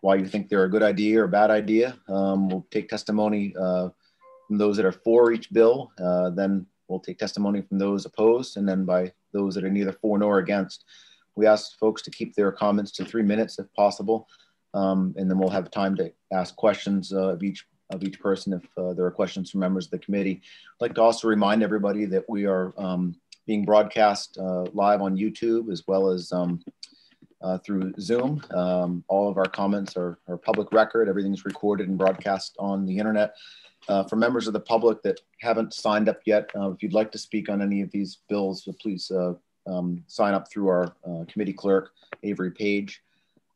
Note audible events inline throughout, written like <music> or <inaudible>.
why you think they're a good idea or a bad idea. Um, we'll take testimony uh, from those that are for each bill. Uh, then we'll take testimony from those opposed, and then by those that are neither for nor against. We ask folks to keep their comments to three minutes if possible, um, and then we'll have time to ask questions uh, of each of each person if uh, there are questions from members of the committee. I'd like to also remind everybody that we are um, being broadcast uh, live on YouTube as well as um, uh, through Zoom. Um, all of our comments are, are, public record. Everything's recorded and broadcast on the internet. Uh, for members of the public that haven't signed up yet, uh, if you'd like to speak on any of these bills, please uh, um, sign up through our uh, committee clerk, Avery Page.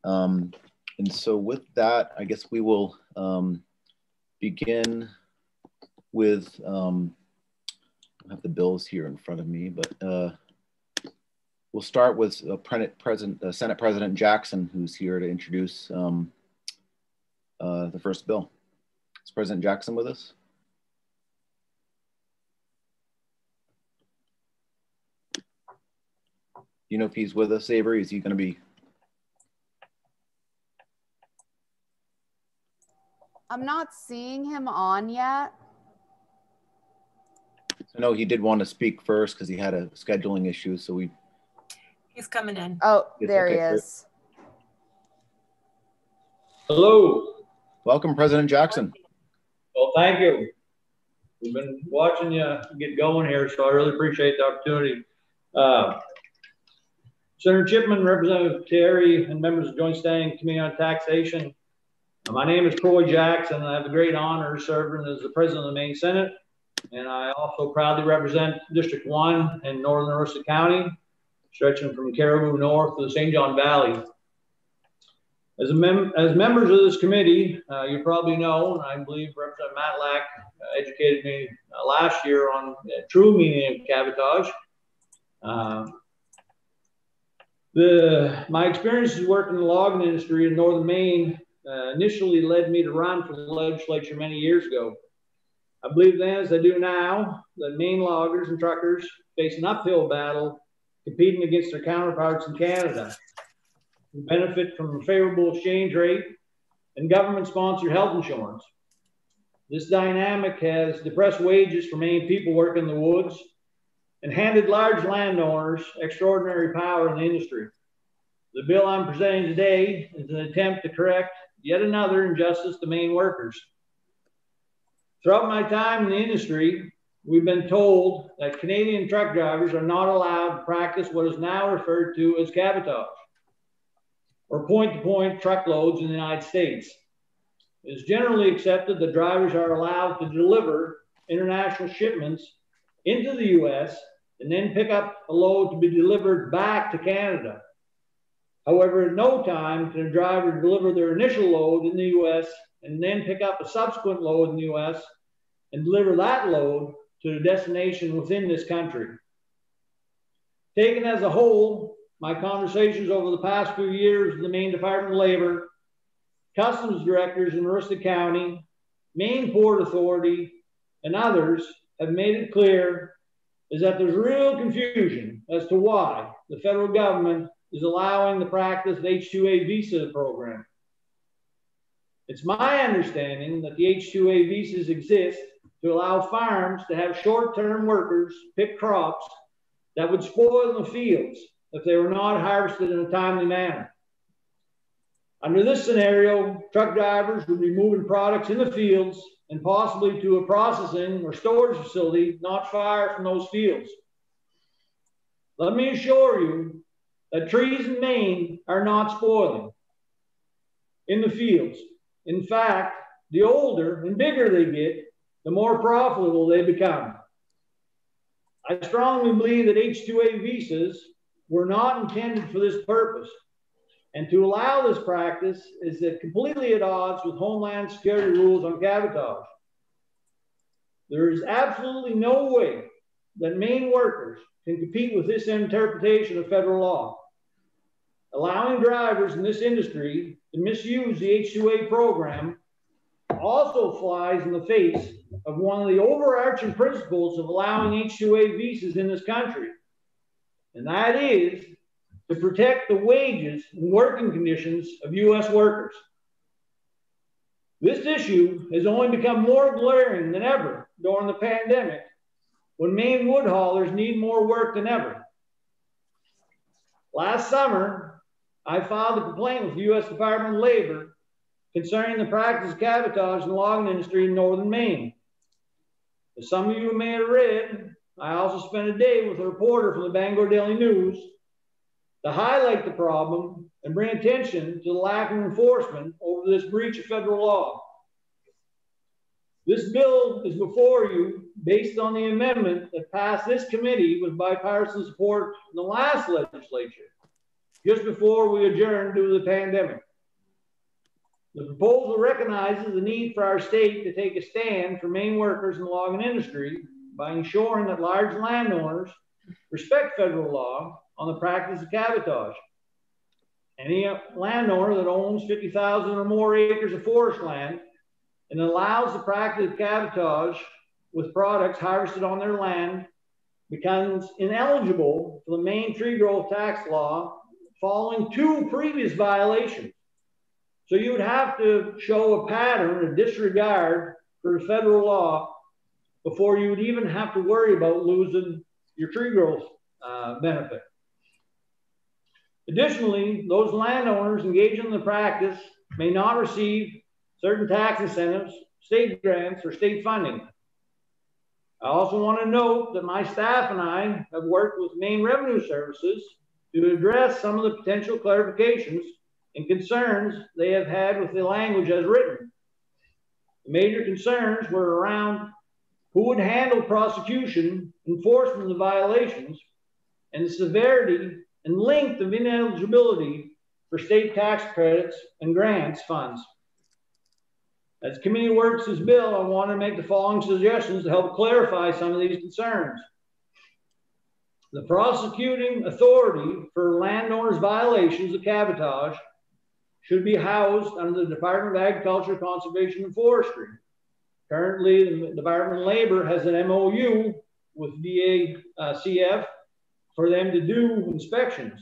Um, and so with that, I guess we will um, begin with, um, I have the bills here in front of me, but uh, we'll start with uh, President, uh, Senate President Jackson, who's here to introduce um, uh, the first bill. Is President Jackson with us? you know if he's with us, Avery? Is he going to be? I'm not seeing him on yet. I know he did want to speak first because he had a scheduling issue. So we. He's coming in. Oh, there okay, he is. Hello. Welcome, President Jackson. Well, thank you. We've been watching you get going here, so I really appreciate the opportunity. Uh, Senator Chipman, Representative Terry, and members of the Joint Standing Committee on Taxation. Uh, my name is Troy Jackson. I have the great honor of serving as the President of the Maine Senate. And I also proudly represent District 1 in Northern Aroostook County, stretching from Caribou North to the St. John Valley. As, mem as members of this committee, uh, you probably know, and I believe Representative Matlack uh, educated me uh, last year on the true meaning of cabotage. Uh, the, my experiences working in the logging industry in northern Maine uh, initially led me to run for the legislature many years ago. I believe then, as I do now, that Maine loggers and truckers face an uphill battle competing against their counterparts in Canada who benefit from a favorable exchange rate and government sponsored health insurance. This dynamic has depressed wages for Maine people working in the woods and handed large landowners extraordinary power in the industry. The bill I'm presenting today is an attempt to correct yet another injustice to Maine workers. Throughout my time in the industry, we've been told that Canadian truck drivers are not allowed to practice what is now referred to as cabotage or point to point truckloads in the United States. It is generally accepted that drivers are allowed to deliver international shipments into the US and then pick up a load to be delivered back to Canada. However, at no time can a driver deliver their initial load in the US and then pick up a subsequent load in the US and deliver that load to the destination within this country. Taken as a whole, my conversations over the past few years with the Maine Department of Labor, customs directors in Aroostook County, Maine Port Authority, and others have made it clear is that there's real confusion as to why the federal government is allowing the practice of H-2A visa program. It's my understanding that the H-2A visas exist to allow farms to have short-term workers pick crops that would spoil the fields if they were not harvested in a timely manner. Under this scenario, truck drivers would be moving products in the fields and possibly to a processing or storage facility not far from those fields. Let me assure you that trees in Maine are not spoiling in the fields. In fact, the older and bigger they get, the more profitable they become. I strongly believe that H-2A visas were not intended for this purpose. And to allow this practice is that completely at odds with Homeland Security rules on cabotage. There is absolutely no way that Maine workers can compete with this interpretation of federal law. Allowing drivers in this industry to misuse the H-2A program also flies in the face of one of the overarching principles of allowing H-2A visas in this country. And that is to protect the wages and working conditions of U.S. workers. This issue has only become more glaring than ever during the pandemic when Maine wood haulers need more work than ever. Last summer, I filed a complaint with the U.S. Department of Labor concerning the practice of cabotage in the logging industry in northern Maine. As some of you may have read, I also spent a day with a reporter from the Bangor Daily News to highlight the problem and bring attention to the lack of enforcement over this breach of federal law. This bill is before you based on the amendment that passed this committee with bipartisan support in the last legislature, just before we adjourned due to the pandemic. The proposal recognizes the need for our state to take a stand for Maine workers in the logging industry by ensuring that large landowners respect federal law on the practice of cabotage. Any landowner that owns 50,000 or more acres of forest land and allows the practice of cabotage with products harvested on their land becomes ineligible for the Maine tree growth tax law following two previous violations. So you would have to show a pattern of disregard for federal law before you would even have to worry about losing your tree growth uh, benefit. Additionally, those landowners engaged in the practice may not receive certain tax incentives, state grants, or state funding. I also want to note that my staff and I have worked with Maine Revenue Services to address some of the potential clarifications and concerns they have had with the language as written. The major concerns were around who would handle prosecution, enforcement of the violations, and the severity and length of ineligibility for state tax credits and grants funds. As committee works this bill, I want to make the following suggestions to help clarify some of these concerns. The prosecuting authority for landowners' violations of cabotage should be housed under the Department of Agriculture, Conservation, and Forestry. Currently, the Department of Labor has an MOU with DACF for them to do inspections.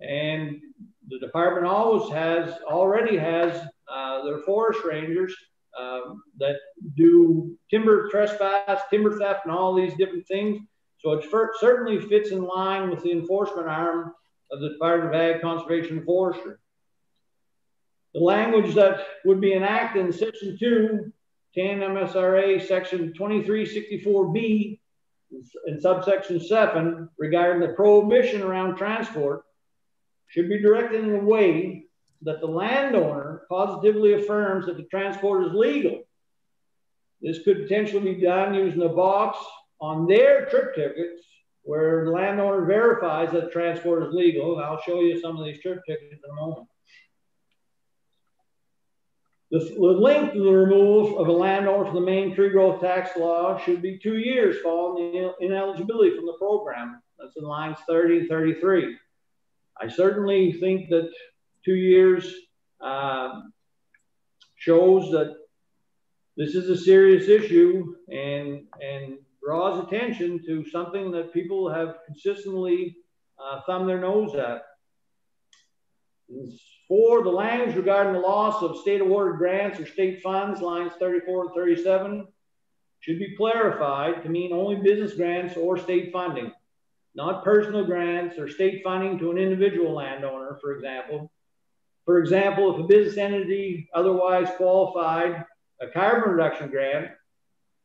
And the department always has, already has uh, their forest rangers um, that do timber trespass, timber theft, and all these different things. So it certainly fits in line with the enforcement arm of the Department of Ag, Conservation, and Forestry. The language that would be enacted in Section 2, 10 MRSA Section 2364B in subsection 7 regarding the prohibition around transport should be directed in a way that the landowner positively affirms that the transport is legal. This could potentially be done using a box on their trip tickets where the landowner verifies that transport is legal. And I'll show you some of these trip tickets in a moment. The, length of the removals of a landowner from the Maine tree growth tax law should be two years following the ineligibility from the program. That's in lines 30 and 33. I certainly think that two years uh, shows that this is a serious issue and, and draws attention to something that people have consistently uh, thumbed their nose at. For the language regarding the loss of state awarded grants or state funds, lines 34 and 37, should be clarified to mean only business grants or state funding, not personal grants or state funding to an individual landowner, for example. For example, if a business entity otherwise qualified a carbon reduction grant,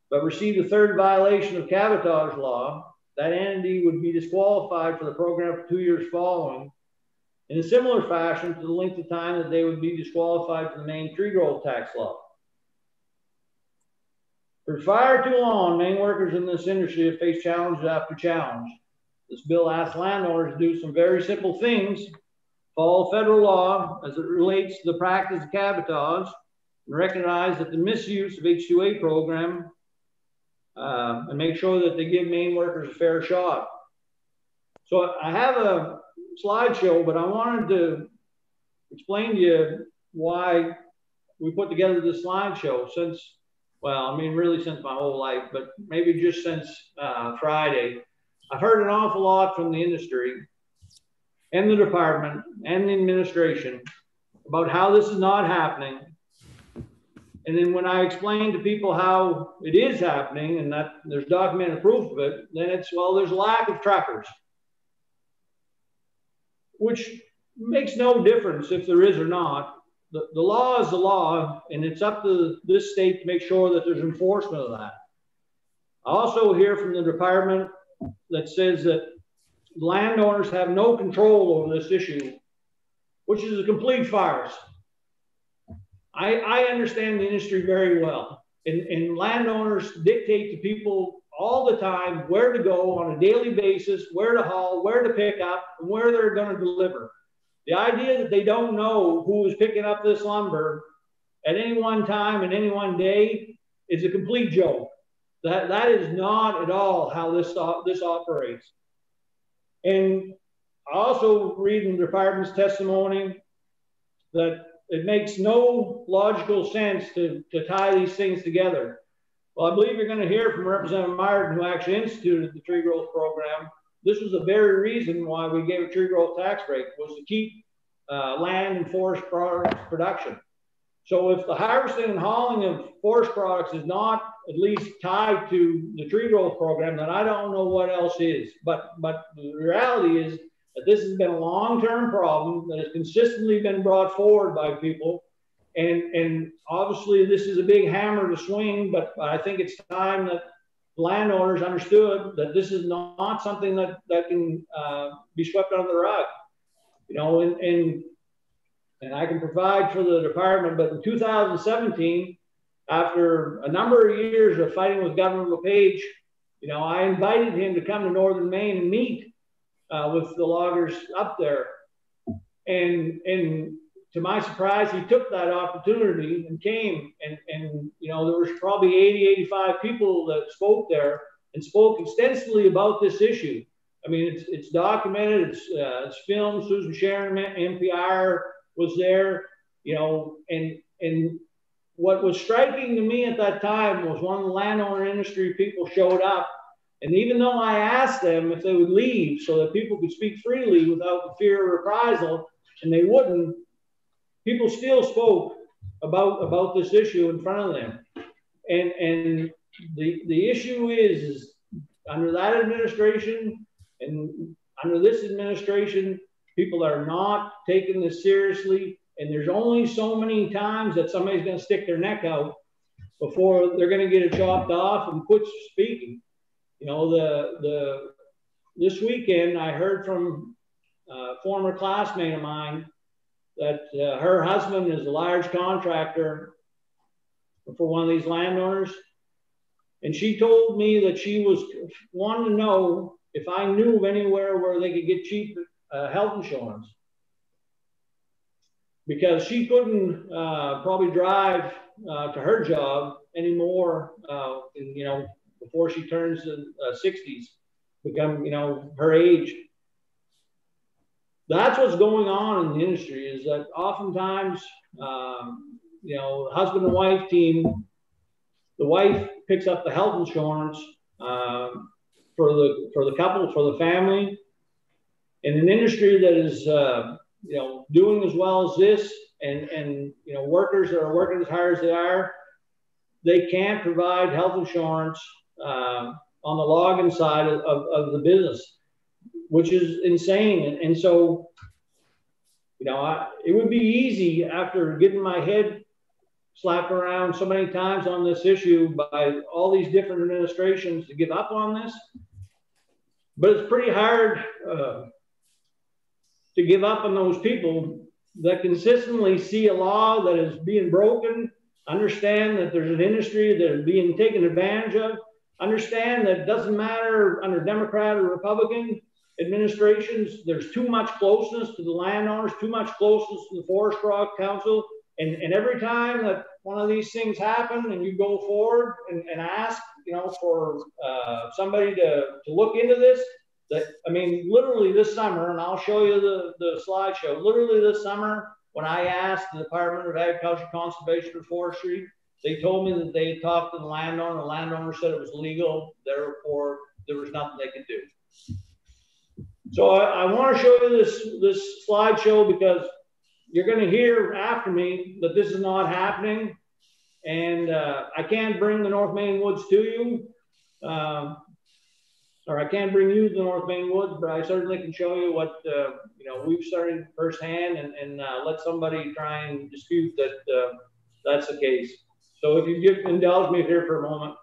but received a third violation of cabotage law, that entity would be disqualified for the program for two years following in a similar fashion to the length of time that they would be disqualified from the Maine tree growth tax law. For far too long, Maine workers in this industry have faced challenge after challenge. This bill asks landowners to do some very simple things, follow federal law as it relates to the practice of cabotage, and recognize that the misuse of H2A program uh, and make sure that they give Maine workers a fair shot. So I have a slideshow, but I wanted to explain to you why we put together this slideshow since, well, I mean, really since my whole life, but maybe just since uh, Friday. I've heard an awful lot from the industry and the department and the administration about how this is not happening And then when I explain to people how it is happening and that there's documented proof of it, then it's, well, there's a lack of truckers, which makes no difference if there is or not. The, the law is the law, and it's up to this state to make sure that there's enforcement of that. I also hear from the department that says that landowners have no control over this issue, which is a complete farce. I, I understand the industry very well. And, and landowners dictate to people all the time where to go on a daily basis, where to haul, where to pick up, and where they're going to deliver. The idea that they don't know who is picking up this lumber at any one time and any one day is a complete joke. That, that is not at all how this, this operates. And I also read in the department's testimony that it makes no logical sense to, to tie these things together. Well, I believe you're going to hear from Representative Myerton, who actually instituted the tree growth program. This was the very reason why we gave a tree growth tax break was to keep uh, land and forest products production. So if the harvesting and hauling of forest products is not at least tied to the tree growth program, then I don't know what else is. But but the reality is this has been a long-term problem that has consistently been brought forward by people. And, and obviously this is a big hammer to swing, but I think it's time that landowners understood that this is not something that, that can uh, be swept under the rug. You know, and, and, and I can provide for the department, but in 2017, after a number of years of fighting with Governor LePage, you know, I invited him to come to Northern Maine and meet uh, with the loggers up there. And, and to my surprise, he took that opportunity and came. And, and, you know, there was probably 80, 85 people that spoke there and spoke extensively about this issue. I mean, it's, it's documented, it's, uh, it's filmed. Susan Sharon, NPR, was there, you know, and, and what was striking to me at that time was one of the landowner industry people showed up and even though I asked them if they would leave so that people could speak freely without the fear of reprisal, and they wouldn't, people still spoke about, about this issue in front of them. And, and the, the issue is, is under that administration and under this administration, people are not taking this seriously. And there's only so many times that somebody's going to stick their neck out before they're going to get it chopped off and quit speaking. You know, the the this weekend I heard from a former classmate of mine that uh, her husband is a large contractor for one of these landowners. And she told me that she was wanting to know if I knew of anywhere where they could get cheap uh, health insurance. Because she couldn't uh, probably drive uh, to her job anymore, uh, in, you know, before she turns the uh, 60s, become, you know, her age. That's what's going on in the industry is that oftentimes, um, you know, husband and wife team, the wife picks up the health insurance um, for the for the couple, for the family. In an industry that is, uh, you know, doing as well as this, and and you know, workers that are working as hard as they are, they can't provide health insurance um, on the logging side of, of, of, the business, which is insane. And, and so, you know, I, it would be easy after getting my head slapped around so many times on this issue by all these different administrations to give up on this. But it's pretty hard uh, to give up on those people that consistently see a law that is being broken, understand that there's an industry that is being taken advantage of, Understand that it doesn't matter under Democrat or Republican administrations, there's too much closeness to the landowners, too much closeness to the Forest Product Council. And, and every time that one of these things happen and you go forward and, and ask, you know, for uh, somebody to, to look into this, that, I mean, literally this summer, and I'll show you the, the slideshow, literally this summer, when I asked the Department of Agriculture, Conservation, and Forestry they told me that they talked to the landowner. The landowner said it was legal. Therefore, there was nothing they could do. So I, I want to show you this, this slideshow because you're going to hear after me that this is not happening. and uh, I can't bring the North Maine Woods to you. Um, or I can't bring you the North Maine Woods, but I certainly can show you what uh, you know we've started firsthand, and, and uh, let somebody try and dispute that uh, that's the case. So if you give indulge me here for a moment.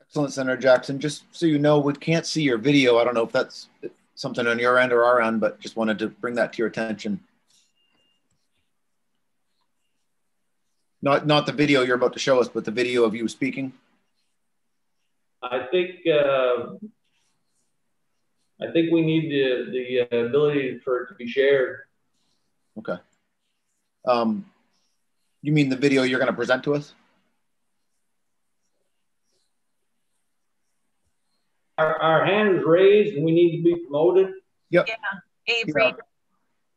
Excellent, Senator Jackson. Just so you know, we can't see your video. I don't know if that's something on your end or our end, but just wanted to bring that to your attention. Not not the video you're about to show us, but the video of you speaking. I think uh, I think we need the the ability for it to be shared. Okay. Um, you mean the video you're going to present to us? Our, our hand is raised and we need to be promoted. Yep. Yeah. Avery,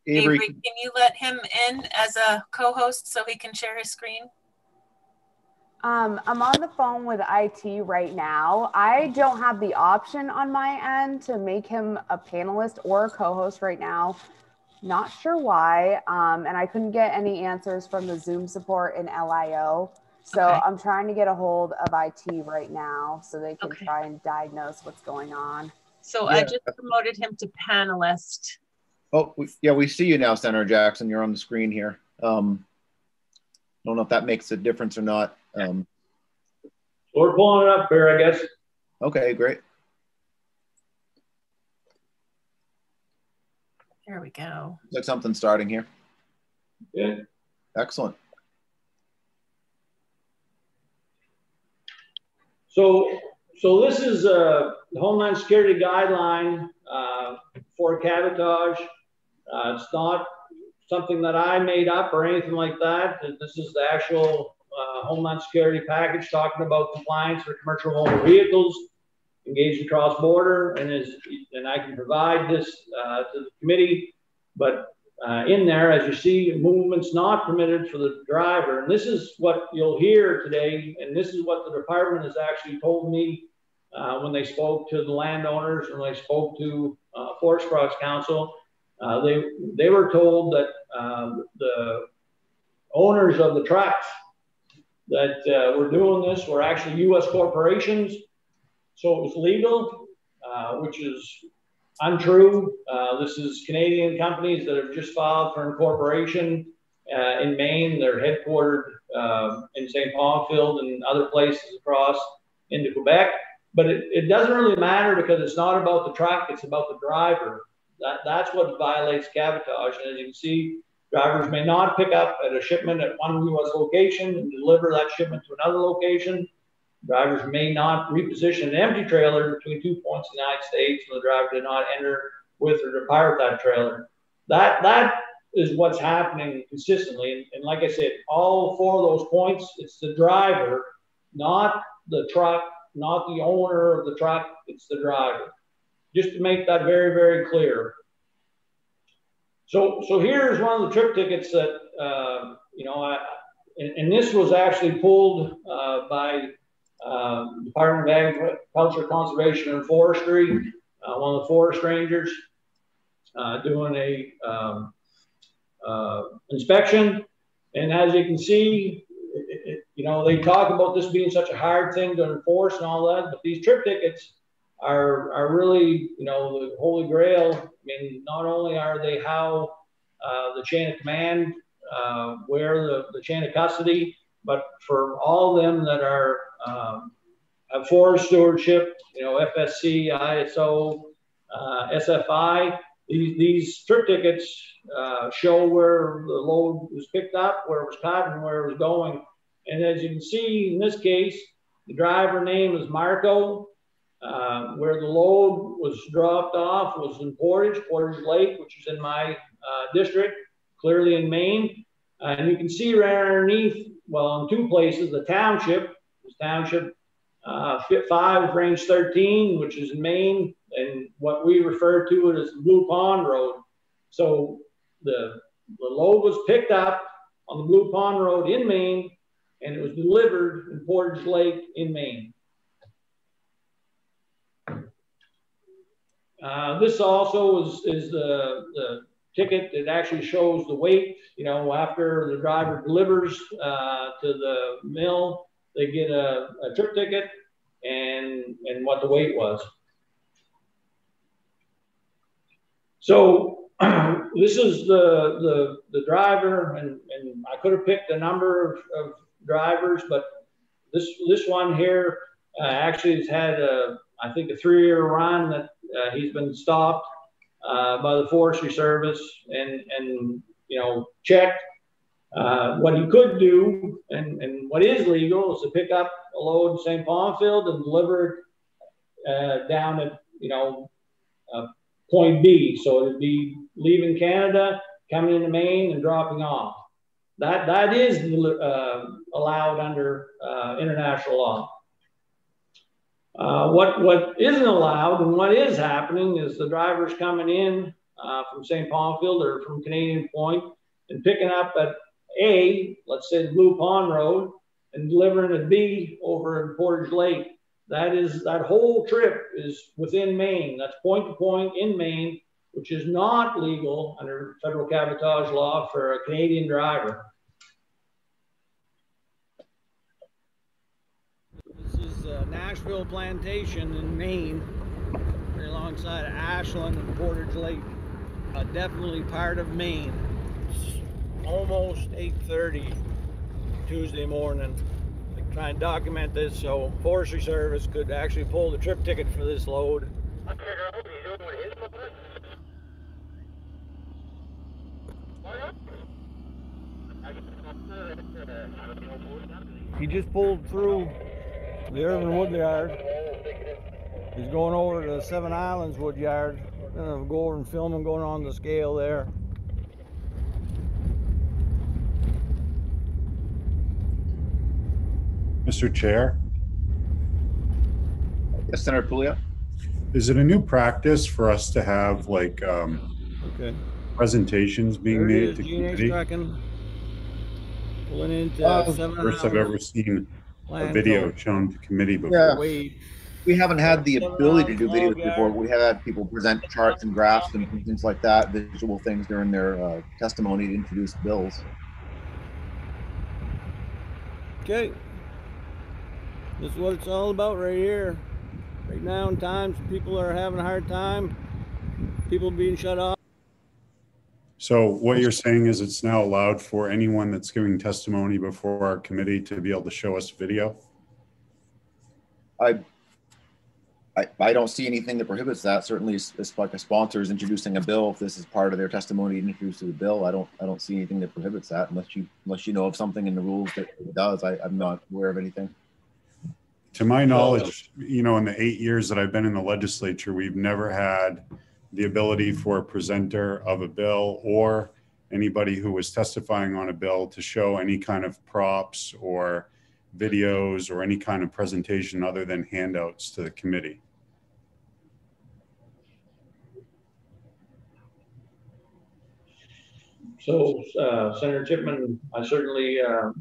Yeah. Avery, Avery, can you let him in as a co-host so he can share his screen? Um, I'm on the phone with IT right now. I don't have the option on my end to make him a panelist or a co-host right now. Not sure why. Um, and I couldn't get any answers from the Zoom support in LIO. So Okay. I'm trying to get a hold of IT right now so they can Okay. try and diagnose what's going on. So I just promoted him to panelist. oh, we, yeah, we see you now, Senator Jackson. You're on the screen here. Um, don't know if that makes a difference or not. Um, we're pulling it up here, I guess. okay, great. There we go. Looks like something starting here. Yeah. Excellent. So, so this is a Homeland Security guideline uh, for cabotage. Uh, it's not something that I made up or anything like that. This is the actual uh, Homeland Security package talking about compliance for commercial motor vehicles engaged in cross border, and is and I can provide this uh, to the committee. But uh, in there, as you see, movement's not permitted for the driver. And this is what you'll hear today. And this is what the department has actually told me uh, when they spoke to the landowners and they spoke to uh, Forest Products Council. Uh, they, they were told that um, the owners of the tracks that uh, were doing this were actually U.S. corporations. So it was legal, uh, which is untrue. Uh, this is Canadian companies that have just filed for incorporation uh, in Maine. They're headquartered uh, in St. Pamphile and other places across into Quebec. But it, it doesn't really matter because it's not about the truck, it's about the driver. That, that's what violates cabotage. And as you can see, drivers may not pick up at a shipment at one U.S. location and deliver that shipment to another location. Drivers may not reposition an empty trailer between two points in the United States, and the driver did not enter with or depart that trailer. That that is what's happening consistently. And, and like I said, all four of those points, it's the driver, not the truck, not the owner of the truck, it's the driver. Just to make that very, very clear. So, so here's one of the trip tickets that, uh, you know, I, and, and, this was actually pulled uh, by uh, Department of Agriculture, Conservation, and Forestry, uh, one of the forest rangers, uh, doing a um, uh, inspection. And as you can see, it, it, you know, they talk about this being such a hard thing to enforce and all that, but these trip tickets are, are really, you know, the holy grail. I mean, not only are they how uh, the chain of command, uh, where the, the chain of custody, but for all them that are um, forest stewardship, you know, FSC, ISO, uh, SFI, these, these trip tickets uh, show where the load was picked up, where it was cut, and where it was going. And as you can see in this case, the driver name is Marco. Uh, where the load was dropped off was in Portage, Portage Lake, which is in my uh, district, clearly in Maine. And you can see right underneath, well, in two places, the township, township uh, Fit 5, Range 13, which is in Maine, and what we refer to it as Blue Pond Road. So the, the load was picked up on the Blue Pond Road in Maine, and it was delivered in Portage Lake in Maine. Uh, this also is, is the, the ticket that actually shows the weight. You know, after the driver delivers uh, to the mill, they get a, a trip ticket and and what the weight was. So <clears throat> this is the, the, the driver, and, and I could have picked a number of, of drivers, but this this one here uh, actually has had a I think a three year run that uh, he's been stopped uh, by the Forestry Service and and you know checked. Uh, what he could do and, and what is legal is to pick up a load in St. Pamphile and deliver it uh, down at you know uh, point B. So it'd be leaving Canada, coming into Maine, and dropping off. That that is uh, allowed under uh, international law. Uh, what what isn't allowed and what is happening is the drivers coming in uh, from St. Pamphile or from Canadian Point and picking up at A, let's say Blue Pond Road, and delivering at B over in Portage Lake. That is that whole trip is within Maine. That's point to point in Maine, which is not legal under federal cabotage law for a Canadian driver. This is uh, Nashville Plantation in Maine, right alongside of Ashland and Portage Lake. Uh, definitely part of Maine. Almost 8.30 Tuesday morning. I try and document this so Forestry Service could actually pull the trip ticket for this load. He just pulled through the Irving Wood Yard. He's going over to the Seven Islands Wood Yard. Gonna go over and film going on the scale there. Mr. Chair, Yes, Senator Pouliot. is it a new practice for us to have like um, Okay. presentations being There he made is, to Gene H. committee? Trucking. Pulling into Uh, Seven First I've Islands ever seen a landfill. video shown to committee Yeah. before. Wade. We haven't had the ability to do videos before. We have had people present charts and graphs and things like that, visual things during their uh, testimony to introduce bills. Okay. This is what it's all about right here. Right now in times people are having a hard time. People being shut off. So what you're saying is it's now allowed for anyone that's giving testimony before our committee to be able to show us video? I, I, I don't see anything that prohibits that. Certainly, it's, it's like a sponsor is introducing a bill. If this is part of their testimony introduced to the bill, I don't, I don't see anything that prohibits that unless you, unless you know of something in the rules that it does. I, I'm not aware of anything. To my knowledge, you know, in the eight years that I've been in the legislature, we've never had the ability for a presenter of a bill or anybody who was testifying on a bill to show any kind of props or videos or any kind of presentation other than handouts to the committee. So, uh, Senator Chipman, I certainly, uh,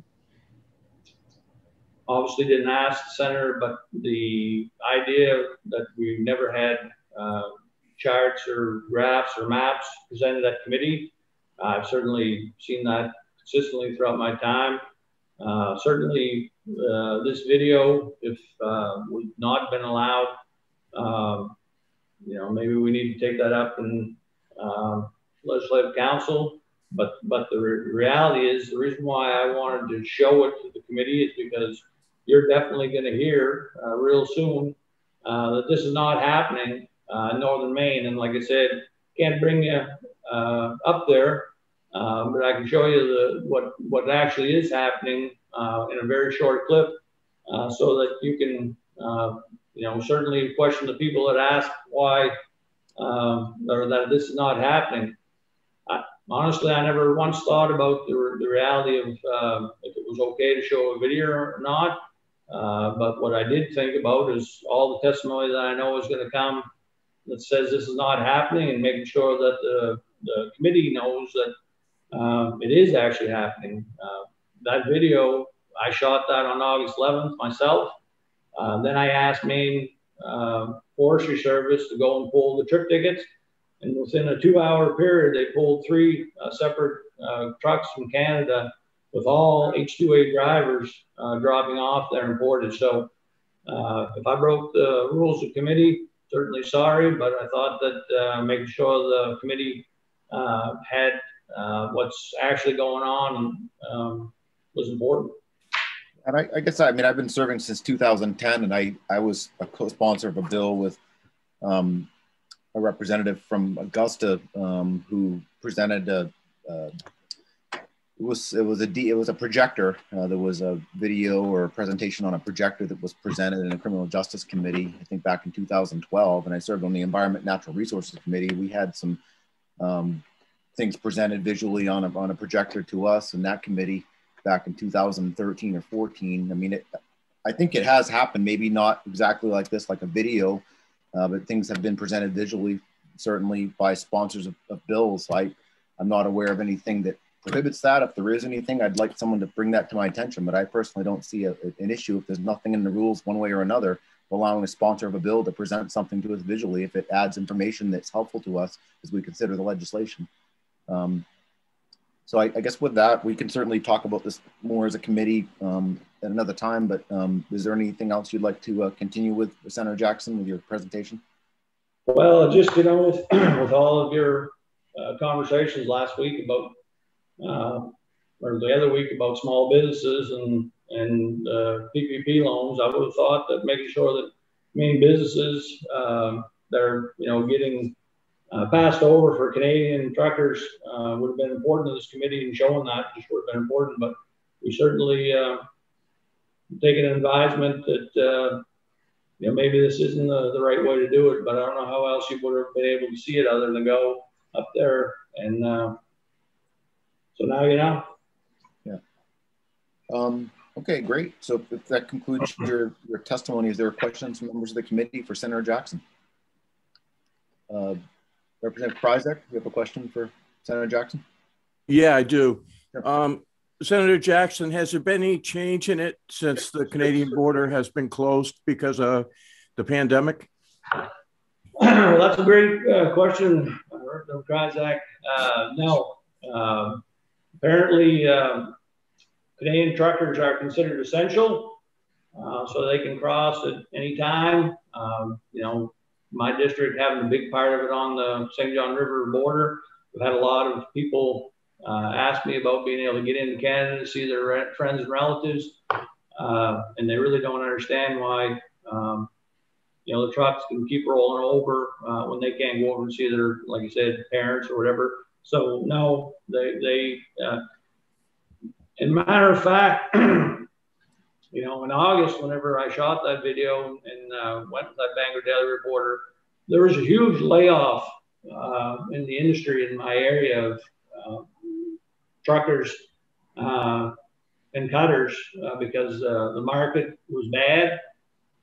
obviously didn't ask the senator, but the idea that we've never had, uh, charts or graphs or maps presented at committee, I've certainly seen that consistently throughout my time. Uh, certainly, uh, this video, if, uh, we've not been allowed, um, you know, maybe we need to take that up in, um, legislative council. But but the re- reality is the reason why I wanted to show it to the committee is because you're definitely going to hear uh, real soon uh, that this is not happening uh, in northern Maine. And like I said, can't bring you uh, up there, um, but I can show you the what what actually is happening uh, in a very short clip, uh, so that you can you know certainly question the people that ask why um, or that this is not happening honestly, I never once thought about the, the reality of um, if it was okay to show a video or not. Uh, but what I did think about is all the testimony that I know is going to come that says this is not happening and making sure that the, the committee knows that um, it is actually happening. Uh, that video, I shot that on August 11th myself. Uh, then I asked Maine uh, Forestry Service to go and pull the trip tickets And within a two hour period, they pulled three uh, separate trucks from Canada with all H2A drivers uh, dropping off there in Portage. So uh, if I broke the rules of committee, certainly sorry, but I thought that uh, making sure the committee uh, had what's actually going on um, was important. And I, I, guess I mean I've been serving since 2010, and I I was a co-sponsor of a bill with um, a representative from Augusta um, who presented a, a, it was it was a D, it was a projector. Uh, there was a video or a presentation on a projector that was presented in a criminal justice committee. I think back in 2012, and I served on the Environment Natural Resources Committee. We had some um, things presented visually on a on a projector to us in that committee back in 2013 or 14. I mean, it, I think it has happened. Maybe not exactly like this, like a video, uh, but things have been presented visually, certainly by sponsors of, of bills. I, I'm not aware of anything that prohibits that. If there is anything, I'd like someone to bring that to my attention. But I personally don't see a, an issue if there's nothing in the rules one way or another allowing a sponsor of a bill to present something to us visually if it adds information that's helpful to us as we consider the legislation. Um, so I, I, guess with that, we can certainly talk about this more as a committee um, at another time. But um, is there anything else you'd like to uh, continue with Senator Jackson with your presentation? Well, just you know, with, <clears throat> with all of your uh, conversations last week about uh, or the other week about small businesses and and uh, PPP loans, I would have thought that making sure that Maine businesses uh, that are you know getting uh, passed over for Canadian truckers uh, would have been important to this committee and showing that just would have been important. But we certainly uh, taken an advisement that uh, you know maybe this isn't the, the right way to do it. But I don't know how else you would have been able to see it other than go up there and so now you know. Yeah. Um, okay, great. So if that concludes your, your testimony, is there questions from members of the committee for Senator Jackson? Uh, Representative Kryzak, you have a question for Senator Jackson? Yeah, I do. Um, Senator Jackson, has there been any change in it since the Canadian border has been closed because of the pandemic? well, <clears throat> that's a great uh, question, Representative Kryzak. Uh, no. Um, apparently, um, Canadian truckers are considered essential, uh, so they can cross at any time. Um, you know, my district having a big part of it on the St. John River border. We've had a lot of people uh, ask me about being able to get into Canada to see their friends and relatives, uh, and they really don't understand why. Um, you know, the trucks can keep rolling over uh, when they can't go over and see their, like you said, parents or whatever. So no, they they. Uh, in matter of fact, <clears throat> you know, in August, whenever I shot that video and uh, went to that Bangor Daily Reporter, there was a huge layoff uh, in the industry in my area of uh, truckers uh, and cutters uh, because uh, the market was bad.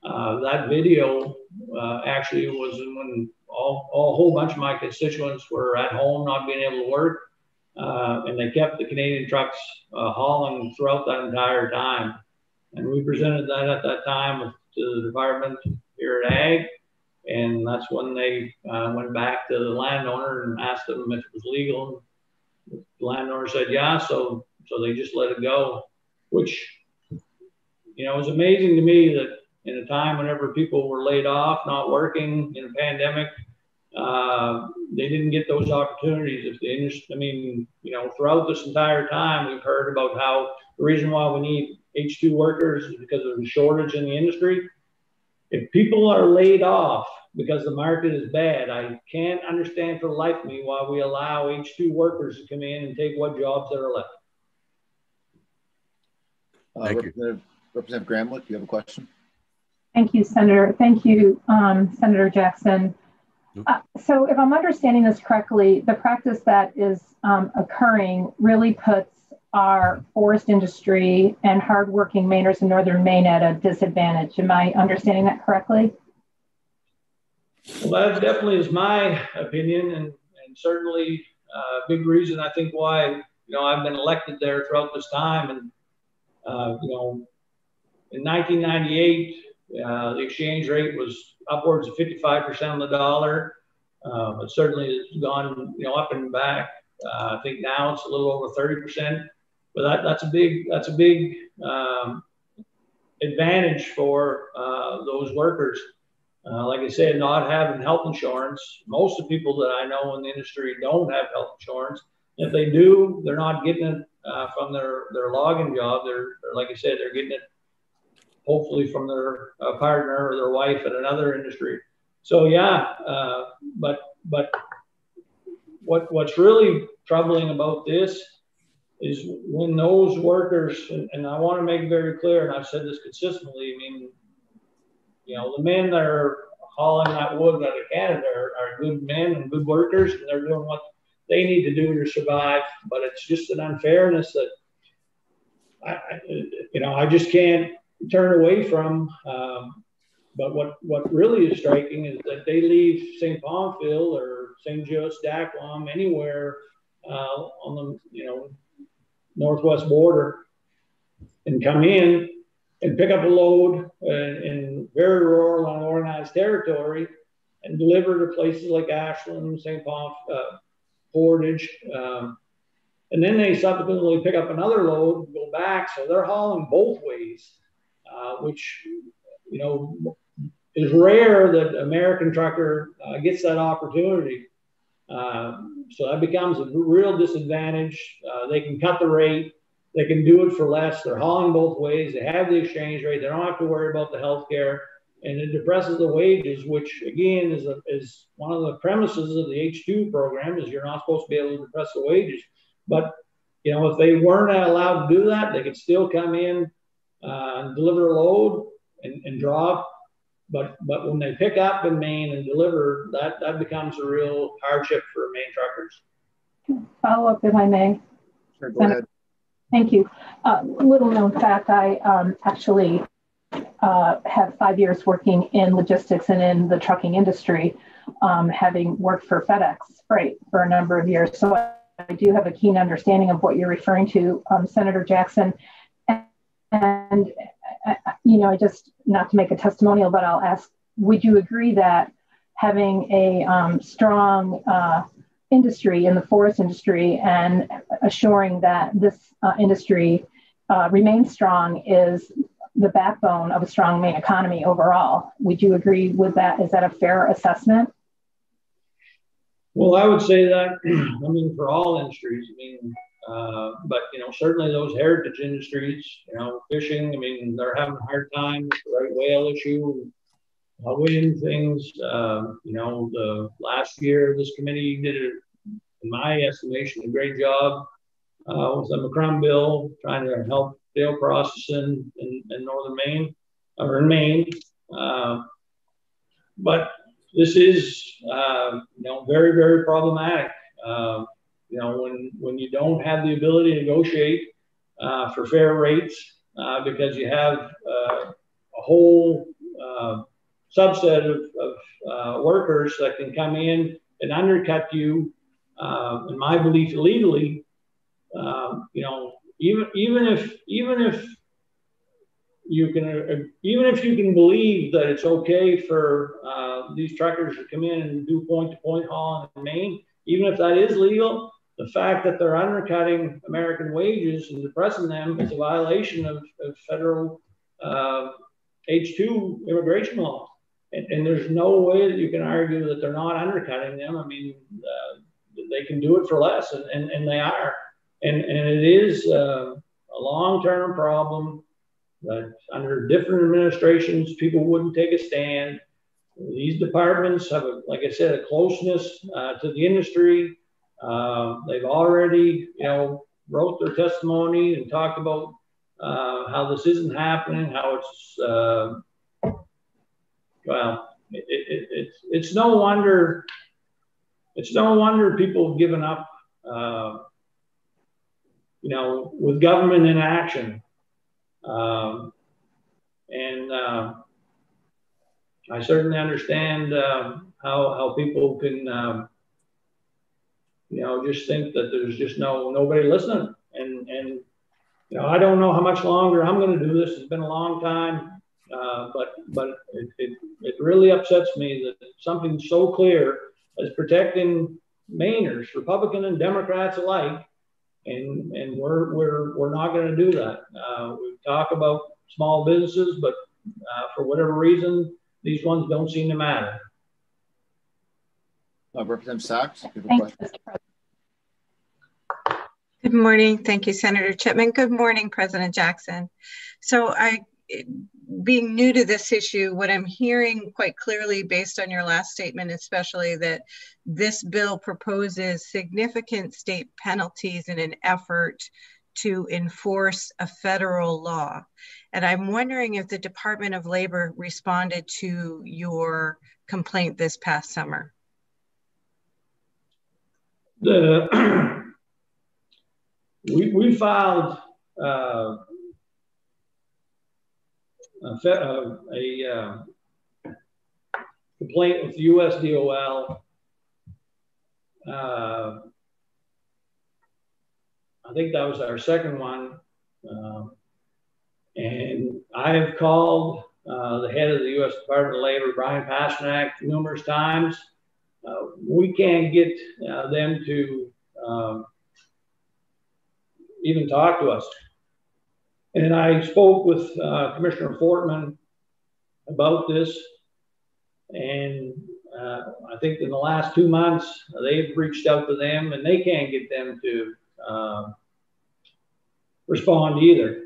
that video Uh, actually it was when all, all, a whole bunch of my constituents were at home, not being able to work. Uh, and they kept the Canadian trucks uh, hauling throughout that entire time. And we presented that at that time to the department here at Ag. And that's when they uh, went back to the landowner and asked them if it was legal. The landowner said, yeah. So, so they just let it go, which, you know, was amazing to me that in a time whenever people were laid off, not working in a pandemic, uh, they didn't get those opportunities. If the industry, I mean, you know, throughout this entire time, we've heard about how the reason why we need H2 workers is because of the shortage in the industry. If people are laid off because the market is bad, I can't understand for the life of me why we allow H2 workers to come in and take what jobs that are left. Uh, Thank Representative, you. Representative Gramlich, do you have a question? Thank you, Senator. Thank you, um, Senator Jackson. Uh, so if I'm understanding this correctly, the practice that is um, occurring really puts our forest industry and hardworking Mainers in northern Maine at a disadvantage. Am I understanding that correctly? Well, that definitely is my opinion, and, and certainly a uh, big reason I think why you know I've been elected there throughout this time. And uh, you know, in 1998, uh, the exchange rate was upwards of 55% on the dollar. Uh, but certainly it's gone, you know, up and back. Uh, I think now it's a little over 30%, but that, that's a big, that's a big um, advantage for uh, those workers. Uh, like I said, not having health insurance. Most of the people that I know in the industry don't have health insurance. If they do, they're not getting it uh, from their, their logging job. They're, they're, like I said, they're getting it hopefully from their uh, partner or their wife in another industry. So yeah, uh, but but what what's really troubling about this is when those workers, and, and I want to make very clear, and I've said this consistently. I mean, you know, the men that are hauling that wood out of Canada are, are good men and good workers, and they're doing what they need to do to survive. But it's just an unfairness that I, I you know, I just can't turn away from. Um, but what, what really is striking is that they leave St. Pamphile or St. Joe's, Daaquam, anywhere uh, on the you know northwest border, and come in and pick up a load in, in very rural unorganized territory and deliver to places like Ashland, St. Paul, uh, Portage. Um, and then they subsequently pick up another load, and go back. So they're hauling both ways, uh, which, you know, is rare that American trucker uh, gets that opportunity. Uh, so that becomes a real disadvantage. Uh, they can cut the rate. They can do it for less. They're hauling both ways. They have the exchange rate. They don't have to worry about the health care. And it depresses the wages, which again is, a, is one of the premises of the H2 program is you're not supposed to be able to depress the wages. But, you know, if they weren't allowed to do that, they could still come in uh, and deliver a load and, and drop but but when they pick up in Maine and deliver, that that becomes a real hardship for Maine truckers. Follow up, if I may. Sure, go ahead. Thank you. Uh, little known fact, I um, actually uh, have five years working in logistics and in the trucking industry, um, having worked for FedEx Freight for a number of years. So I do have a keen understanding of what you're referring to, um, Senator Jackson. And, and you know, I just, not to make a testimonial, but I'll ask, would you agree that having a um, strong uh, industry in the forest industry and assuring that this uh, industry uh, remains strong is the backbone of a strong Maine economy overall. Would you agree with that? Is that a fair assessment? Well, I would say that, <clears throat> I mean, for all industries, I mean, uh, but you know, certainly those heritage industries, you know, fishing. I mean, they're having a hard time with the right whale issue, uh, winning things. Uh, you know, the last year this committee did, a, in my estimation, a great job uh, with the McCrum bill, trying to help dale processing in, in northern Maine or in Maine. Uh, but this is, you know, very, very problematic. Uh, you know, when, when you don't have the ability to negotiate uh, for fair rates uh, because you have uh, a whole uh, subset of, of uh, workers that can come in and undercut you, uh, in my belief, illegally, um, you know, even, even if, even if you can, even if you can believe that it's okay for these truckers to come in and do point to point hauling in Maine, even if that is legal, the fact that they're undercutting American wages and depressing them is a violation of, of federal uh, H2 immigration law. And, and, there's no way that you can argue that they're not undercutting them. I mean, uh, they can do it for less, and, and, and they are. And, and it is uh, a long term problem that under different administrations, people wouldn't take a stand. These departments have, a, like I said, a closeness uh, to the industry uh, they've already, you know, wrote their testimony and talked about uh, how this isn't happening, how it's, uh, well, it, it, it's, it's no wonder, it's no wonder people have given up, uh, you know, with government inaction. Um, and uh, I certainly understand uh, how, how people can um, you know, just think that there's just no nobody listening. And and you know, I don't know how much longer I'm going to do this. It's been a long time, uh, but but it, it, it really upsets me that something so clear as protecting Mainers, Republican and Democrats alike, and and we're we're we're not going to do that. Uh, we talk about small businesses, but uh, for whatever reason, these ones don't seem to matter. Uh, Representative Sachs. Good morning. Thank you, Senator Chipman. Good morning, President Jackson. So I, being new to this issue, what I'm hearing quite clearly based on your last statement, especially that this bill proposes significant state penalties in an effort to enforce a federal law. And I'm wondering if the Department of Labor responded to your complaint this past summer. The <clears throat> we, we filed uh, a, uh, a uh, complaint with the USDOL. Uh, I think that was our second one. Uh, and I have called uh, the head of the U.S. Department of Labor, Brian Pasternak, numerous times. Uh, we can't get uh, them to um, even talk to us. And I spoke with uh, Commissioner Fortman about this. And uh, I think in the last two months, they've reached out to them and they can't get them to uh, respond either.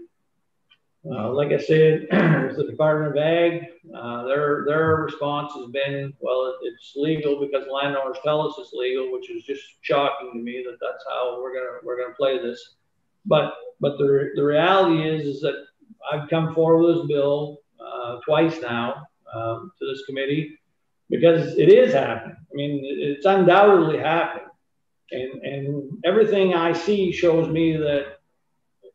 Uh, like I said, <clears throat> with the Department of Ag, uh, their their response has been, well, it's legal because landowners tell us it's legal, which is just shocking to me that that's how we're gonna we're gonna play this. But but the the reality is is that I've come forward with this bill uh, twice now um, to this committee because it is happening. I mean, it's undoubtedly happening, and and everything I see shows me that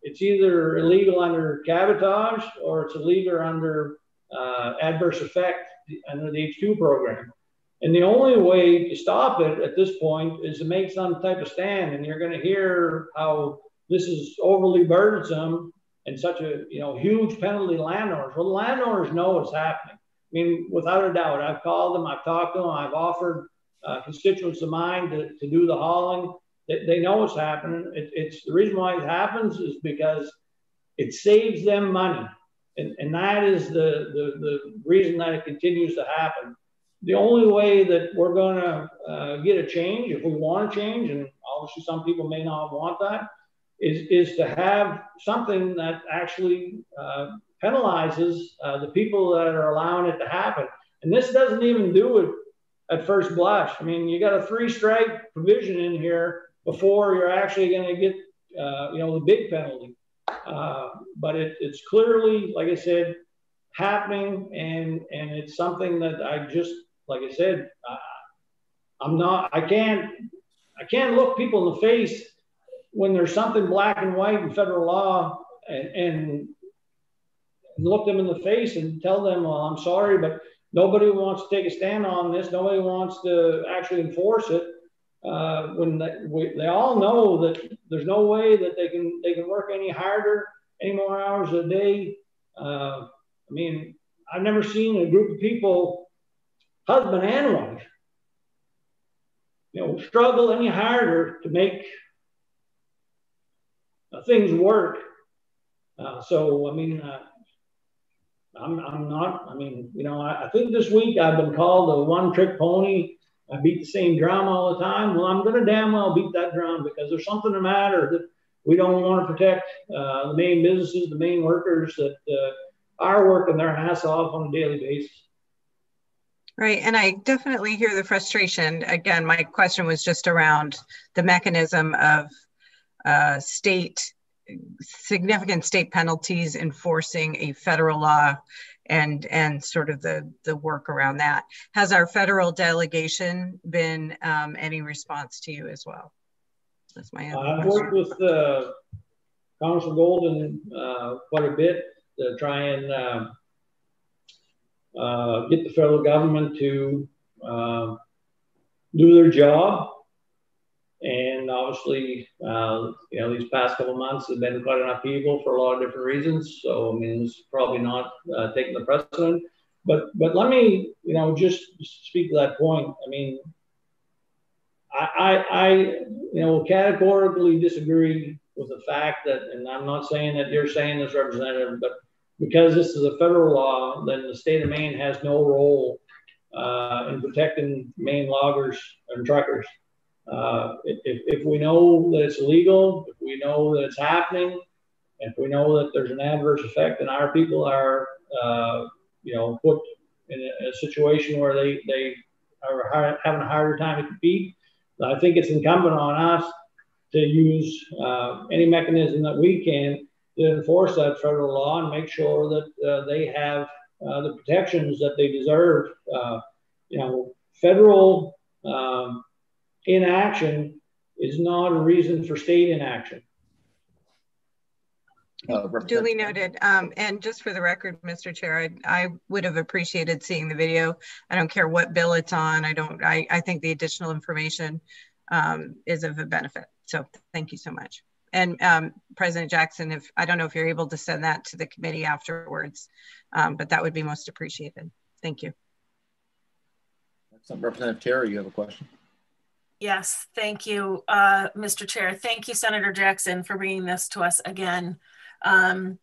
it's either illegal under cabotage or it's illegal under uh, adverse effect under the H2 program. And the only way to stop it at this point is to make some type of stand. And you're going to hear how this is overly burdensome and such a you know huge penalty landowners. Well, landowners know what's happening. I mean, without a doubt, I've called them, I've talked to them, I've offered uh, constituents of mine to, to do the hauling. They, they know what's happening. It, it's the reason why it happens is because it saves them money. And, and that is the, the, the reason that it continues to happen. The only way that we're going to uh, get a change, if we want to change, and obviously some people may not want that, is, is to have something that actually uh, penalizes uh, the people that are allowing it to happen. And this doesn't even do it at first blush. I mean, you got a three strike provision in here before you're actually going to get, uh, you know, the big penalty. Uh, but it, it's clearly, like I said, happening, and and it's something that I just, like I said, uh, I'm not, I can't, I can't look people in the face when there's something black and white in federal law, and, and look them in the face and tell them, well, I'm sorry, but nobody wants to take a stand on this. Nobody wants to actually enforce it uh, when they, we, they all know that there's no way that they can they can work any harder, any more hours a day. Uh, I mean, I've never seen a group of people, husband and wife, you know, struggle any harder to make things work. Uh, so, I mean, uh, I'm, I'm not, I mean, you know, I, I think this week I've been called a one trick pony I beat the same drum all the time. Well, I'm going to damn well beat that drum because there's something the matter that we don't want to protect uh, the Maine businesses, the Maine workers that uh, are working their ass off on a daily basis. Right. And I definitely hear the frustration. Again, my question was just around the mechanism of uh, state, significant state penalties enforcing a federal law and and sort of the the work around that. Has our federal delegation been um, any response to you as well? That's my. I've worked with uh, Congressman Golden uh, quite a bit to try and uh, uh get the federal government to uh, do their job and obviously, uh, you know, these past couple months have been quite an upheaval for a lot of different reasons. So, I mean, it's probably not uh, taking the precedent. But, but let me, you know, just speak to that point. I mean, I, I, I, you know, categorically disagree with the fact that, and I'm not saying that you're saying this, Representative, but because this is a federal law, then the state of Maine has no role uh, in protecting Maine loggers and truckers. Uh, if, if we know that it's illegal, if we know that it's happening, if we know that there's an adverse effect and our people are, uh, you know, put in a, a, situation where they, they are hard, having a harder time to compete, I think it's incumbent on us to use uh, any mechanism that we can to enforce that federal law and make sure that uh, they have uh, the protections that they deserve. Uh, you know, federal um, inaction is not a reason for state inaction. Uh, Duly noted. Um, and just for the record, Mr. Chair, I, I, would have appreciated seeing the video. I don't care what bill it's on. I don't. I, I think the additional information um, is of a benefit. So thank you so much. And um, President Jackson, if I don't know if you're able to send that to the committee afterwards, um, but that would be most appreciated. Thank you. Representative Terry, you have a question? Yes, thank you, uh, Mr. Chair. Thank you, Senator Jackson, for bringing this to us again. Um,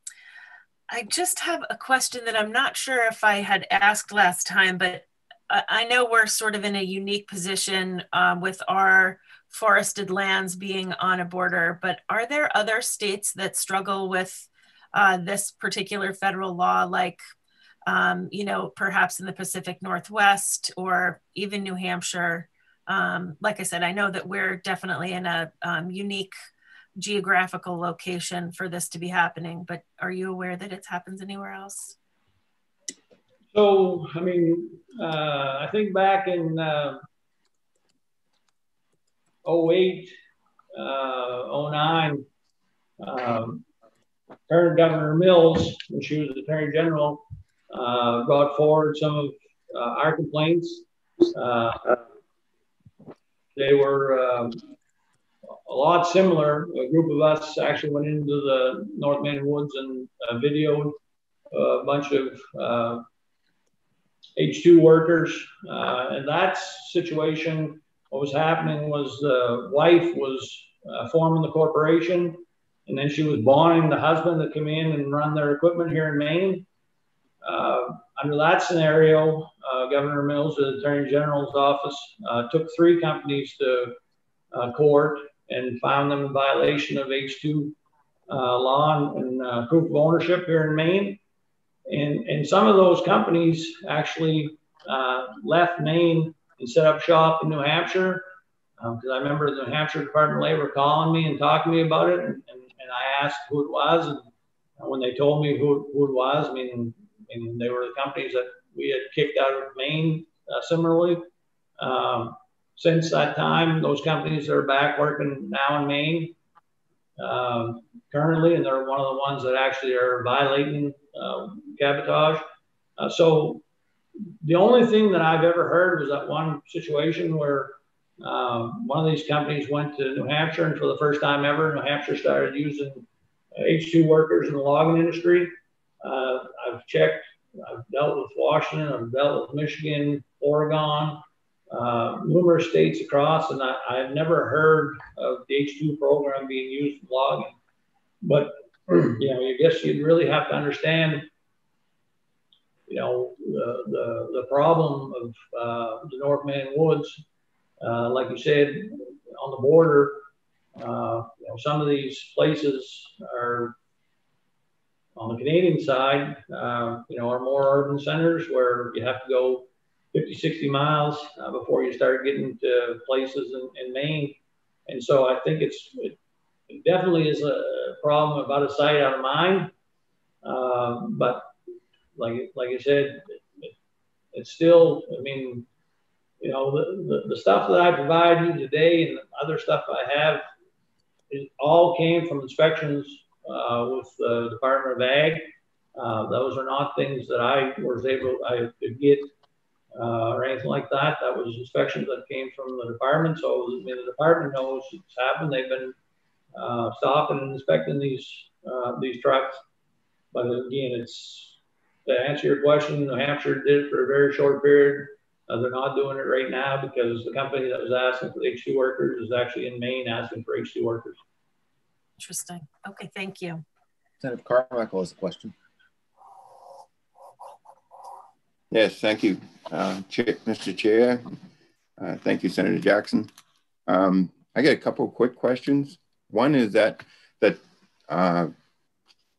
I just have a question that I'm not sure if I had asked last time, but I know we're sort of in a unique position um, with our forested lands being on a border, but are there other states that struggle with uh, this particular federal law, like, um, you know, perhaps in the Pacific Northwest or even New Hampshire? Um, like I said, I know that we're definitely in a um, unique geographical location for this to be happening, but are you aware that it happens anywhere else? So, I mean, uh, I think back in uh, 08, uh, 09, um, current Governor Mills, when she was Attorney General, uh, brought forward some of uh, our complaints. Uh, they were um, a lot similar. A group of us actually went into the North Maine woods and uh, videoed a bunch of uh, H2 workers. Uh, in that situation, what was happening was the wife was uh, forming the corporation, and then she was bonding the husband to come in and run their equipment here in Maine. Uh, under that scenario, uh, Governor Mills, the Attorney General's office, took three companies to court and found them in violation of H2 uh, law and uh, proof of ownership here in Maine. And, and some of those companies actually uh, left Maine and set up shop in New Hampshire. Because um, I remember the New Hampshire Department of Labor calling me and talking to me about it. And, and, and I asked who it was. And when they told me who, who it was, I mean, I mean, they were the companies that we had kicked out of Maine uh, similarly. Um, since that time, those companies are back working now in Maine um, currently, and they're one of the ones that actually are violating uh, cabotage. Uh, so the only thing that I've ever heard was that one situation where um, one of these companies went to New Hampshire, and for the first time ever, New Hampshire started using H2 workers in the logging industry. Uh, I've checked, I've dealt with Washington, I've dealt with Michigan, Oregon, uh, numerous states across, and I, have never heard of the H2 program being used in logging. But you know, I guess you'd really have to understand, you know, the the, the problem of uh, the North Maine woods. Uh, like you said, on the border, uh, you know, some of these places are on the Canadian side, uh, you know, are more urban centers where you have to go 50, 60 miles uh, before you start getting to places in, in Maine. And so I think it's it, it definitely is a problem about a sight out of mind. Uh, but like like I said, it, it's still. I mean, you know, the, the, the stuff that I provide you today and other stuff I have, it all came from inspections uh, with the Department of Ag. Uh, those are not things that I was able I could get uh, or anything like that. That was inspections that came from the department. So I mean, the department knows it's happened. They've been uh, stopping and inspecting these uh, these trucks. But again, it's to answer your question, New Hampshire did it for a very short period Uh, they're not doing it right now because the company that was asking for H2 workers is actually in Maine asking for H2 workers. Interesting. Okay, thank you. Senator Carmichael has a question. Yes, thank you, uh, Chair, Mr. Chair. Uh, thank you, Senator Jackson. Um, I got a couple of quick questions. One is that that uh,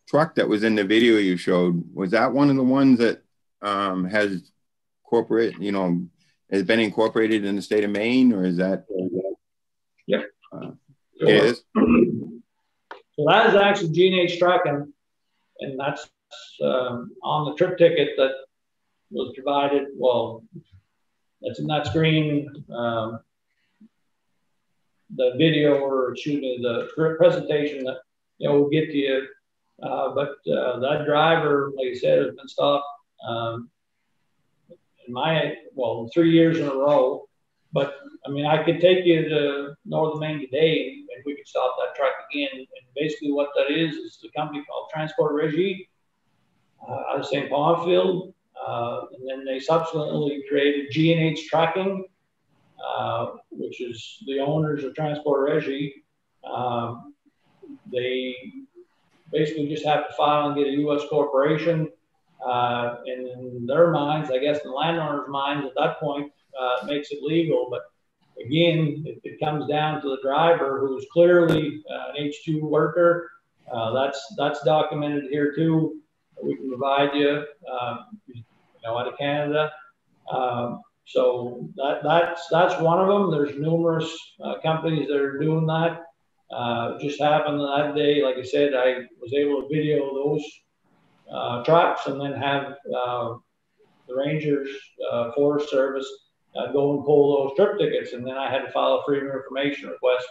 truck that was in the video you showed was that one of the ones that um, has corporate, you know, has been incorporated in the state of Maine, or is that? Yeah, uh, it is. So that is actually G&H trucking, and that's um, on the trip ticket that was provided. Well, that's in that screen. Um, the video or me, the presentation that you know will get to you. Uh, but uh, that driver, like I said, has been stopped um, in my well three years in a row. But I mean, I could take you to Northern Maine today, and we could stop that truck again. And basically, what that is is a company called Transport Regie uh, out of St. Pamphile. Uh, and then they subsequently created G&H Trucking, uh, which is the owners of Transport Regie. Um, they basically just have to file and get a U.S. corporation. Uh, and in their minds, I guess in the landowner's minds at that point, uh, makes it legal. But again, it, it, comes down to the driver who's clearly uh, an H2 worker. Uh, that's that's documented here too. We can provide you, um, you know, out of Canada. Um, so that that's that's one of them. There's numerous uh, companies that are doing that. Uh, just happened that day, like I said, I was able to video those uh, trucks and then have uh, the Rangers Forest Service uh, go and pull those trip tickets, and then I had to file a freedom of information request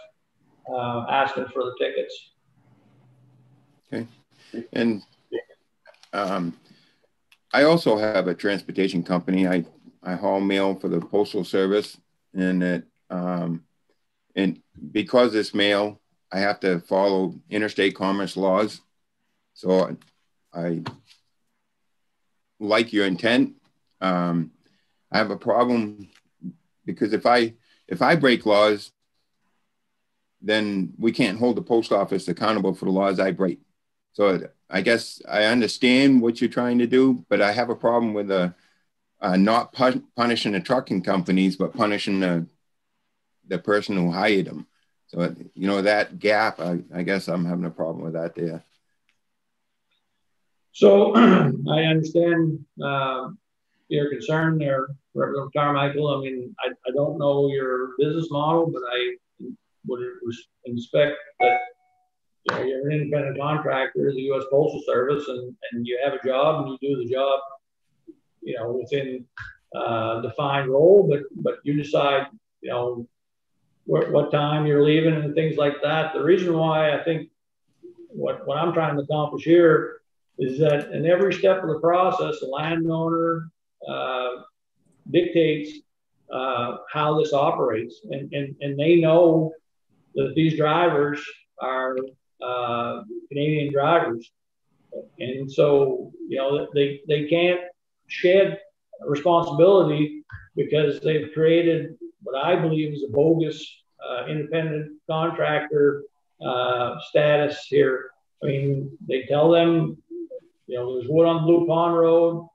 asking for the tickets. Okay, and um, I also have a transportation company. I I haul mail for the postal service, and it um, and because this mail, I have to follow interstate commerce laws. So I like your intent. Um, I have a problem because if I if I break laws, then we can't hold the post office accountable for the laws I break. So I guess I understand what you're trying to do, but I have a problem with the uh, not pu- punishing the trucking companies, but punishing the the person who hired them. So you know that gap, I, I guess I'm having a problem with that there. So <clears throat> I understand uh, your concern there, Representative Carmichael. I mean, I, I don't know your business model, but I would expect that you know, you're an independent contractor, the U.S. Postal Service, and, and you have a job and you do the job you know, within uh, defined role, but but you decide, you know, what, what time you're leaving and things like that. The reason why I think what, what I'm trying to accomplish here is that in every step of the process, the landowner uh, dictates uh, how this operates, and, and, and they know that these drivers are uh, Canadian drivers, and so you know they they can't shed responsibility because they've created what I believe is a bogus uh, independent contractor uh, status here. I mean, they tell them, you know, there's wood on Blue Pond Road,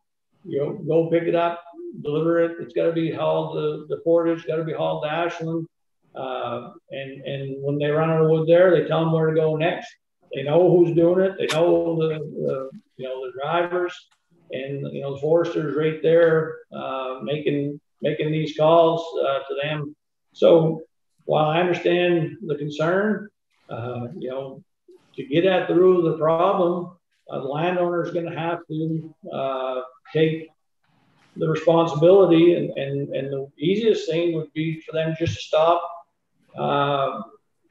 you know, go pick it up, deliver it. It's got to be hauled to the portage, got to be hauled to Ashland. Uh, and and when they run out of wood there, they tell them where to go next. They know who's doing it. They know the, the you know the drivers and you know the foresters right there uh, making making these calls uh, to them. So while I understand the concern, uh, you know, to get at the root of the problem, uh, the landowner is going to have to uh, take the responsibility, and, and and the easiest thing would be for them just to stop. Uh,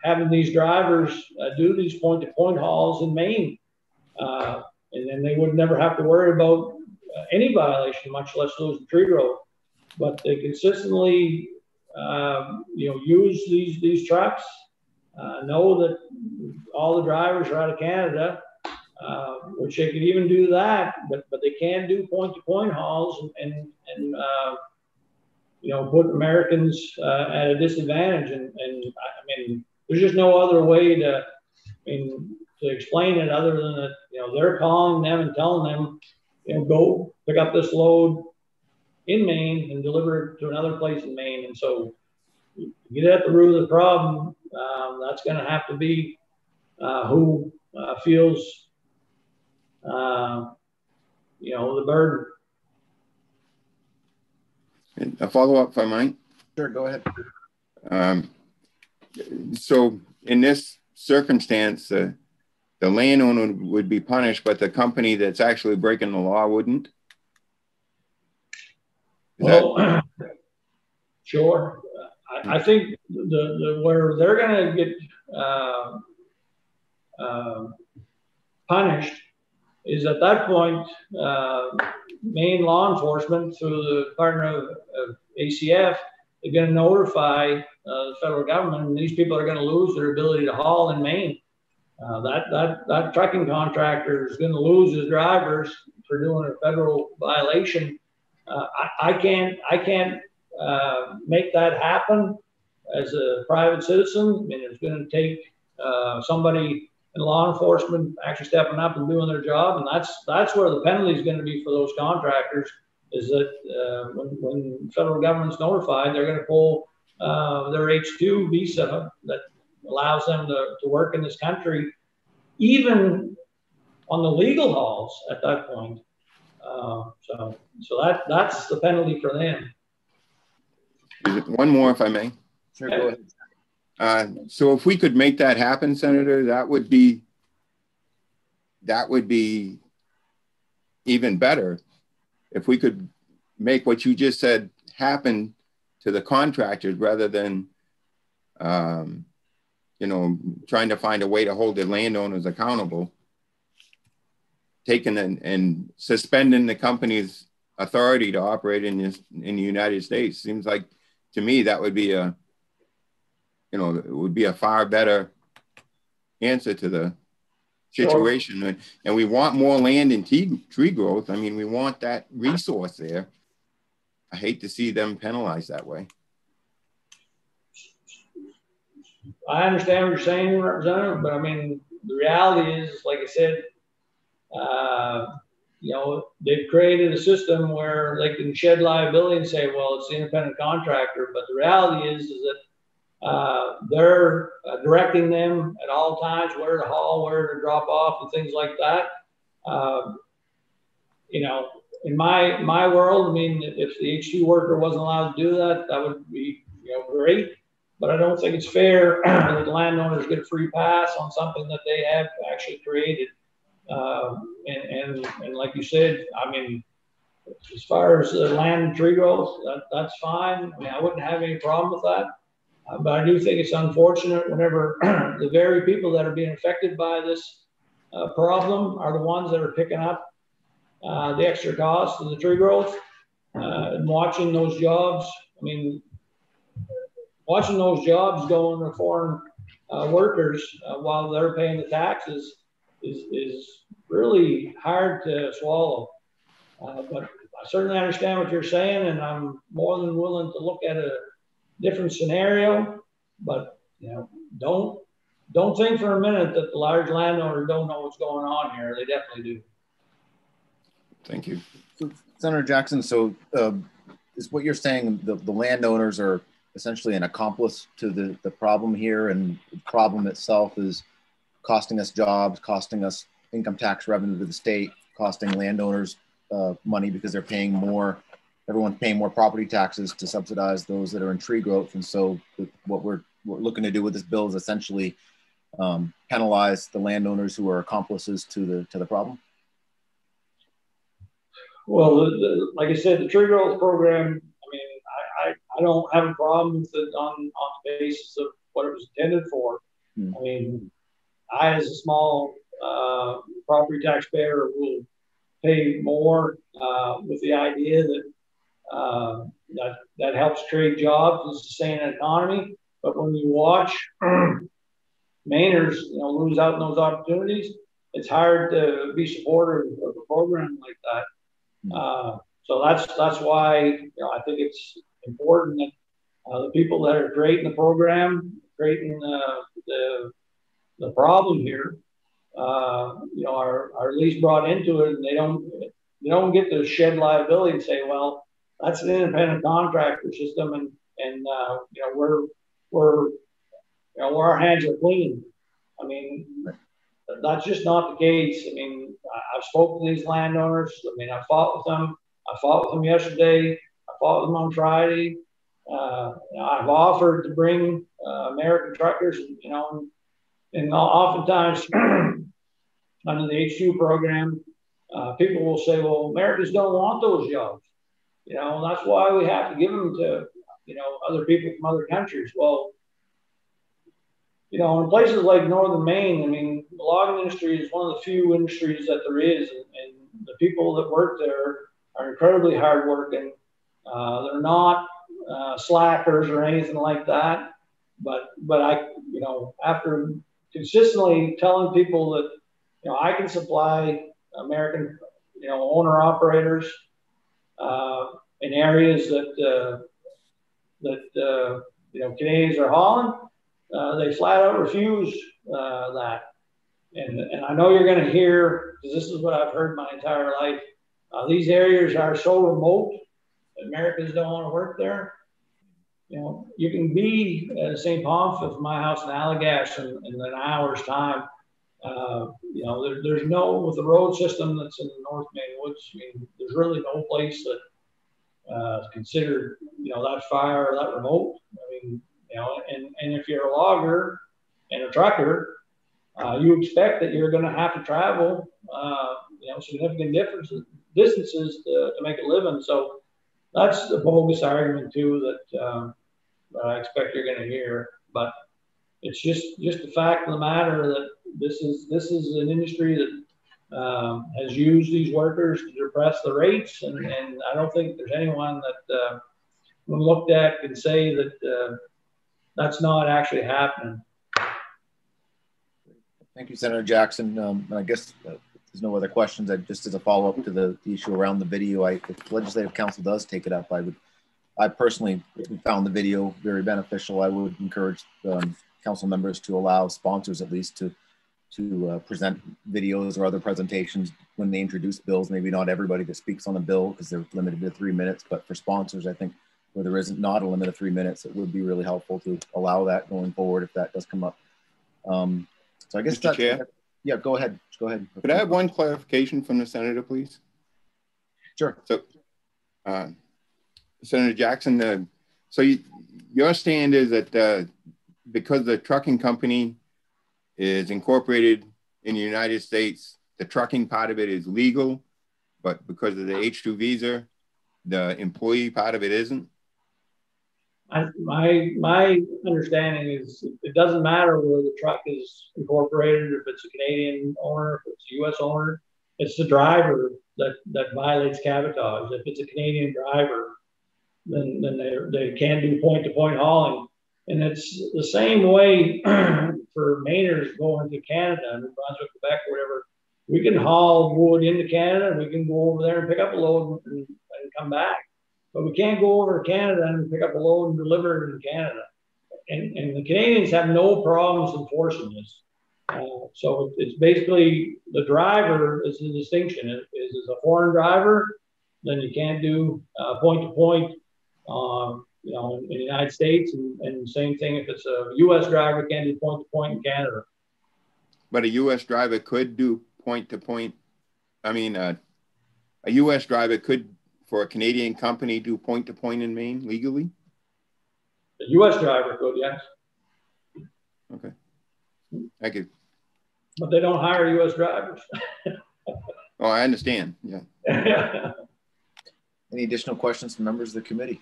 having these drivers do these point-to-point hauls in Maine, and then they would never have to worry about uh, any violation, much less the tree road. But they consistently, um, you know, use these these trucks. Uh, know that all the drivers are out of Canada, uh, which they could even do that, but but they can do point to point hauls and and, and uh, you know, put Americans uh, at a disadvantage. And, and I mean, there's just no other way to, I mean, to explain it other than that, you know, they're calling them and telling them, you know, go pick up this load in Maine and deliver it to another place in Maine. And so, you get at the root of the problem. Um, that's going to have to be uh, who uh, feels, uh, you know, the burden. A follow up, if I might. Sure, go ahead. Um, so, in this circumstance, uh, the landowner would be punished, but the company that's actually breaking the law wouldn't. Is well, that... <clears throat> sure. I, I, think the, the where they're going to get uh, uh, punished is at that point, uh, Maine law enforcement through the partner of, of ACF, they're going to notify uh, the federal government, and these people are going to lose their ability to haul in Maine. Uh, that that that trucking contractor is going to lose his drivers for doing a federal violation. Uh, I, I, can't I can't uh, make that happen as a private citizen. I mean, it's going to take uh, somebody in law enforcement actually stepping up and doing their job, and that's that's where the penalty is going to be for those contractors. Is that uh, when, when federal government's notified, they're going to pull uh, their H-2 visa that allows them to, to work in this country, even on the legal hauls at that point. Uh, so, so that that's the penalty for them. One more, if I may. Sure, go ahead. Uh, so if we could make that happen, Senator, that would be that would be even better. If we could make what you just said happen to the contractors rather than um, you know, trying to find a way to hold the landowners accountable, taking and, and suspending the company's authority to operate in this in the United States seems like to me that would be a you know it would be a far better answer to the situation sure. and we want more land and tree, tree growth i mean we want that resource there i hate to see them penalized that way I understand what you're saying, Representative, but I mean, the reality is, like I said, uh, you know, they've created a system where they can shed liability and say, well, it's the independent contractor. But the reality is, is that uh, they're uh, directing them at all times where to haul, where to drop off, and things like that. Um, you know, in my my world, I mean, if the H2 worker wasn't allowed to do that, that would be you know great. But I don't think it's fair <clears throat> that landowners get a free pass on something that they have actually created. Um, and, and, and like you said, I mean, as far as the land and tree growth, that, that's fine. I mean, I wouldn't have any problem with that. Uh, but I do think it's unfortunate whenever <clears throat> the very people that are being affected by this uh, problem are the ones that are picking up uh, the extra cost of the tree growth uh, and watching those jobs. I mean, watching those jobs go to foreign uh, workers uh, while they're paying the taxes is, is really hard to swallow. But I certainly understand what you're saying, and I'm more than willing to look at a different scenario. But you know, don't don't think for a minute that the large landowners don't know what's going on here. They definitely do. Thank you, so, Senator Jackson. So, uh, is what you're saying the, the landowners are essentially an accomplice to the, the problem here. And the problem itself is costing us jobs, costing us income tax revenue to the state, costing landowners uh, money because they're paying more. Everyone's paying more property taxes to subsidize those that are in tree growth. And so, what we're, what we're looking to do with this bill is essentially um, penalize the landowners who are accomplices to the to the problem. Well, the, the, like I said, the tree growth program I mean, I—I don't have a problem with it on, on the basis of what it was intended for. Hmm. I mean, I, as a small uh, property taxpayer, will pay more uh, with the idea that uh, that that helps create jobs and sustain an economy. But when you watch <clears throat> Mainers, you know, lose out on those opportunities, it's hard to be supportive of a program like that. Hmm. Uh, so that's that's why you know I think it's important that uh, the people that are creating the program, creating uh, the the problem here, uh, you know, are, are at least brought into it, and they don't they don't get to shed liability and say, well, that's an independent contractor system, and and uh, you know we're we're you know our hands are clean. I mean, that's just not the case. I mean, I, have spoken to these landowners. I mean, I fought with them. I fought with them yesterday. I fought with them on Friday. Uh, I've offered to bring uh, American truckers, you know, and oftentimes <clears throat> under the H2 program, uh, people will say, well, Americans don't want those jobs. You know, that's why we have to give them to, you know, other people from other countries. Well, you know, in places like northern Maine, I mean, the logging industry is one of the few industries that there is, and, and the people that work there are incredibly hardworking. Uh, they're not uh, slackers or anything like that. But but I, you know, after consistently telling people that you know I can supply American, you know, owner operators uh, in areas that uh, that uh, you know Canadians are hauling, uh, they flat out refuse that. And, and I know you're going to hear, because this is what I've heard my entire life. These areas are so remote, Americans don't want to work there. You know, you can be at St. Pamphile, my house in Allagash, in, in an hour's time. Uh, you know, there, there's no, with the road system that's in the North Maine Woods, I mean, there's really no place that uh, considered, you know, that far or that remote. I mean, you know, and, and if you're a logger and a trucker, uh, you expect that you're going to have to travel, uh, you know, significant differences, distances to, to make a living. So that's the bogus argument too that, um, that I expect you're going to hear. But it's just just the fact of the matter that this is this is an industry that um, has used these workers to depress the rates, and, and I don't think there's anyone that uh, when looked at can say that uh, that's not actually happening. Thank you, Senator Jackson. Um, I guess uh, there's no other questions. I, just as a follow up to the, the, issue around the video, I, if the Legislative Council does take it up, I would, I personally found the video very beneficial. I would encourage um, council members to allow sponsors at least to to uh, present videos or other presentations when they introduce bills. Maybe not everybody that speaks on a bill because they're limited to three minutes, but for sponsors, I think where there isn't not a limit of three minutes, it would be really helpful to allow that going forward if that does come up. Um, so I guess Mr. Chair. Yeah, go ahead. Go ahead. Could I have one clarification from the senator, please? Sure. So, uh, Senator Jackson, uh, so you, your stand is that uh, because the trucking company is incorporated in the United States, the trucking part of it is legal, but because of the H2 visa, the employee part of it isn't? I, my my understanding is it doesn't matter where the truck is incorporated, if it's a Canadian owner, if it's a U.S. owner, it's the driver that, that violates cabotage. If it's a Canadian driver, then then they they can do point to point hauling, and it's the same way <clears throat> for Mainers going to Canada, New Brunswick, Quebec, whatever. We can haul wood into Canada, we can go over there and pick up a load and, and come back but we can't go over to Canada and pick up a load and deliver it in Canada. And, and the Canadians have no problems enforcing this. Uh, so it's basically the driver is the distinction. Is is a foreign driver, then you can't do uh, point to point, um, you know, in, in, the United States, and, and same thing if it's a U.S. driver, can't do point to point in Canada. But a U.S. driver could do point to point. I mean, uh, a U.S. driver could for a Canadian company do point to point in Maine legally? The U.S. driver could, yes. Okay. Thank you. But they don't hire U.S. drivers. oh, I understand. Yeah. <laughs> Any additional questions from members of the committee?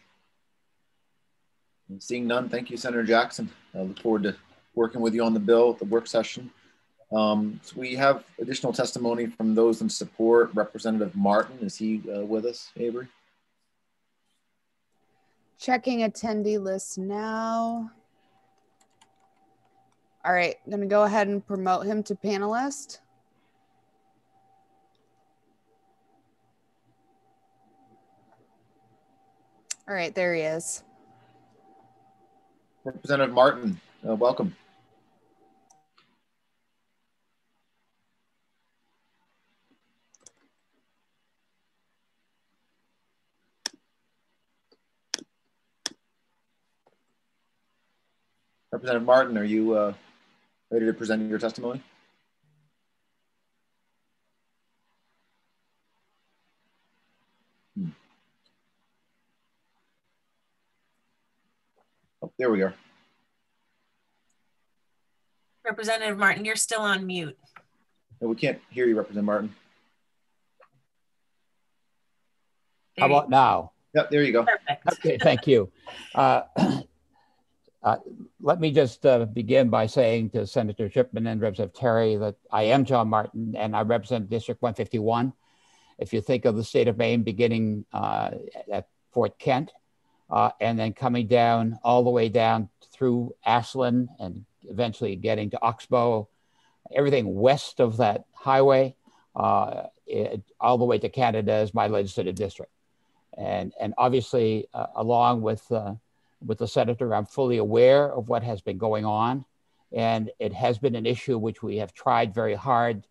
Seeing none, thank you, Senator Jackson. I look forward to working with you on the bill at the work session. Um, so we have additional testimony from those in support. Representative Martin, is he uh, with us, Avery? Checking attendee list now. All right, I'm gonna go ahead and promote him to panelist. All right, there he is. Representative Martin, uh, welcome. Representative Martin, are you uh, ready to present your testimony? There we go. Representative Martin, you're still on mute. No, we can't hear you, Representative Martin. How about now? Yep, there you go. Perfect. Okay, thank you. <laughs> Uh, <clears throat> uh, let me just uh, begin by saying to Senator Chipman and Representative Terry that I am John Martin and I represent District 151. If you think of the state of Maine beginning uh, at Fort Kent uh, and then coming down all the way down through Ashland and eventually getting to Oxbow, everything west of that highway, uh, it, all the way to Canada is my legislative district. And, and obviously, uh, along with, uh, with the senator, I'm fully aware of what has been going on. And it has been an issue which we have tried very hard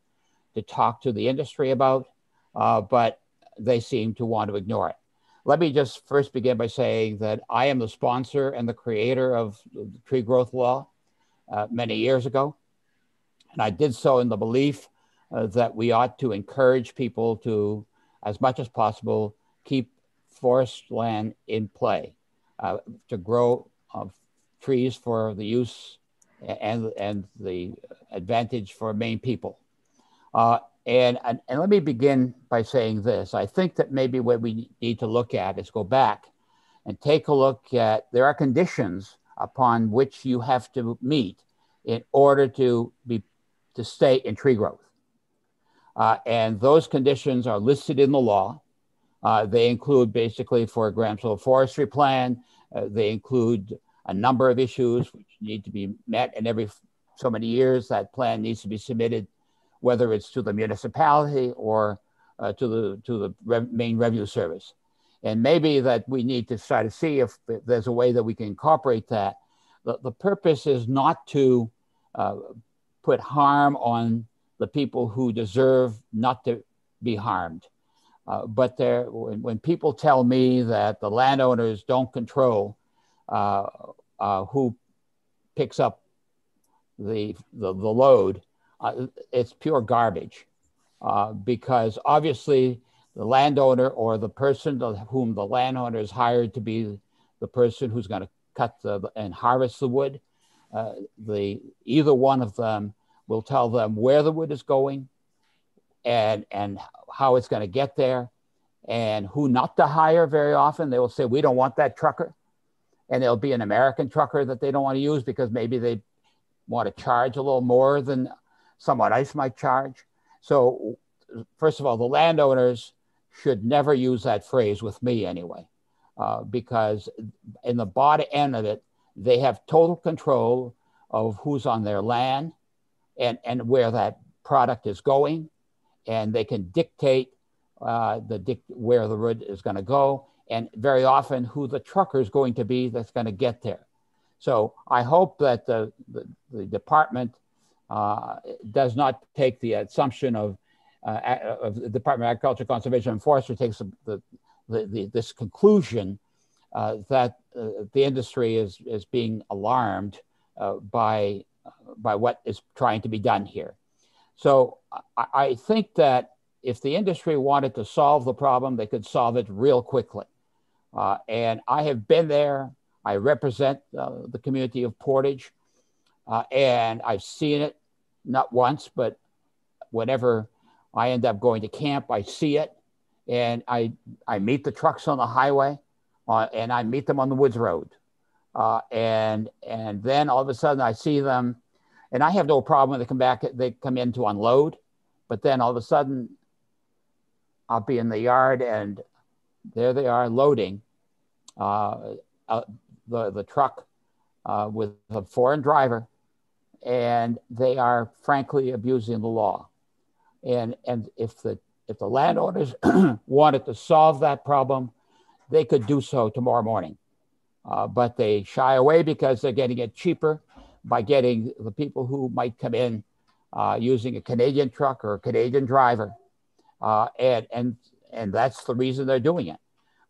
to talk to the industry about, uh, but they seem to want to ignore it. Let me just first begin by saying that I am the sponsor and the creator of the tree growth law uh, many years ago. And I did so in the belief uh, that we ought to encourage people to, as much as possible, keep forest land in play, uh, to grow uh, trees for the use and, and the advantage for Maine people. And, and, and let me begin by saying this. I think that maybe what we need to look at is go back and take a look at there are conditions upon which you have to meet in order to be to stay in tree growth. Uh, and those conditions are listed in the law. Uh, they include basically for a Grahamsville forestry plan. Uh, they include a number of issues which need to be met, and every so many years that plan needs to be submitted, whether it's to the municipality or uh, to the to the Re- Maine revenue service. And maybe that we need to try to see if there's a way that we can incorporate that. The, the purpose is not to uh, put harm on the people who deserve not to be harmed. Uh, but there, when, when, people tell me that the landowners don't control uh, uh, who picks up the, the, the load, uh, it's pure garbage. Uh, because obviously, the landowner or the person to whom the landowner is hired to be the person who's going to cut the, and harvest the wood, uh, the either one of them will tell them where the wood is going and and how it's going to get there and who not to hire very often they will say we don't want that trucker and there'll be an american trucker that they don't want to use because maybe they want to charge a little more than someone else might charge so first of all the landowners should never use that phrase with me anyway uh, because in the bottom end of it they have total control of who's on their land and, and where that product is going. And they can dictate uh, the dic- where the road is going to go, and very often who the trucker is going to be that's going to get there. So I hope that the, the, the department uh, does not take the assumption of, uh, of the Department of Agriculture, Conservation, and Forestry takes the, the, the this conclusion uh, that uh, the industry is, is being alarmed uh, by, by what is trying to be done here. So I, I, think that if the industry wanted to solve the problem, they could solve it real quickly. Uh, and I have been there. I represent uh, the community of Portage, uh, and I've seen it not once, but whenever I end up going to camp, I see it, and I I meet the trucks on the highway uh, and I meet them on the Woods Road. Uh, and and then all of a sudden I see them, and I have no problem when they come back. They come in to unload, but then all of a sudden I'll be in the yard and there they are loading uh, uh, the the truck uh, with a foreign driver, and they are frankly abusing the law. And and if the if the landowners <clears throat> wanted to solve that problem, they could do so tomorrow morning. Uh, but they shy away because they're getting it cheaper by getting the people who might come in uh, using a Canadian truck or a Canadian driver. Uh, and, and, and that's the reason they're doing it.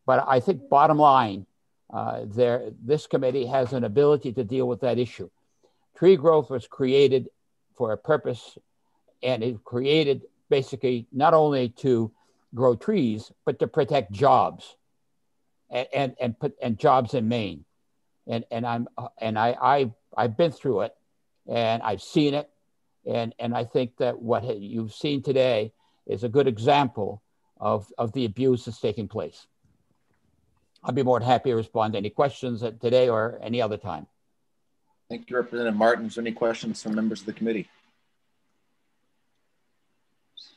But I think bottom line, uh, there, this committee has an ability to deal with that issue. Tree growth was created for a purpose and it created basically not only to grow trees, but to protect jobs and, and, and put and jobs in Maine. And, and I'm, and I, I, I've been through it and I've seen it. And, and I think that what you've seen today is a good example of, of the abuse that's taking place. I'd be more than happy to respond to any questions today or any other time. Thank you, Representative Martin. Is there any questions from members of the committee?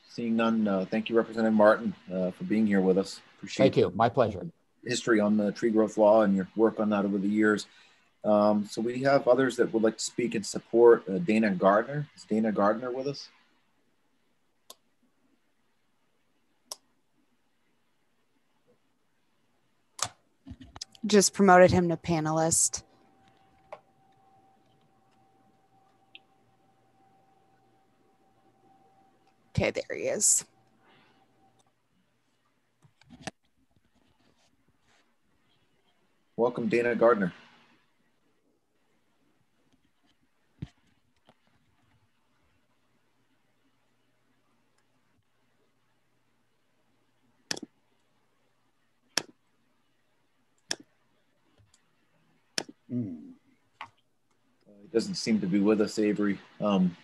Seeing none, uh, thank you, Representative Martin, uh, for being here with us. Appreciate thank you. My pleasure. History on the tree growth law and your work on that over the years. Um, so we have others that would like to speak and support. Uh, Dana Gardner. Is Dana Gardner with us? Just promoted him to panelist. Okay, there he is. Welcome, Dana Gardner. Mm. Uh, he doesn't seem to be with us, Avery. Um,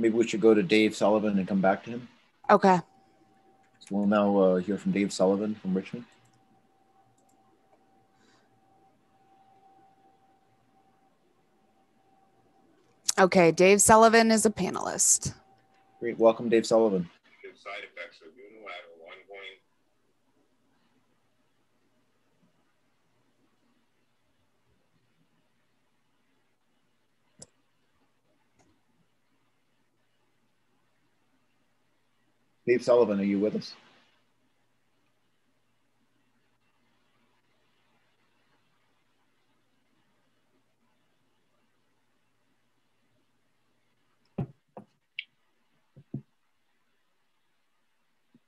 maybe we should go to Dave Sullivan and come back to him. Okay. So we'll now uh, hear from Dave Sullivan from Richmond. Okay, Dave Sullivan is a panelist. Great. Welcome, Dave Sullivan. Dave Sullivan, are you with us?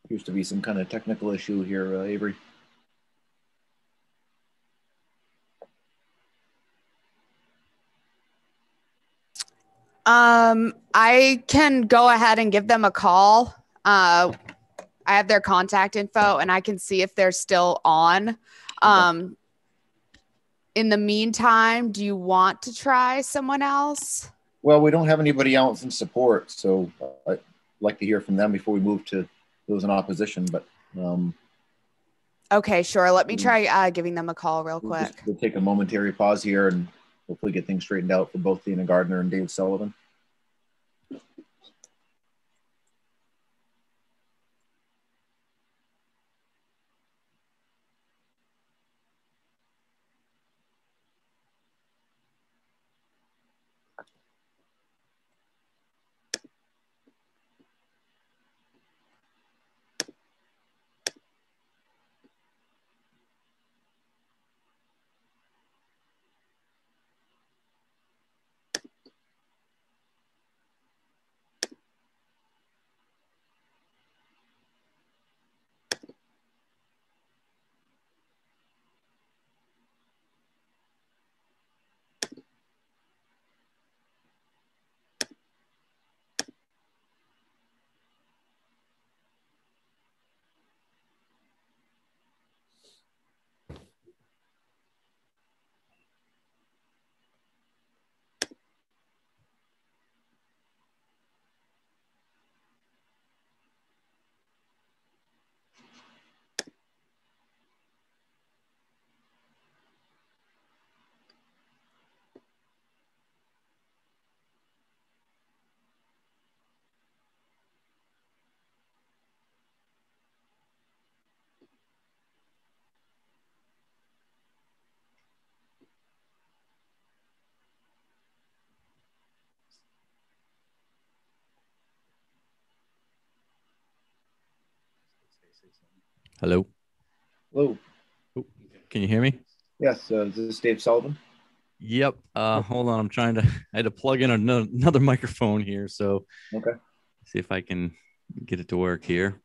Appears to be some kind of technical issue here, uh, Avery. Um, I can go ahead and give them a call. Uh, I have their contact info and I can see if they're still on. Um, in the meantime, do you want to try someone else? Well, we don't have anybody else in support, so I'd like to hear from them before we move to those in opposition. But um, okay, sure. Let me try uh, giving them a call real we'll quick. Just, we'll take a momentary pause here and hopefully get things straightened out for both Dana Gardner and Dave Sullivan. Hello. Hello. Can you hear me? Yes, uh, this is Dave Sullivan. Yep. Uh, hold on. I'm trying to. <laughs> I had to plug in another, another <laughs> microphone here, so okay. See if I can get it to work here.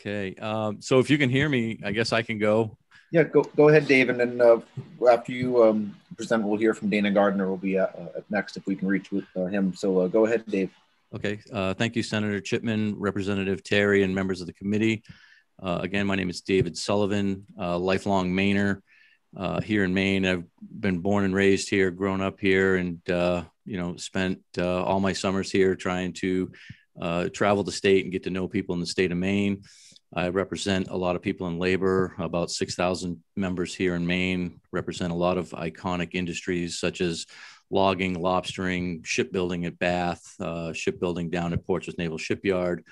Okay. Um, so if you can hear me, I guess I can go. Yeah, go go ahead, Dave, and then uh, after you um, present, we'll hear from Dana Gardner. We'll be uh, next if we can reach with, uh, him. So uh, go ahead, Dave. Okay. Uh, thank you, Senator Chipman, Representative Terry, and members of the committee. Uh, again, my name is David Sullivan, uh, lifelong Mainer uh, here in Maine. I've been born and raised here, grown up here, and uh, you know spent all my summers here trying to travel the state and get to know people in the state of Maine. I represent a lot of people in labor, about 6,000 members here in Maine, represent a lot of iconic industries such as logging, lobstering, shipbuilding at Bath, uh, shipbuilding down at Portsmouth Naval Shipyard.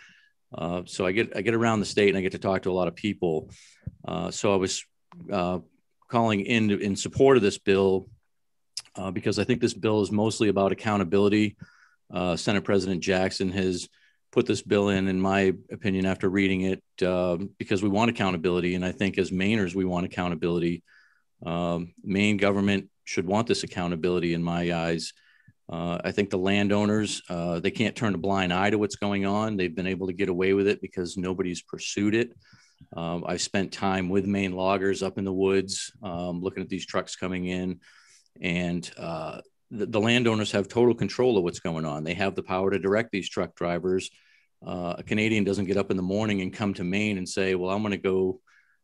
Uh, so I get I get around the state and I get to talk to a lot of people. Uh, so I was uh, calling in in support of this bill uh, because I think this bill is mostly about accountability. Uh, Senate President Jackson has put this bill in, in my opinion, after reading it, uh, because we want accountability. And I think as Mainers, we want accountability. Um, Maine government should want this accountability in my eyes. Uh, I think the landowners, uh, they can't turn a blind eye to what's going on. They've been able to get away with it because nobody's pursued it. Um, I spent time with Maine loggers up in the woods, um, looking at these trucks coming in. And uh, the, the, landowners have total control of what's going on. They have the power to direct these truck drivers. Uh, a Canadian doesn't get up in the morning and come to Maine and say, "Well, I'm going to go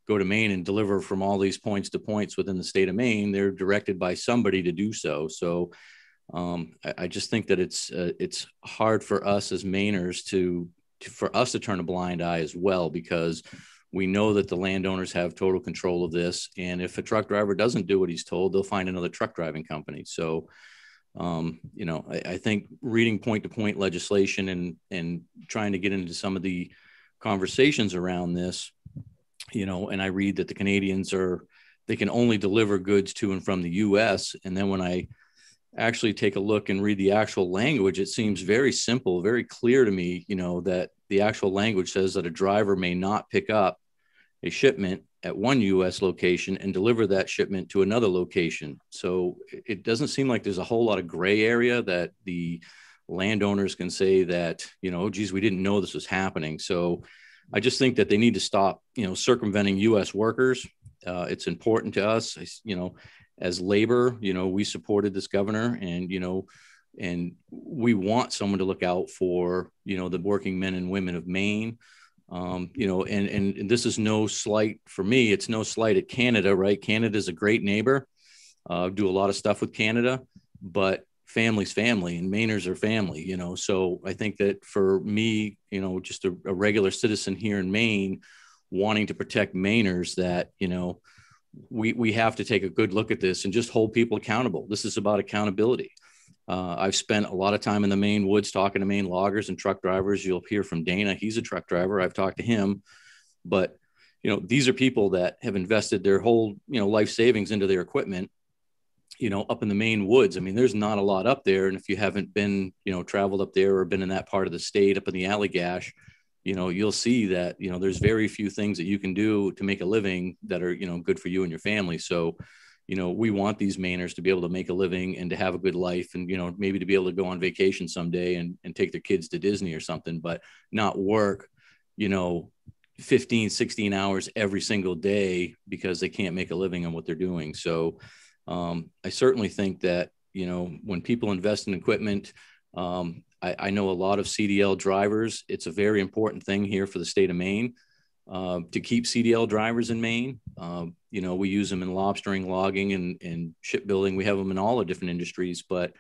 go to Maine and deliver from all these points to points within the state of Maine." They're directed by somebody to do so. So, um, I, I, just think that it's uh, it's hard for us as Mainers to, to for us to turn a blind eye as well because we know that the landowners have total control of this, and if a truck driver doesn't do what he's told, they'll find another truck driving company. So um, you know, I, I think reading point to point legislation and and trying to get into some of the conversations around this, you know, and I read that the Canadians are they can only deliver goods to and from the U.S. And then when I actually take a look and read the actual language, it seems very simple, very clear to me, you know, that the actual language says that a driver may not pick up a shipment at one US location and deliver that shipment to another location. So it doesn't seem like there's a whole lot of gray area that the landowners can say that, you know, geez, we didn't know this was happening. So I just think that they need to stop, you know, circumventing US workers. Uh, it's important to us, you know, as labor, you know, we supported this governor and, you know, and we want someone to look out for, you know, the working men and women of Maine um, you know, and, and, and this is no slight for me. It's no slight at Canada, right? Canada is a great neighbor. Uh, do a lot of stuff with Canada, but family's family and Mainers are family, you know. So I think that for me, you know, just a, a regular citizen here in Maine, wanting to protect Mainers, that you know, we we have to take a good look at this and just hold people accountable. This is about accountability. Uh, I've spent a lot of time in the Maine woods talking to Maine loggers and truck drivers. You'll hear from Dana. He's a truck driver. I've talked to him, but you know, these are people that have invested their whole, you know, life savings into their equipment, you know, up in the Maine woods. I mean, there's not a lot up there. And if you haven't been, you know, traveled up there or been in that part of the state up in the Allagash, you know, you'll see that, you know, there's very few things that you can do to make a living that are, you know, good for you and your family. So, you know, we want these Mainers to be able to make a living and to have a good life and, you know, maybe to be able to go on vacation someday and, and take their kids to Disney or something, but not work, you know, 15, 16 hours every single day because they can't make a living on what they're doing. So um, I certainly think that, you know, when people invest in equipment, um, I, I know a lot of CDL drivers. It's a very important thing here for the state of Maine uh, to keep CDL drivers in Maine. Uh, you know, we use them in lobstering, logging, and, and shipbuilding. We have them in all the different industries, but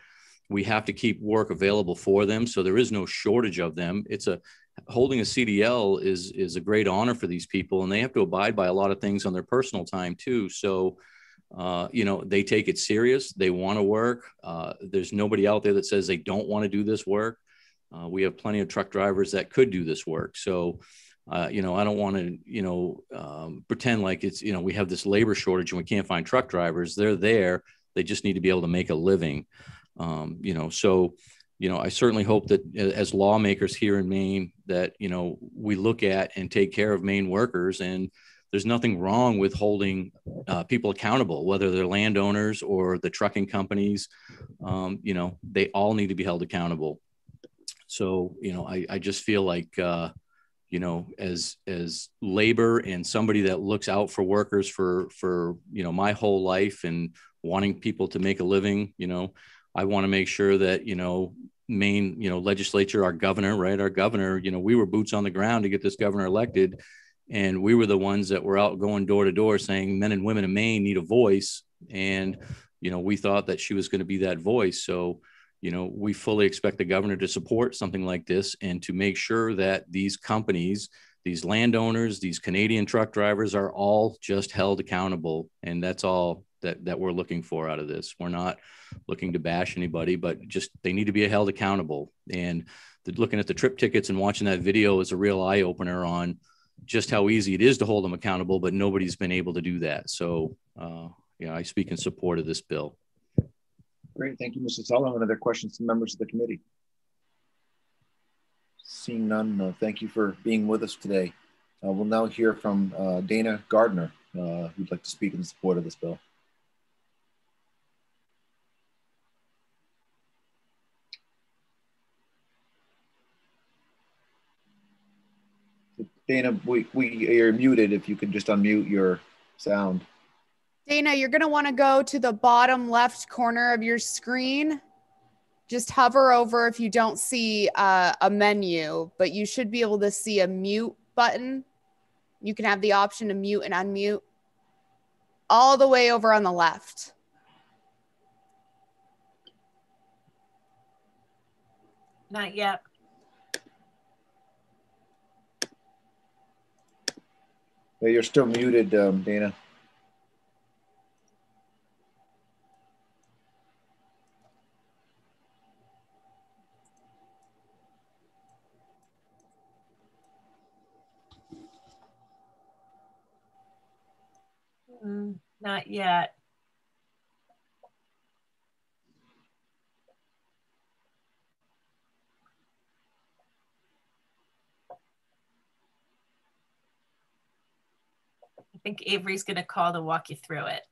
we have to keep work available for them. So there is no shortage of them. It's a holding a CDL is is a great honor for these people, and they have to abide by a lot of things on their personal time too. So. Uh, you know, they take it serious. They want to work. Uh, there's nobody out there that says they don't want to do this work. Uh, we have plenty of truck drivers that could do this work. So, uh, you know, I don't want to, you know, um, pretend like it's, you know, we have this labor shortage and we can't find truck drivers. They're there. They just need to be able to make a living. Um, you know, so you know, I certainly hope that as lawmakers here in Maine, that you know we look at and take care of Maine workers, and there's nothing wrong with holding uh, people accountable, whether they're landowners or the trucking companies. Um, you know, they all need to be held accountable. So, you know, I, I just feel like, uh, you know, as as labor and somebody that looks out for workers for for you know my whole life and wanting people to make a living, you know, I want to make sure that, you know, Maine, you know, legislature, our governor, right? Our governor, you know, we were boots on the ground to get this governor elected. And we were the ones that were out going door to door saying men and women in Maine need a voice. And, you know, we thought that she was going to be that voice. So, you know, we fully expect the governor to support something like this and to make sure that these companies, these landowners, these Canadian truck drivers are all just held accountable. And that's all that that we're looking for out of this. We're not looking to bash anybody, but just they need to be held accountable. And the, looking at the trip tickets and watching that video is a real eye opener on just how easy it is to hold them accountable, but nobody's been able to do that. So, uh, yeah, I speak in support of this bill. Great, thank you, Mr. Sullivan. Other questions from members of the committee? Seeing none, uh, thank you for being with us today. Uh, we'll now hear from uh, Dana Gardner, uh, who'd like to speak in support of this bill. Dana, we, we you're muted. If you could just unmute your sound. Dana, you're going to want to go to the bottom left corner of your screen. Just hover over if you don't see uh, a menu, but you should be able to see a mute button. You can have the option to mute and unmute all the way over on the left. Not yet. You're still muted, um, Dana. Mm, not yet. Think Avery's going to call to walk you through it.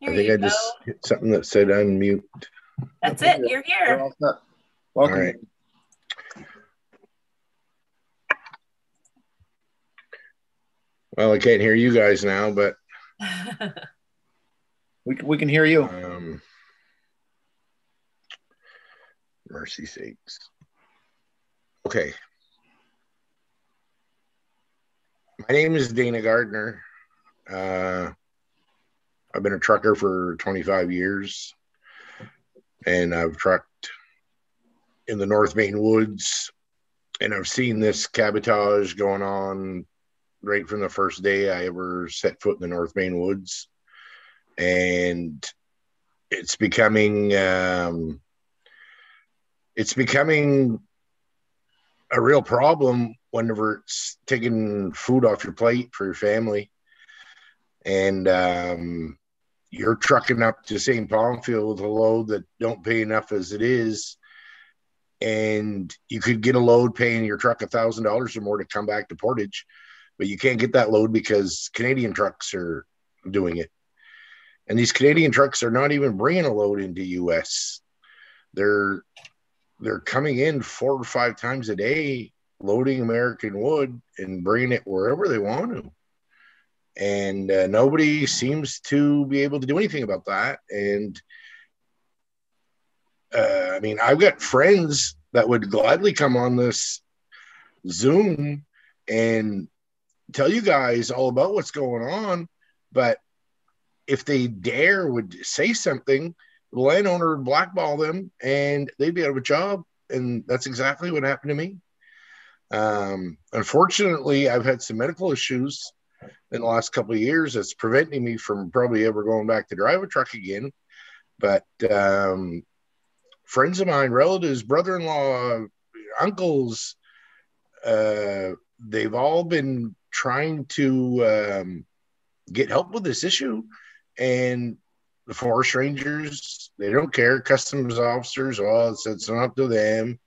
Here I think I go. just hit something that said unmute. That's it. You're here. Welcome. All right. Well, I can't hear you guys now, but <laughs> we we can hear you. Um, mercy sakes. Okay. My name is Dana Gardner. Uh, I've been a trucker for 25 years and I've trucked in the North Maine woods and I've seen this cabotage going on right from the first day I ever set foot in the North Maine woods. And it's becoming, um, it's becoming a real problem whenever it's taking food off your plate for your family. And um, you're trucking up to St. Pamphile with a load that don't pay enough as it is, and you could get a load paying your truck a thousand dollars or more to come back to Portage, but you can't get that load because Canadian trucks are doing it, and these Canadian trucks are not even bringing a load into U.S. They're they're coming in four or five times a day, loading American wood and bringing it wherever they want to and uh, nobody seems to be able to do anything about that. And uh, I mean, I've got friends that would gladly come on this Zoom and tell you guys all about what's going on, but if they dare would say something, the landowner would blackball them and they'd be out of a job. And that's exactly what happened to me. Um, unfortunately, I've had some medical issues in the last couple of years that's preventing me from probably ever going back to drive a truck again. But um, friends of mine, relatives, brother-in-law, uncles, uh, they've all been trying to um, get help with this issue, and the forest rangers they don't care. Customs officers, well, it's, it's not up to them.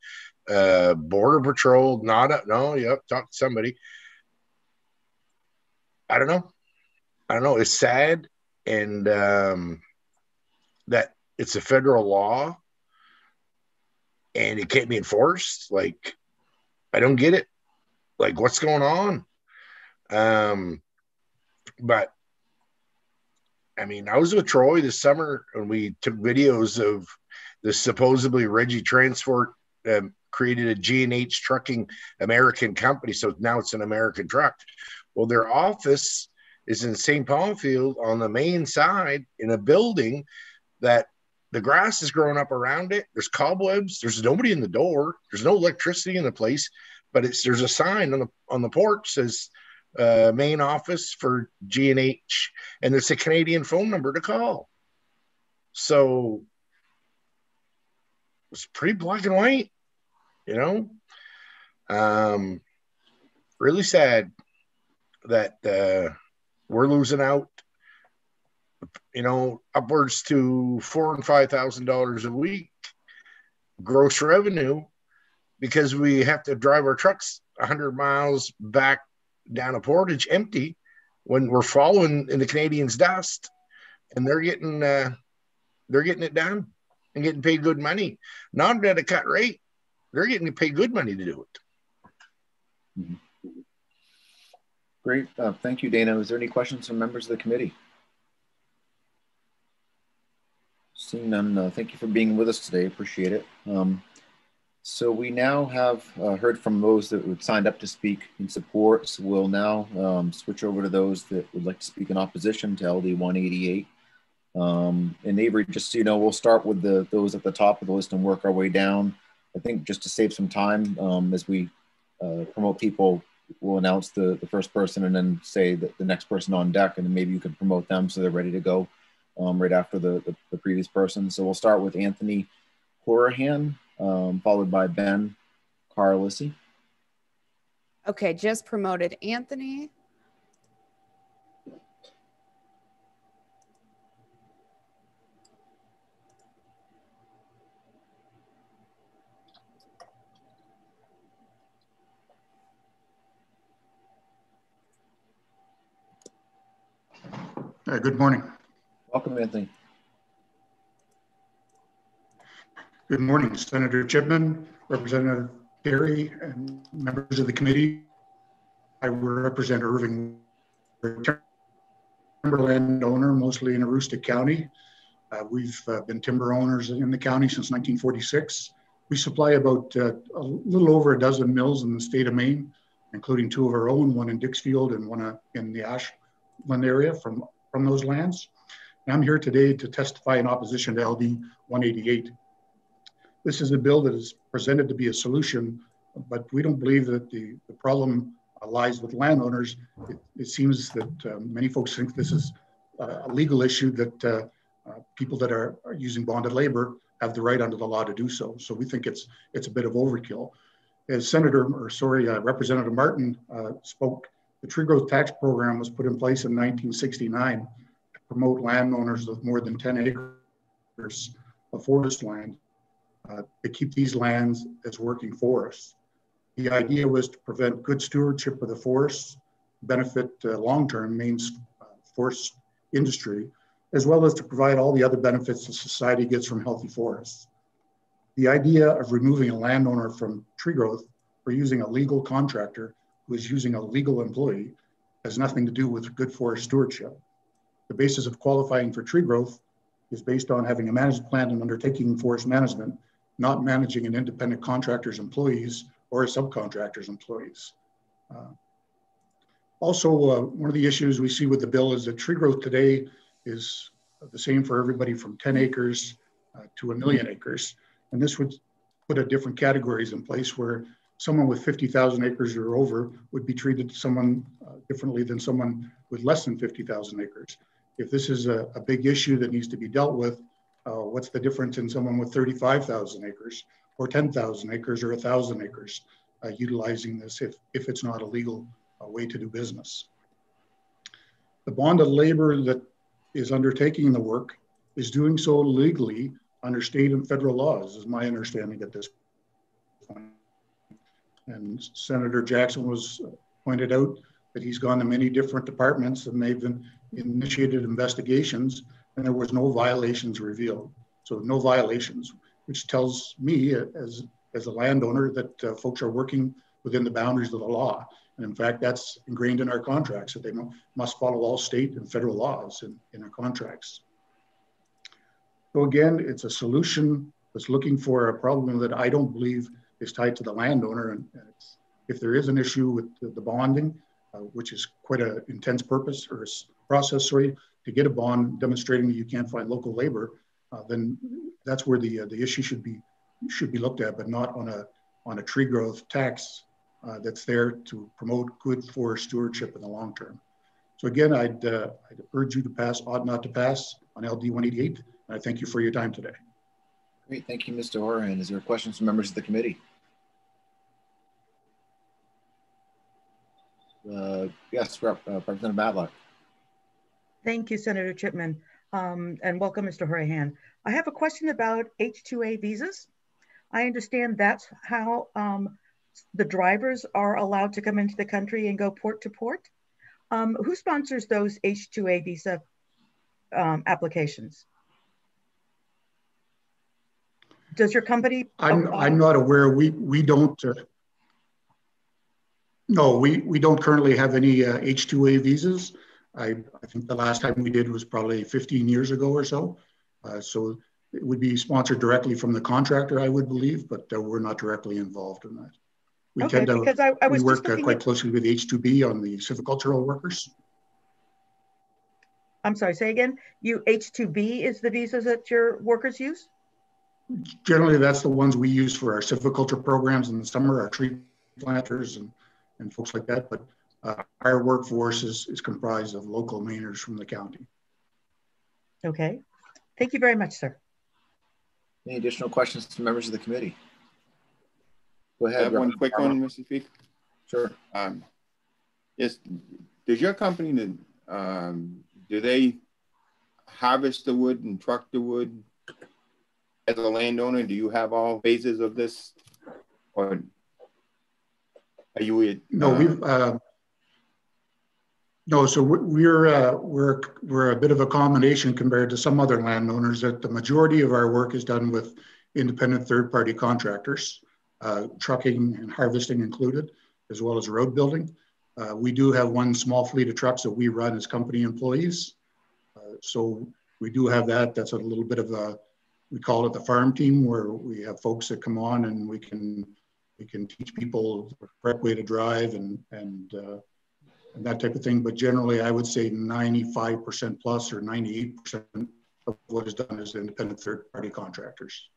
Uh, Border Patrol, not up. No, yep, talk to somebody. I don't know. I don't know. It's sad, and um, that it's a federal law, and it can't be enforced. Like, I don't get it. Like, what's going on? Um, but I mean, I was with Troy this summer and we took videos of the supposedly Reggie Transport um, created a G&H trucking American company. So now it's an American truck. Well, their office is in St. Pamphile on the Maine side in a building that the grass is growing up around it. There's cobwebs. There's nobody in the door. There's no electricity in the place, but it's there's a sign on the on the porch says uh, main office for G and H, and it's a Canadian phone number to call. So it's pretty black and white, you know. Um, really sad that uh, we're losing out. You know, upwards to four and five thousand dollars a week gross revenue because we have to drive our trucks 100 miles back down a Portage empty when we're following in the Canadians' dust, and they're getting uh, they're getting it done and getting paid good money, not at a cut rate. They're getting paid good money to do it. Great, uh, thank you, Dana. Is there any questions from members of the committee? Seeing none, uh, thank you for being with us today. Appreciate it. Um, so we now have uh, heard from those that would signed up to speak in support. So we'll now um, switch over to those that would like to speak in opposition to LD 188. Um, and Avery, just so you know, we'll start with the those at the top of the list and work our way down. I think just to save some time um, as we uh, promote people, we'll announce the, the first person and then say that the next person on deck, and then maybe you can promote them so they're ready to go um, right after the, the, the previous person. So we'll start with Anthony Hourihan um, followed by Ben Carlisle. Okay, just promoted Anthony. Uh, good morning. Welcome, Anthony. Good morning, Senator Chipman, Representative Terry, and members of the committee. I represent Irving, timberland owner, mostly in Aroostook County. Uh, we've uh, been timber owners in the county since 1946. We supply about uh, a little over a dozen mills in the state of Maine, including two of our own, one in Dixfield and one uh, in the Ashland area from, from those lands. And I'm here today to testify in opposition to LD 188. This is a bill that is presented to be a solution, but we don't believe that the, the problem lies with landowners. It, it seems that uh, many folks think this is a legal issue that uh, uh, people that are, are, using bonded labor have the right under the law to do so. So we think it's it's a bit of overkill. As Senator, or sorry, uh, Representative Martin uh, spoke, the tree growth tax program was put in place in 1969 to promote landowners with more than 10 acres of forest land uh, to keep these lands as working forests. The idea was to prevent good stewardship of the forests, benefit uh, long-term Maine's uh, forest industry, as well as to provide all the other benefits that society gets from healthy forests. The idea of removing a landowner from tree growth or using a legal contractor who is using a legal employee has nothing to do with good forest stewardship. The basis of qualifying for tree growth is based on having a managed plan and undertaking forest management not managing an independent contractor's employees or a subcontractor's employees. Uh, also, uh, one of the issues we see with the bill is that tree growth today is the same for everybody from 10 acres uh, to a million acres. And this would put a different categories in place where someone with 50,000 acres or over would be treated someone uh, differently than someone with less than 50,000 acres. If this is a, a, big issue that needs to be dealt with, uh, what's the difference in someone with 35,000 acres or 10,000 acres or 1,000 acres uh, utilizing this if, if it's not a legal uh, way to do business? The bond of labor that is undertaking the work is doing so legally under state and federal laws, is my understanding at this point. And Senator Jackson was pointed out that he's gone to many different departments and they've initiated investigations and there was no violations revealed. So no violations, which tells me as, as a landowner that uh, folks are working within the boundaries of the law. And in fact, that's ingrained in our contracts that they must follow all state and federal laws in, in our contracts. So again, it's a solution that's looking for a problem that I don't believe is tied to the landowner. And, if there is an issue with the, the bonding, uh, which is quite an intense purpose or process, sorry, to get a bond demonstrating that you can't find local labor, uh, then that's where the uh, the issue should be should be looked at, but not on a on a tree growth tax uh, that's there to promote good forest stewardship in the long term. So again, I'd, uh, I'd urge you to pass ought not to pass on LD 188. And I thank you for your time today. Great, thank you, Mr. Horan. Is there questions from members of the committee? Yes, Rep, uh, Representative Matlock. Thank you, Senator Chipman, um, and welcome, Mr. Horan. I have a question about H-2A visas. I understand that's how um, the drivers are allowed to come into the country and go port to port. Um, who sponsors those H-2A visa um, applications? Does your company? I'm, I'm not aware. We, we don't, uh, no, we, we don't currently have any uh, H-2A visas. I, I think the last time we did was probably 15 years ago or so. Uh, so it would be sponsored directly from the contractor, I would believe, but uh, we're not directly involved in that. We okay, tend to because I, I we work uh, quite closely with H2B on the silvicultural workers. I'm sorry, say again. You H2B is the visas that your workers use? Generally, that's the ones we use for our silviculture programs in the summer, our tree planters and, and folks like that. But uh, our workforce is, is comprised of local Mainers from the county. Okay. Thank you very much, sir. Any additional questions to members of the committee? Go ahead. I have one quick one, Mr. Speaker. Sure. Um, yes, does your company, um, do they harvest the wood and truck the wood as a landowner? Do you have all phases of this, or are you? Uh, no, we've. Uh, no, so we're uh, we're we're a bit of a combination compared to some other landowners. That the majority of our work is done with independent third-party contractors uh, trucking and harvesting included, as well as road building. Uh, we do have one small fleet of trucks that we run as company employees. Uh, so we do have that. That's a little bit of a, we call it the farm team, where we have folks that come on and we can we can teach people the correct way to drive and and, uh, and that type of thing. But generally, I would say 95% plus or 98% of what is done is independent third-party contractors.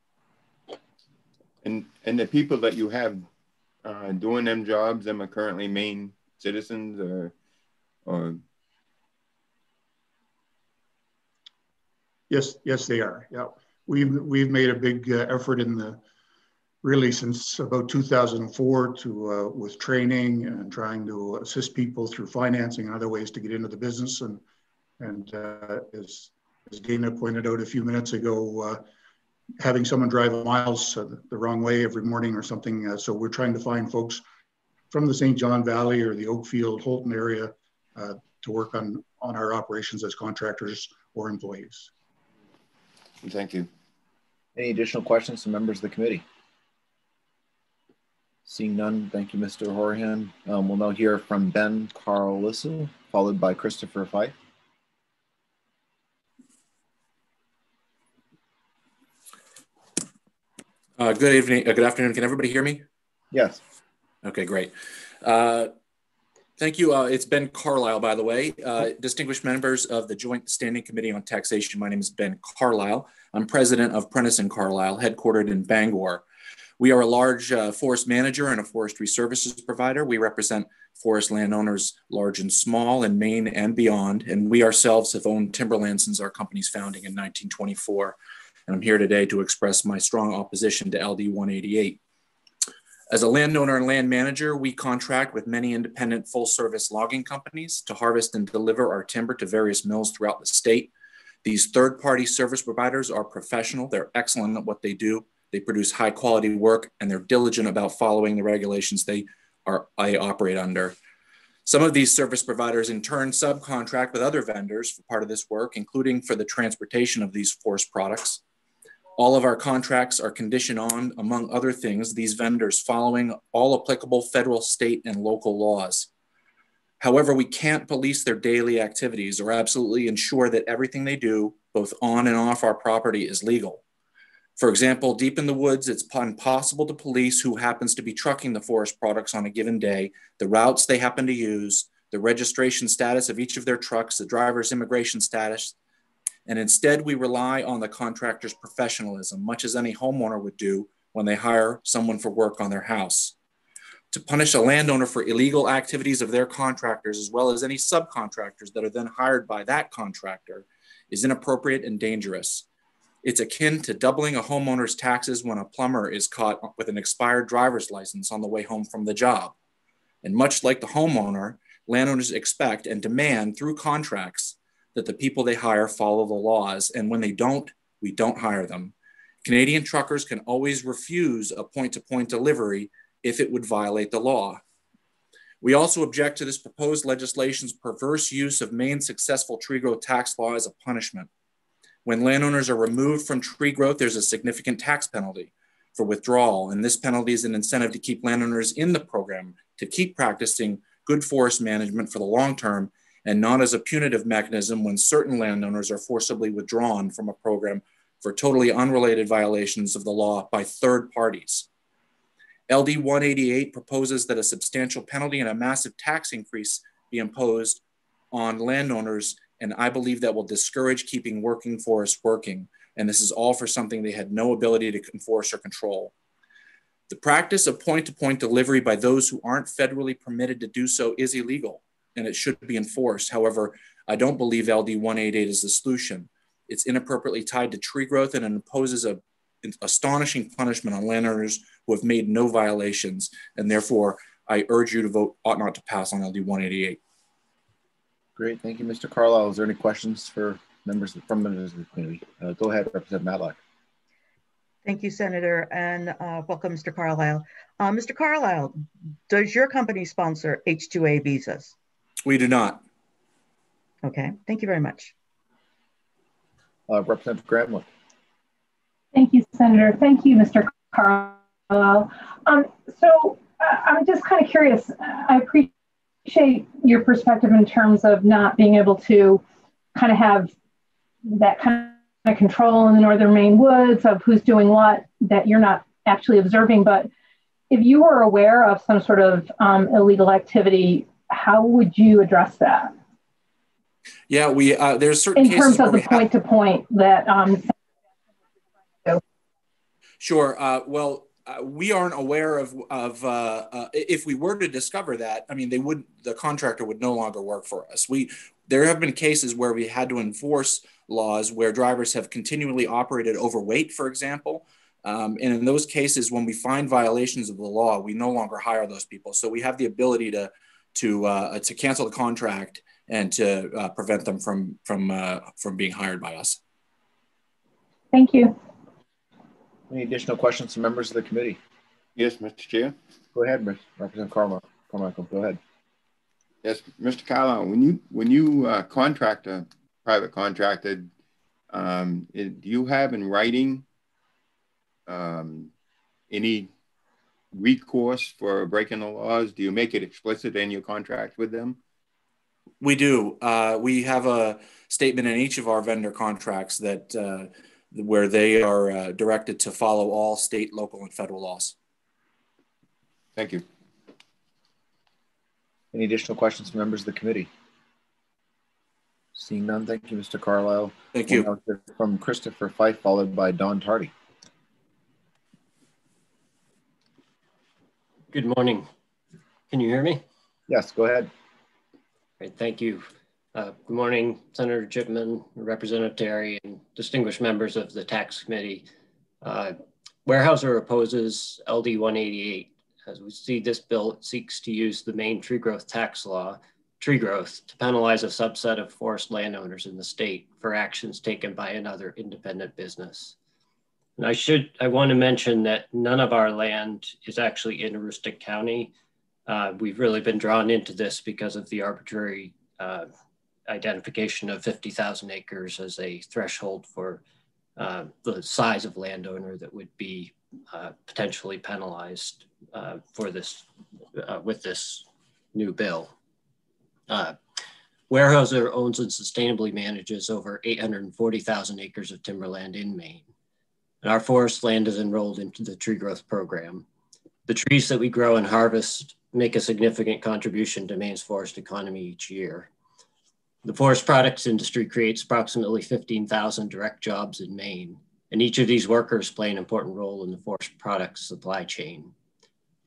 And and the people that you have uh, doing them jobs, them are currently Maine citizens or or? Yes yes they are. Yeah we've we've made a big uh, effort in the really since about 2004 to uh, with training and trying to assist people through financing and other ways to get into the business and and uh, as as Dana pointed out a few minutes ago uh, having someone drive miles uh, the wrong way every morning or something. Uh, so we're trying to find folks from the St. John Valley or the Oakfield, Houlton area uh, to work on, on our operations as contractors or employees. Thank you. Any additional questions from members of the committee? Seeing none, thank you, Mr. Horan. Um, we'll now hear from Ben Carlisle, followed by Christopher Fife. Uh, good evening. Uh, good afternoon. Can everybody hear me? Yes. Okay, great. Uh, thank you. Uh, it's Ben Carlisle, by the way. Uh, distinguished members of the Joint Standing Committee on Taxation, my name is Ben Carlisle. I'm president of Prentiss and Carlisle, headquartered in Bangor. We are a large uh, forest manager and a forestry services provider. We represent forest landowners large and small in Maine and beyond. And we ourselves have owned timberland since our company's founding in 1924. And I'm here today to express my strong opposition to LD 188. As a landowner and land manager, we contract with many independent full service logging companies to harvest and deliver our timber to various mills throughout the state. These third party service providers are professional, they're excellent at what they do, they produce high quality work, and they're diligent about following the regulations they are I operate under. Some of these service providers in turn subcontract with other vendors for part of this work, including for the transportation of these forest products. All of our contracts are conditioned on, among other things, these vendors following all applicable federal, state, and local laws. However, we can't police their daily activities or absolutely ensure that everything they do, both on and off our property, is legal. For example, deep in the woods, it's impossible to police who happens to be trucking the forest products on a given day, the routes they happen to use, the registration status of each of their trucks, the driver's immigration status, and instead we rely on the contractor's professionalism, much as any homeowner would do when they hire someone for work on their house. To punish a landowner for illegal activities of their contractors, as well as any subcontractors that are then hired by that contractor, is inappropriate and dangerous. It's akin to doubling a homeowner's taxes when a plumber is caught with an expired driver's license on the way home from the job. And much like the homeowner, landowners expect and demand through contracts that the people they hire follow the laws. And when they don't, we don't hire them. Canadian truckers can always refuse a point to point delivery if it would violate the law. We also object to this proposed legislation's perverse use of Maine's successful tree growth tax law as a punishment. When landowners are removed from tree growth, there's a significant tax penalty for withdrawal, and this penalty is an incentive to keep landowners in the program to keep practicing good forest management for the long term and not as a punitive mechanism when certain landowners are forcibly withdrawn from a program for totally unrelated violations of the law by third parties. LD 188 proposes that a substantial penalty and a massive tax increase be imposed on landowners, and I believe that will discourage keeping working forests working. And this is all for something they had no ability to enforce or control. The practice of point to point delivery by those who aren't federally permitted to do so is illegal and it should be enforced. However, I don't believe LD 188 is the solution. It's inappropriately tied to tree growth and imposes a astonishing punishment on landowners who have made no violations. And therefore, I urge you to vote ought not to pass on LD 188. Great, thank you, Mr. Carlisle. Is there any questions for members from members of the community? Uh, go ahead, Representative Matlock. Thank you, Senator, and uh, welcome, Mr. Carlisle. Uh, Mr. Carlisle, does your company sponsor H-2A visas? We do not. Okay, thank you very much. Uh, Representative Gramlich. Thank you, Senator. Thank you, Mr. Carlisle. Um, so uh, I'm just kind of curious. I appreciate your perspective in terms of not being able to kind of have that kind of control in the northern Maine woods of who's doing what that you're not actually observing. But if you were aware of some sort of um, illegal activity how would you address that? Yeah, we uh, there's certain in terms of the point to point that. Um, sure. Uh, well, uh, we aren't aware of of uh, uh, if we were to discover that. I mean, they would the contractor would no longer work for us. We there have been cases where we had to enforce laws where drivers have continually operated overweight, for example. Um, and in those cases, when we find violations of the law, we no longer hire those people. So we have the ability to to uh, to cancel the contract and to uh, prevent them from from from being hired by us. Thank you. Any additional questions from members of the committee? Yes, Mr. Chair. Go ahead, Mr. Representative Carmichael. Carmichael. Go ahead. Yes, Mr. Carlisle, when you when you uh, contract a private contractor, um, it, do you have in writing um, any recourse for breaking the laws? Do you make it explicit in your contract with them? We do. Uh, we have a statement in each of our vendor contracts that uh, where they are uh, directed to follow all state, local, and federal laws. Thank you. Any additional questions from members of the committee? Seeing none, thank you, Mr. Carlisle. Thank you. From Christopher Fife, followed by Don Tardy. Good morning. Can you hear me? Yes, go ahead. Great, thank you. Uh, good morning, Senator Chipman, Representative Terry, and distinguished members of the tax committee. Uh, Weyerhaeuser opposes LD 188. As we see this bill, seeks to use the Maine tree growth tax law, tree growth, to penalize a subset of forest landowners in the state for actions taken by another independent business. And I should, I want to mention that none of our land is actually in Aroostook County. Uh, we've really been drawn into this because of the arbitrary uh, identification of 50,000 acres as a threshold for uh, the size of landowner that would be uh, potentially penalized uh, for this uh, with this new bill. Uh, Weyerhaeuser owns and sustainably manages over 840,000 acres of timberland in Maine. And our forest land is enrolled into the tree growth program. The trees that we grow and harvest make a significant contribution to Maine's forest economy each year. The forest products industry creates approximately 15,000 direct jobs in Maine, and each of these workers play an important role in the forest products supply chain.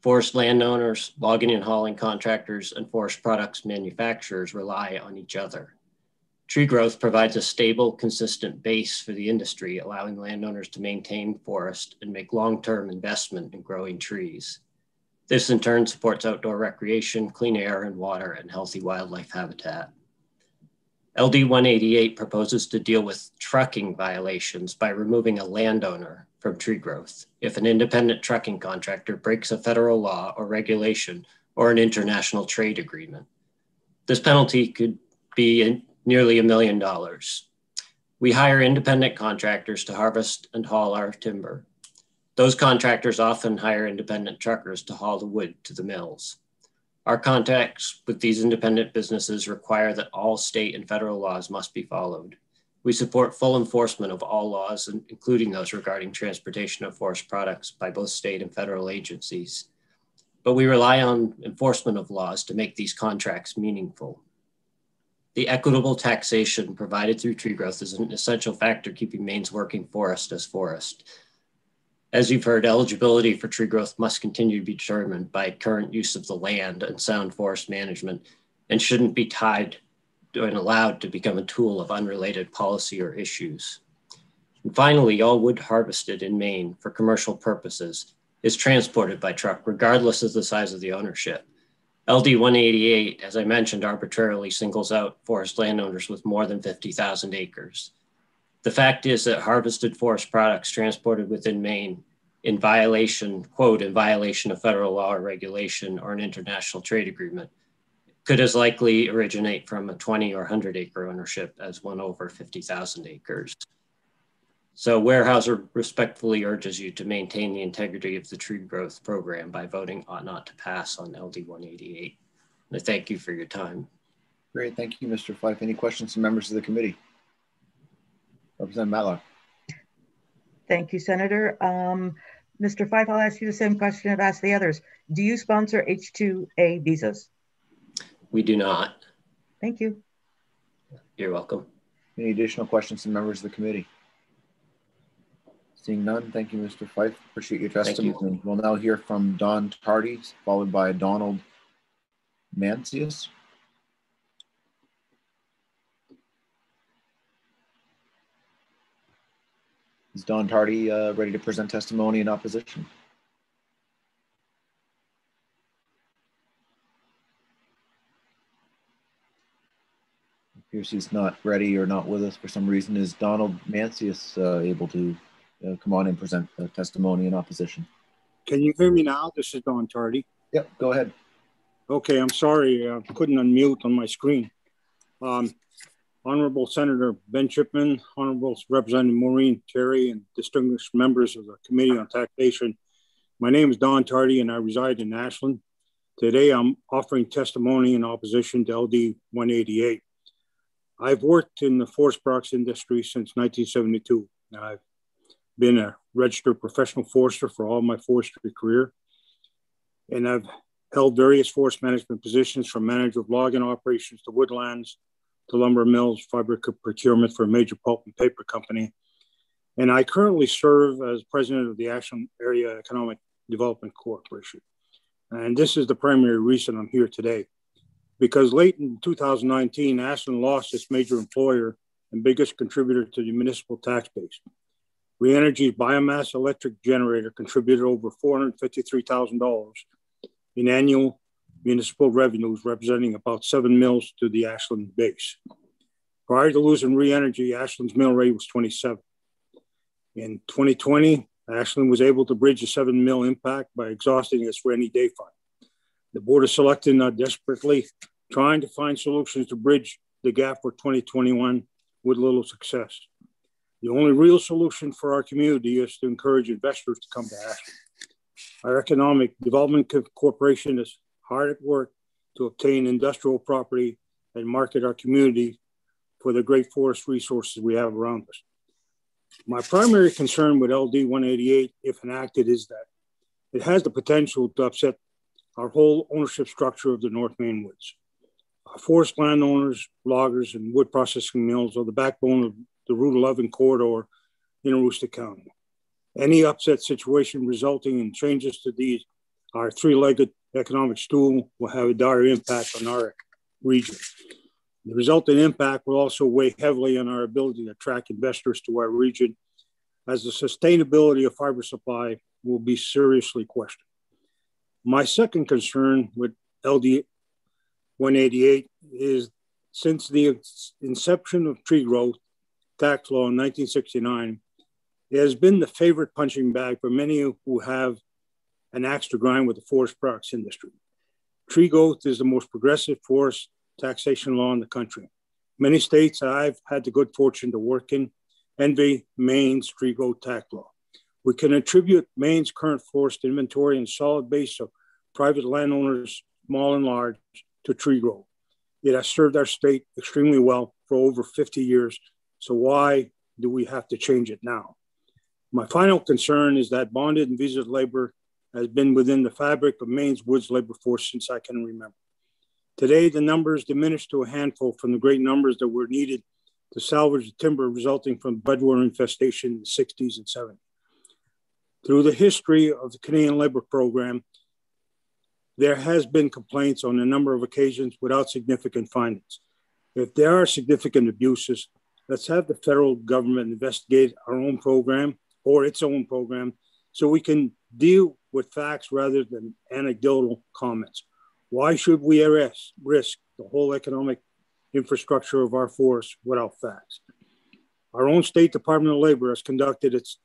Forest landowners, logging and hauling contractors, and forest products manufacturers rely on each other. Tree growth provides a stable, consistent base for the industry, allowing landowners to maintain forest and make long-term investment in growing trees. This in turn supports outdoor recreation, clean air and water, and healthy wildlife habitat. LD 188 proposes to deal with trucking violations by removing a landowner from tree growth if an independent trucking contractor breaks a federal law or regulation or an international trade agreement. This penalty could be nearly a million dollars. We hire independent contractors to harvest and haul our timber. Those contractors often hire independent truckers to haul the wood to the mills. Our contacts with these independent businesses require that all state and federal laws must be followed. We support full enforcement of all laws, including those regarding transportation of forest products by both state and federal agencies. But we rely on enforcement of laws to make these contracts meaningful. The equitable taxation provided through tree growth is an essential factor keeping Maine's working forest as forest. As you've heard, eligibility for tree growth must continue to be determined by current use of the land and sound forest management and shouldn't be tied and allowed to become a tool of unrelated policy or issues. And finally, all wood harvested in Maine for commercial purposes is transported by truck, regardless of the size of the ownership. LD 188, as I mentioned, arbitrarily singles out forest landowners with more than 50,000 acres. The fact is that harvested forest products transported within Maine in violation, quote, in violation of federal law or regulation or an international trade agreement could as likely originate from a 20 or 100 acre ownership as one over 50,000 acres. So Weyerhaeuser respectfully urges you to maintain the integrity of the tree growth program by voting ought not to pass on LD 188. And I thank you for your time. Great, thank you, Mr. Fife. Any questions from members of the committee? Representative Matlock. Thank you, Senator. Um, Mr. Fife, I'll ask you the same question I've asked the others. Do you sponsor H-2A visas? We do not. Thank you. You're welcome. Any additional questions from members of the committee? Seeing none, thank you, Mr. Fife. Appreciate your testimony. You. We'll now hear from Don Tardy, followed by Donald Mansius. Is Don Tardy uh, ready to present testimony in opposition? Appears he's not ready or not with us for some reason. Is Donald Mansius uh, able to uh, come on and present testimony in opposition? Can you hear me now? This is Don Tardy. Yep, go ahead. Okay, I'm sorry, I couldn't unmute on my screen. Um, Honorable Senator Ben Chipman, Honorable Representative Maureen Terry, and distinguished members of the Committee on Taxation. My name is Don Tardy and I reside in Ashland. Today I'm offering testimony in opposition to LD 188. I've worked in the forest products industry since 1972. I've been a registered professional forester for all my forestry career. And I've held various forest management positions from manager of logging operations to woodlands to lumber mills, fiber procurement for a major pulp and paper company. And I currently serve as president of the Ashland Area Economic Development Corporation. And this is the primary reason I'm here today. Because late in 2019, Ashland lost its major employer and biggest contributor to the municipal tax base. ReEnergy's biomass electric generator contributed over $453,000 in annual municipal revenues, representing about seven mills to the Ashland base. Prior to losing ReEnergy, Ashland's mill rate was 27. In 2020, Ashland was able to bridge the seven mill impact by exhausting its rainy day fund. The Board of Selectmen are desperately trying to find solutions to bridge the gap for 2021 with little success. The only real solution for our community is to encourage investors to come to Ashland. Our Economic Development Corporation is hard at work to obtain industrial property and market our community for the great forest resources we have around us. My primary concern with LD 188, if enacted, is that it has the potential to upset our whole ownership structure of the North Maine Woods. Our forest landowners, loggers, and wood processing mills are the backbone of the Route 11 corridor in Aroostook County. Any upset situation resulting in changes to these, our three-legged economic stool will have a dire impact on our region. The resulting impact will also weigh heavily on our ability to attract investors to our region as the sustainability of fiber supply will be seriously questioned. My second concern with LD 188 is since the inception of tree growth tax law in 1969, it has been the favorite punching bag for many who have an axe to grind with the forest products industry. Tree growth is the most progressive forest taxation law in the country. Many states I've had the good fortune to work in envy Maine's tree growth tax law. We can attribute Maine's current forest inventory and solid base of private landowners, small and large, to tree growth. It has served our state extremely well for over 50 years. So why do we have to change it now? My final concern is that bonded and visa labor has been within the fabric of Maine's woods labor force since I can remember. Today, the numbers diminished to a handful from the great numbers that were needed to salvage the timber resulting from budworm infestation in the 60s and 70s. Through the history of the Canadian Labor Program, there has been complaints on a number of occasions without significant findings. If there are significant abuses, let's have the federal government investigate our own program or its own program so we can deal with facts rather than anecdotal comments. Why should we risk, the whole economic infrastructure of our force without facts? Our own State Department of Labor has conducted its,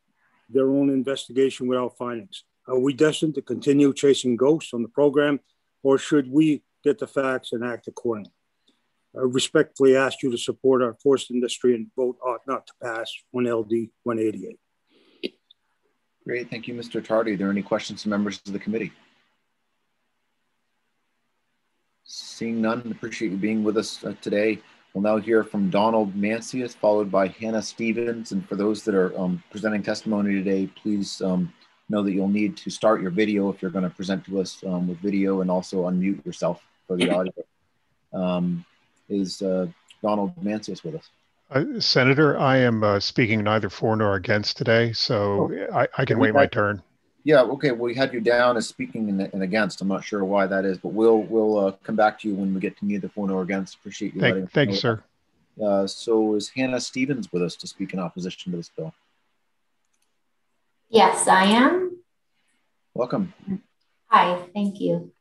their own investigation without findings. Are we destined to continue chasing ghosts on the program, or should we get the facts and act accordingly? I respectfully ask you to support our forest industry and vote ought not to pass 1LD 188. Great, thank you, Mr. Tardy. Are there any questions from members of the committee? Seeing none, appreciate you being with us uh, today. We'll now hear from Donald Mansius, followed by Hannah Stevens. And for those that are um, presenting testimony today, please um, know that you'll need to start your video if you're going to present to us um, with video and also unmute yourself for the audio. <coughs> Um, is uh, Donald Mansius with us? Uh, Senator, I am uh, speaking neither for nor against today, so oh. I, I, can wait my turn. Yeah, okay. Well, we had you down as speaking and, and against. I'm not sure why that is, but we'll we'll uh, come back to you when we get to neither for nor against. Appreciate you. Thank, thank you, sir. Uh, so is Hannah Stevens with us to speak in opposition to this bill? Yes, I am. Welcome. Hi, thank you.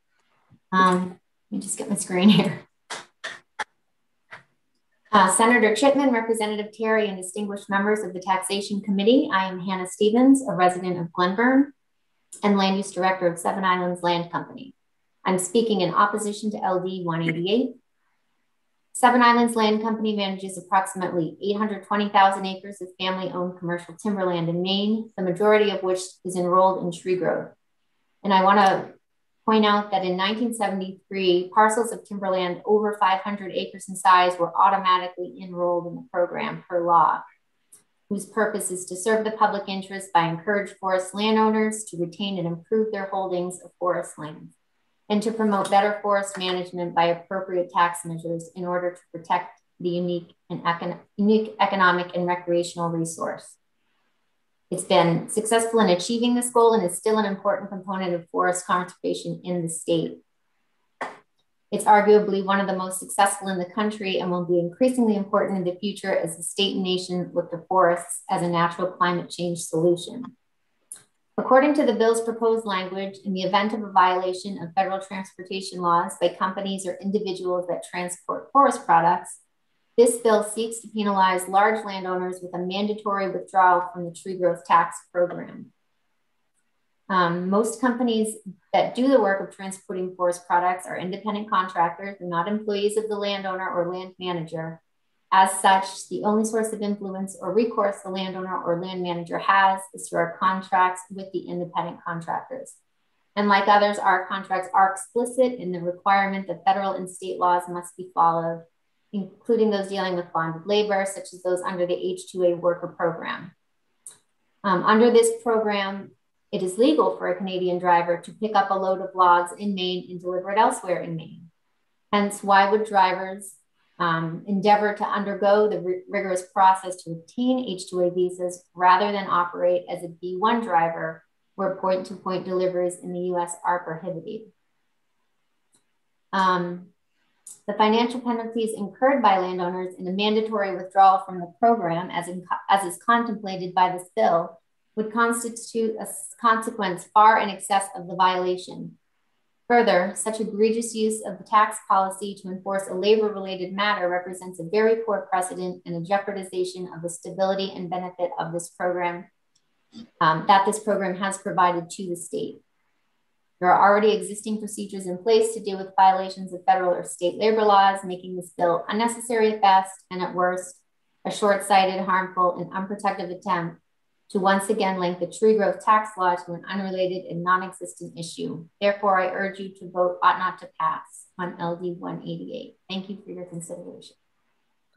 Um, let me just get my screen here. Uh, Senator Chipman, Representative Terry, and distinguished members of the Taxation Committee, I am Hannah Stevens, a resident of Glenburn and Land Use Director of Seven Islands Land Company. I'm speaking in opposition to LD 188. Seven Islands Land Company manages approximately 820,000 acres of family owned commercial timberland in Maine, the majority of which is enrolled in tree growth. And I want to point out that in 1973, parcels of timberland over 500 acres in size were automatically enrolled in the program per law, whose purpose is to serve the public interest by encourage forest landowners to retain and improve their holdings of forest lands, and to promote better forest management by appropriate tax measures in order to protect the unique and econ unique economic and recreational resource. It's been successful in achieving this goal and is still an important component of forest conservation in the state. It's arguably one of the most successful in the country and will be increasingly important in the future as the state and nation look to forests as a natural climate change solution. According to the bill's proposed language, in the event of a violation of federal transportation laws by companies or individuals that transport forest products, this bill seeks to penalize large landowners with a mandatory withdrawal from the tree growth tax program. Um, most companies that do the work of transporting forest products are independent contractors and not employees of the landowner or land manager. As such, the only source of influence or recourse the landowner or land manager has is through our contracts with the independent contractors. And like others, our contracts are explicit in the requirement that federal and state laws must be followed, including those dealing with bonded labor, such as those under the H-2A worker program. Um, under this program, it is legal for a Canadian driver to pick up a load of logs in Maine and deliver it elsewhere in Maine. Hence, why would drivers um, endeavor to undergo the rigorous process to obtain H-2A visas rather than operate as a B1 driver where point-to-point deliveries in the US are prohibited? Um, the financial penalties incurred by landowners in a mandatory withdrawal from the program, as, in, as is contemplated by this bill, would constitute a consequence far in excess of the violation. Further, such egregious use of the tax policy to enforce a labor related matter represents a very poor precedent and a jeopardization of the stability and benefit of this program um, that this program has provided to the state. There are already existing procedures in place to deal with violations of federal or state labor laws, making this bill unnecessary at best and at worst, a short sighted, harmful, and unprotected attempt to once again link the tree growth tax law to an unrelated and non-existent issue. Therefore, I urge you to vote ought not to pass on LD 188. Thank you for your consideration.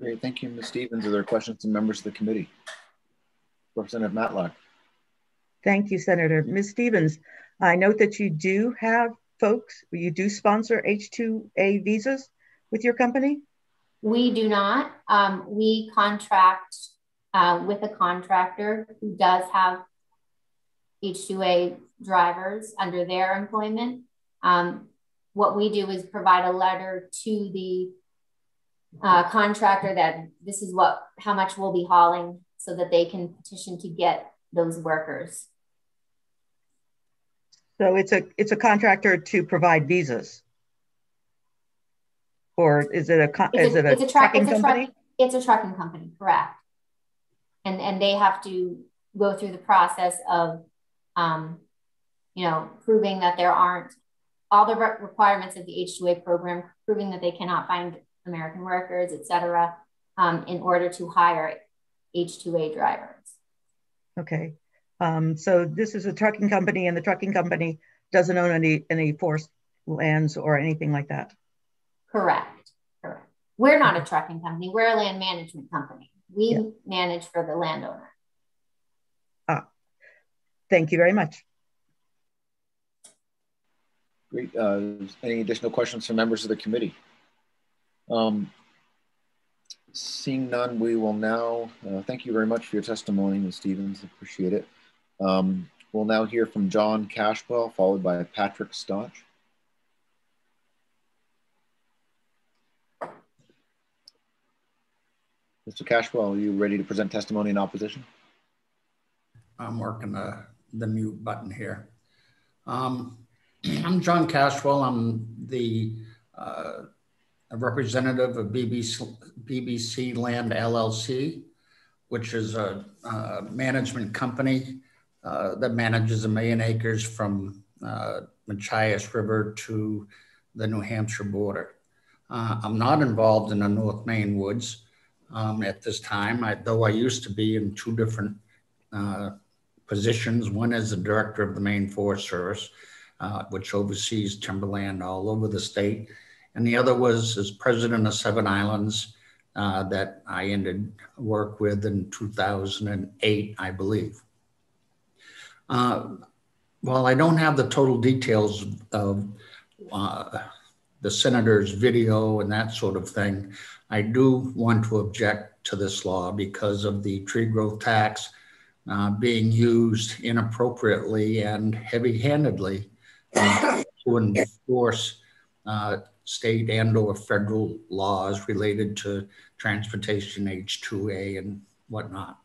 Great, thank you, Ms. Stevens. Are there questions from members of the committee? Representative Matlock. Thank you, Senator. Mm-hmm. Ms. Stevens, I note that you do have folks, you do sponsor H-2A visas with your company? We do not. Um, we contract uh, with a contractor who does have H2A drivers under their employment. Um, what we do is provide a letter to the uh, contractor that this is what how much we'll be hauling so that they can petition to get those workers. So it's a it's a contractor to provide visas, or is it a it's is a, it a, it's a truck, trucking it's a company? Truck, it's a trucking company, correct? and and they have to go through the process of um, you know proving that there aren't all the re- requirements of the h2a program proving that they cannot find american workers et cetera um, in order to hire h2a drivers Okay. Um, so this is a trucking company and the trucking company doesn't own any, any forest lands or anything like that. correct correct we're not a trucking company we're a land management company we yeah. manage for the landowner. Ah, thank you very much. Great. Uh, any additional questions from members of the committee? Um, seeing none, we will now, uh, thank you very much for your testimony, Ms. Stevens, appreciate it. Um, we'll now hear from John Cashwell, followed by Patrick Strauch. Mr. Cashwell, are you ready to present testimony in opposition? I'm working the, the mute button here. Um, <clears throat> I'm John Cashwell. I'm the uh, representative of BBC, BBC Land LLC, which is a, a management company uh, that manages a million acres from uh, Machias River to the New Hampshire border. Uh, I'm not involved in the North Maine woods um, at this time, I, though I used to be in two different uh, positions. One as the director of the Maine Forest Service, uh, which oversees timberland all over the state. And the other was as president of Seven Islands uh, that I ended work with in 2008, I believe. Uh, while I don't have the total details of uh, the senator's video and that sort of thing, I do want to object to this law because of the tree growth tax, uh, being used inappropriately and heavy handedly uh, to enforce uh, state and or federal laws related to transportation H2A and whatnot.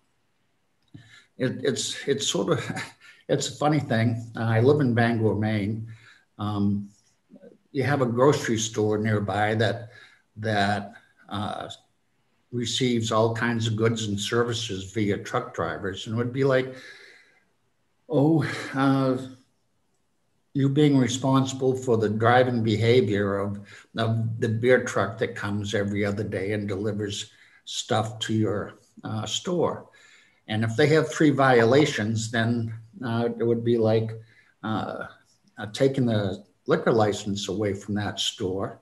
It, it's, it's sort of, <laughs> it's a funny thing. I live in Bangor, Maine. Um, you have a grocery store nearby that, that uh, receives all kinds of goods and services via truck drivers. And it would be like, oh, uh, you being responsible for the driving behavior of, of the beer truck that comes every other day and delivers stuff to your uh, store. And if they have three violations, then uh, it would be like uh, uh taking the liquor license away from that store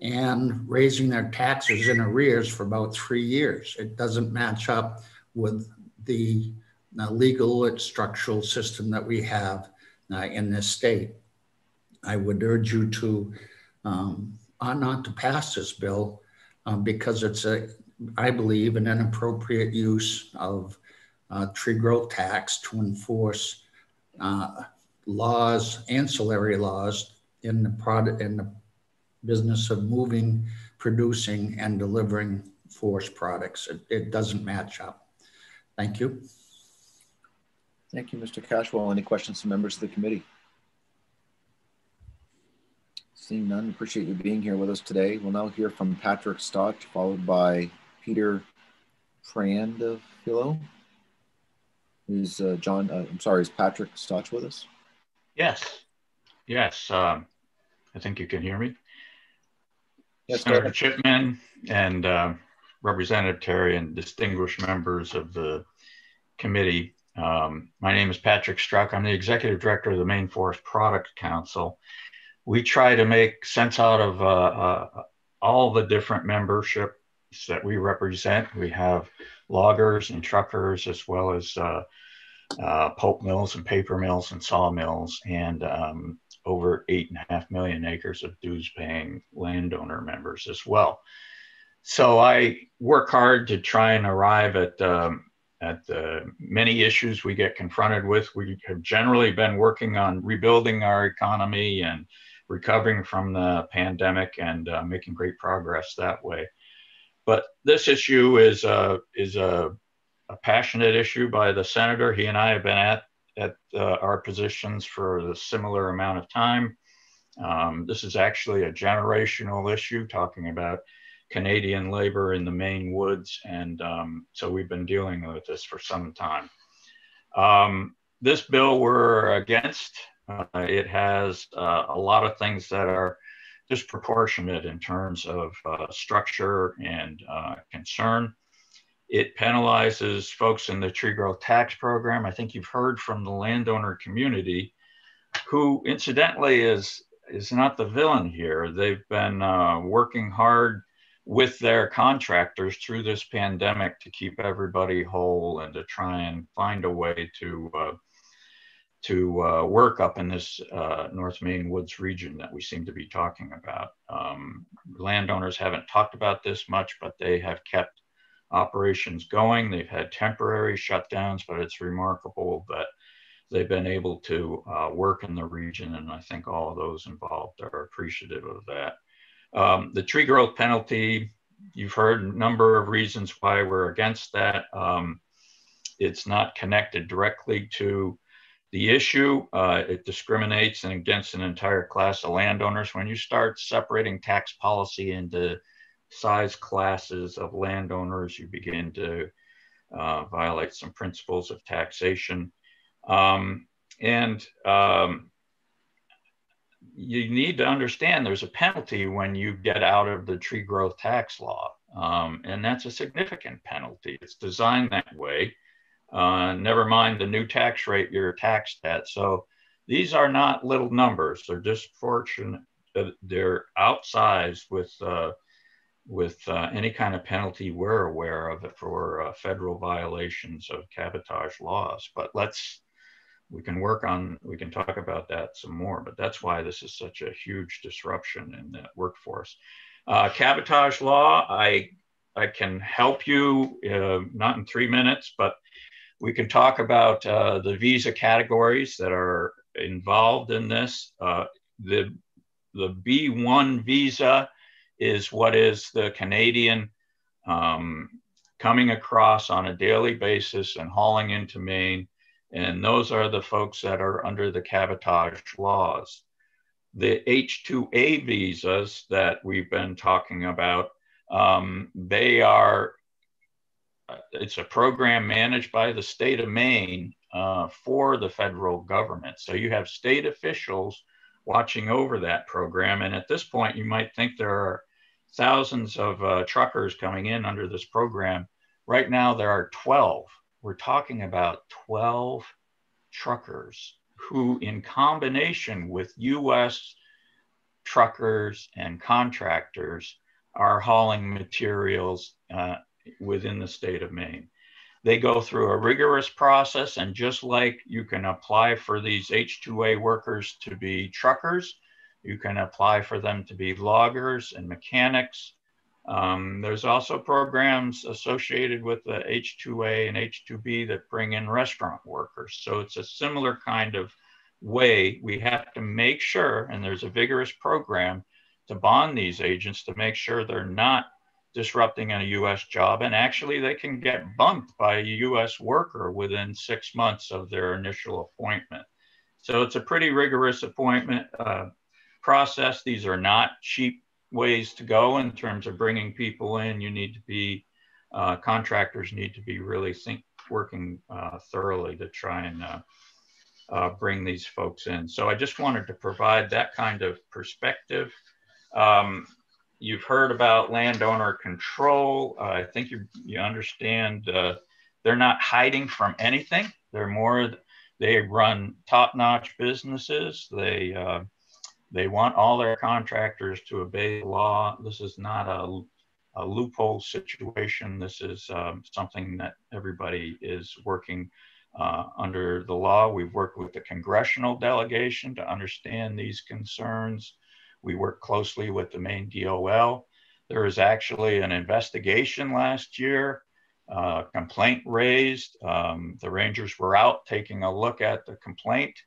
and raising their taxes in arrears for about three years. It doesn't match up with the uh, legal structural system that we have uh, in this state. I would urge you to um, not to pass this bill um, because it's a, I believe, an inappropriate use of uh, tree growth tax to enforce uh, laws, ancillary laws in the product in the business of moving, producing, and delivering forest products. It, it doesn't match up. Thank you. Thank you, Mr. Cashwell. Any questions from members of the committee? Seeing none, appreciate you being here with us today. We'll now hear from Patrick Strauch, followed by Peter Prandafilo. Is uh, John, uh, I'm sorry, is Patrick Strauch with us? Yes, yes. Um, I think you can hear me. Yes, Senator Chipman and uh, Representative Terry and distinguished members of the committee. Um, my name is Patrick Strauch. I'm the executive director of the Maine Forest Product Council. We try to make sense out of uh, uh, all the different memberships that we represent. We have loggers and truckers, as well as uh, uh, pulp mills and paper mills and sawmills, and um, over eight and a half million acres of dues paying landowner members as well. So I work hard to try and arrive at um, at the many issues we get confronted with. We have generally been working on rebuilding our economy and recovering from the pandemic and uh, making great progress that way. But this issue is a is a, a passionate issue by the senator. He and I have been at at uh, our positions for a similar amount of time. Um, this is actually a generational issue, talking about Canadian labor in the Maine woods. And um, so we've been dealing with this for some time. Um, this bill we're against. Uh, it has uh, a lot of things that are disproportionate in terms of uh, structure and uh, concern. It penalizes folks in the tree growth tax program. I think you've heard from the landowner community, who incidentally is is not the villain here. They've been uh, working hard with their contractors through this pandemic to keep everybody whole and to try and find a way to uh, to uh, work up in this uh, North Maine woods region that we seem to be talking about. Um, landowners haven't talked about this much, but they have kept operations going. They've had temporary shutdowns, but it's remarkable that they've been able to uh, work in the region. And I think all of those involved are appreciative of that. Um, the tree growth penalty, you've heard a number of reasons why we're against that. Um, it's not connected directly to the issue. Uh, it discriminates and against an entire class of landowners. When you start separating tax policy into size classes of landowners, you begin to uh, violate some principles of taxation. Um, and um, you need to understand there's a penalty when you get out of the tree growth tax law. Um, and that's a significant penalty. It's designed that way. Uh, never mind the new tax rate you're taxed at. So these are not little numbers. They're disproportionate. They're outsized with uh, with uh, any kind of penalty we're aware of for uh, federal violations of cabotage laws. But let's, we can work on, we can talk about that some more, but that's why this is such a huge disruption in the workforce. Uh, cabotage law, I, I can help you, uh, not in three minutes, but we can talk about uh, the visa categories that are involved in this. Uh, the, the B1 visa is what is the Canadian um, coming across on a daily basis and hauling into Maine. And those are the folks that are under the cabotage laws. The H2A visas that we've been talking about, um, they are it's a program managed by the state of Maine uh, for the federal government. So you have state officials watching over that program. And at this point, you might think there are thousands of uh, truckers coming in under this program. Right now, there are 12. We're talking about 12 truckers who, in combination with US truckers and contractors, are hauling materials uh, within the state of Maine. They go through a rigorous process, and just like you can apply for these H2A workers to be truckers, you can apply for them to be loggers and mechanics. Um, there's also programs associated with the H2A and H2B that bring in restaurant workers. So it's a similar kind of way. We have to make sure, and there's a vigorous program to bond these agents to make sure they're not disrupting a US job. And actually, they can get bumped by a US worker within six months of their initial appointment. So it's a pretty rigorous appointment uh, process. These are not cheap ways to go in terms of bringing people in. You need to be, uh, contractors need to be really think, working uh, thoroughly to try and uh, uh, bring these folks in. So I just wanted to provide that kind of perspective. Um, you've heard about landowner control. Uh, I think you, you understand uh, they're not hiding from anything. They're more, they run top notch businesses. They, uh, they want all their contractors to obey the law. This is not a, a loophole situation. This is um, something that everybody is working uh, under the law. We've worked with the congressional delegation to understand these concerns. We work closely with the Maine DOL. There was actually an investigation last year, uh, complaint raised. Um, the Rangers were out taking a look at the complaint,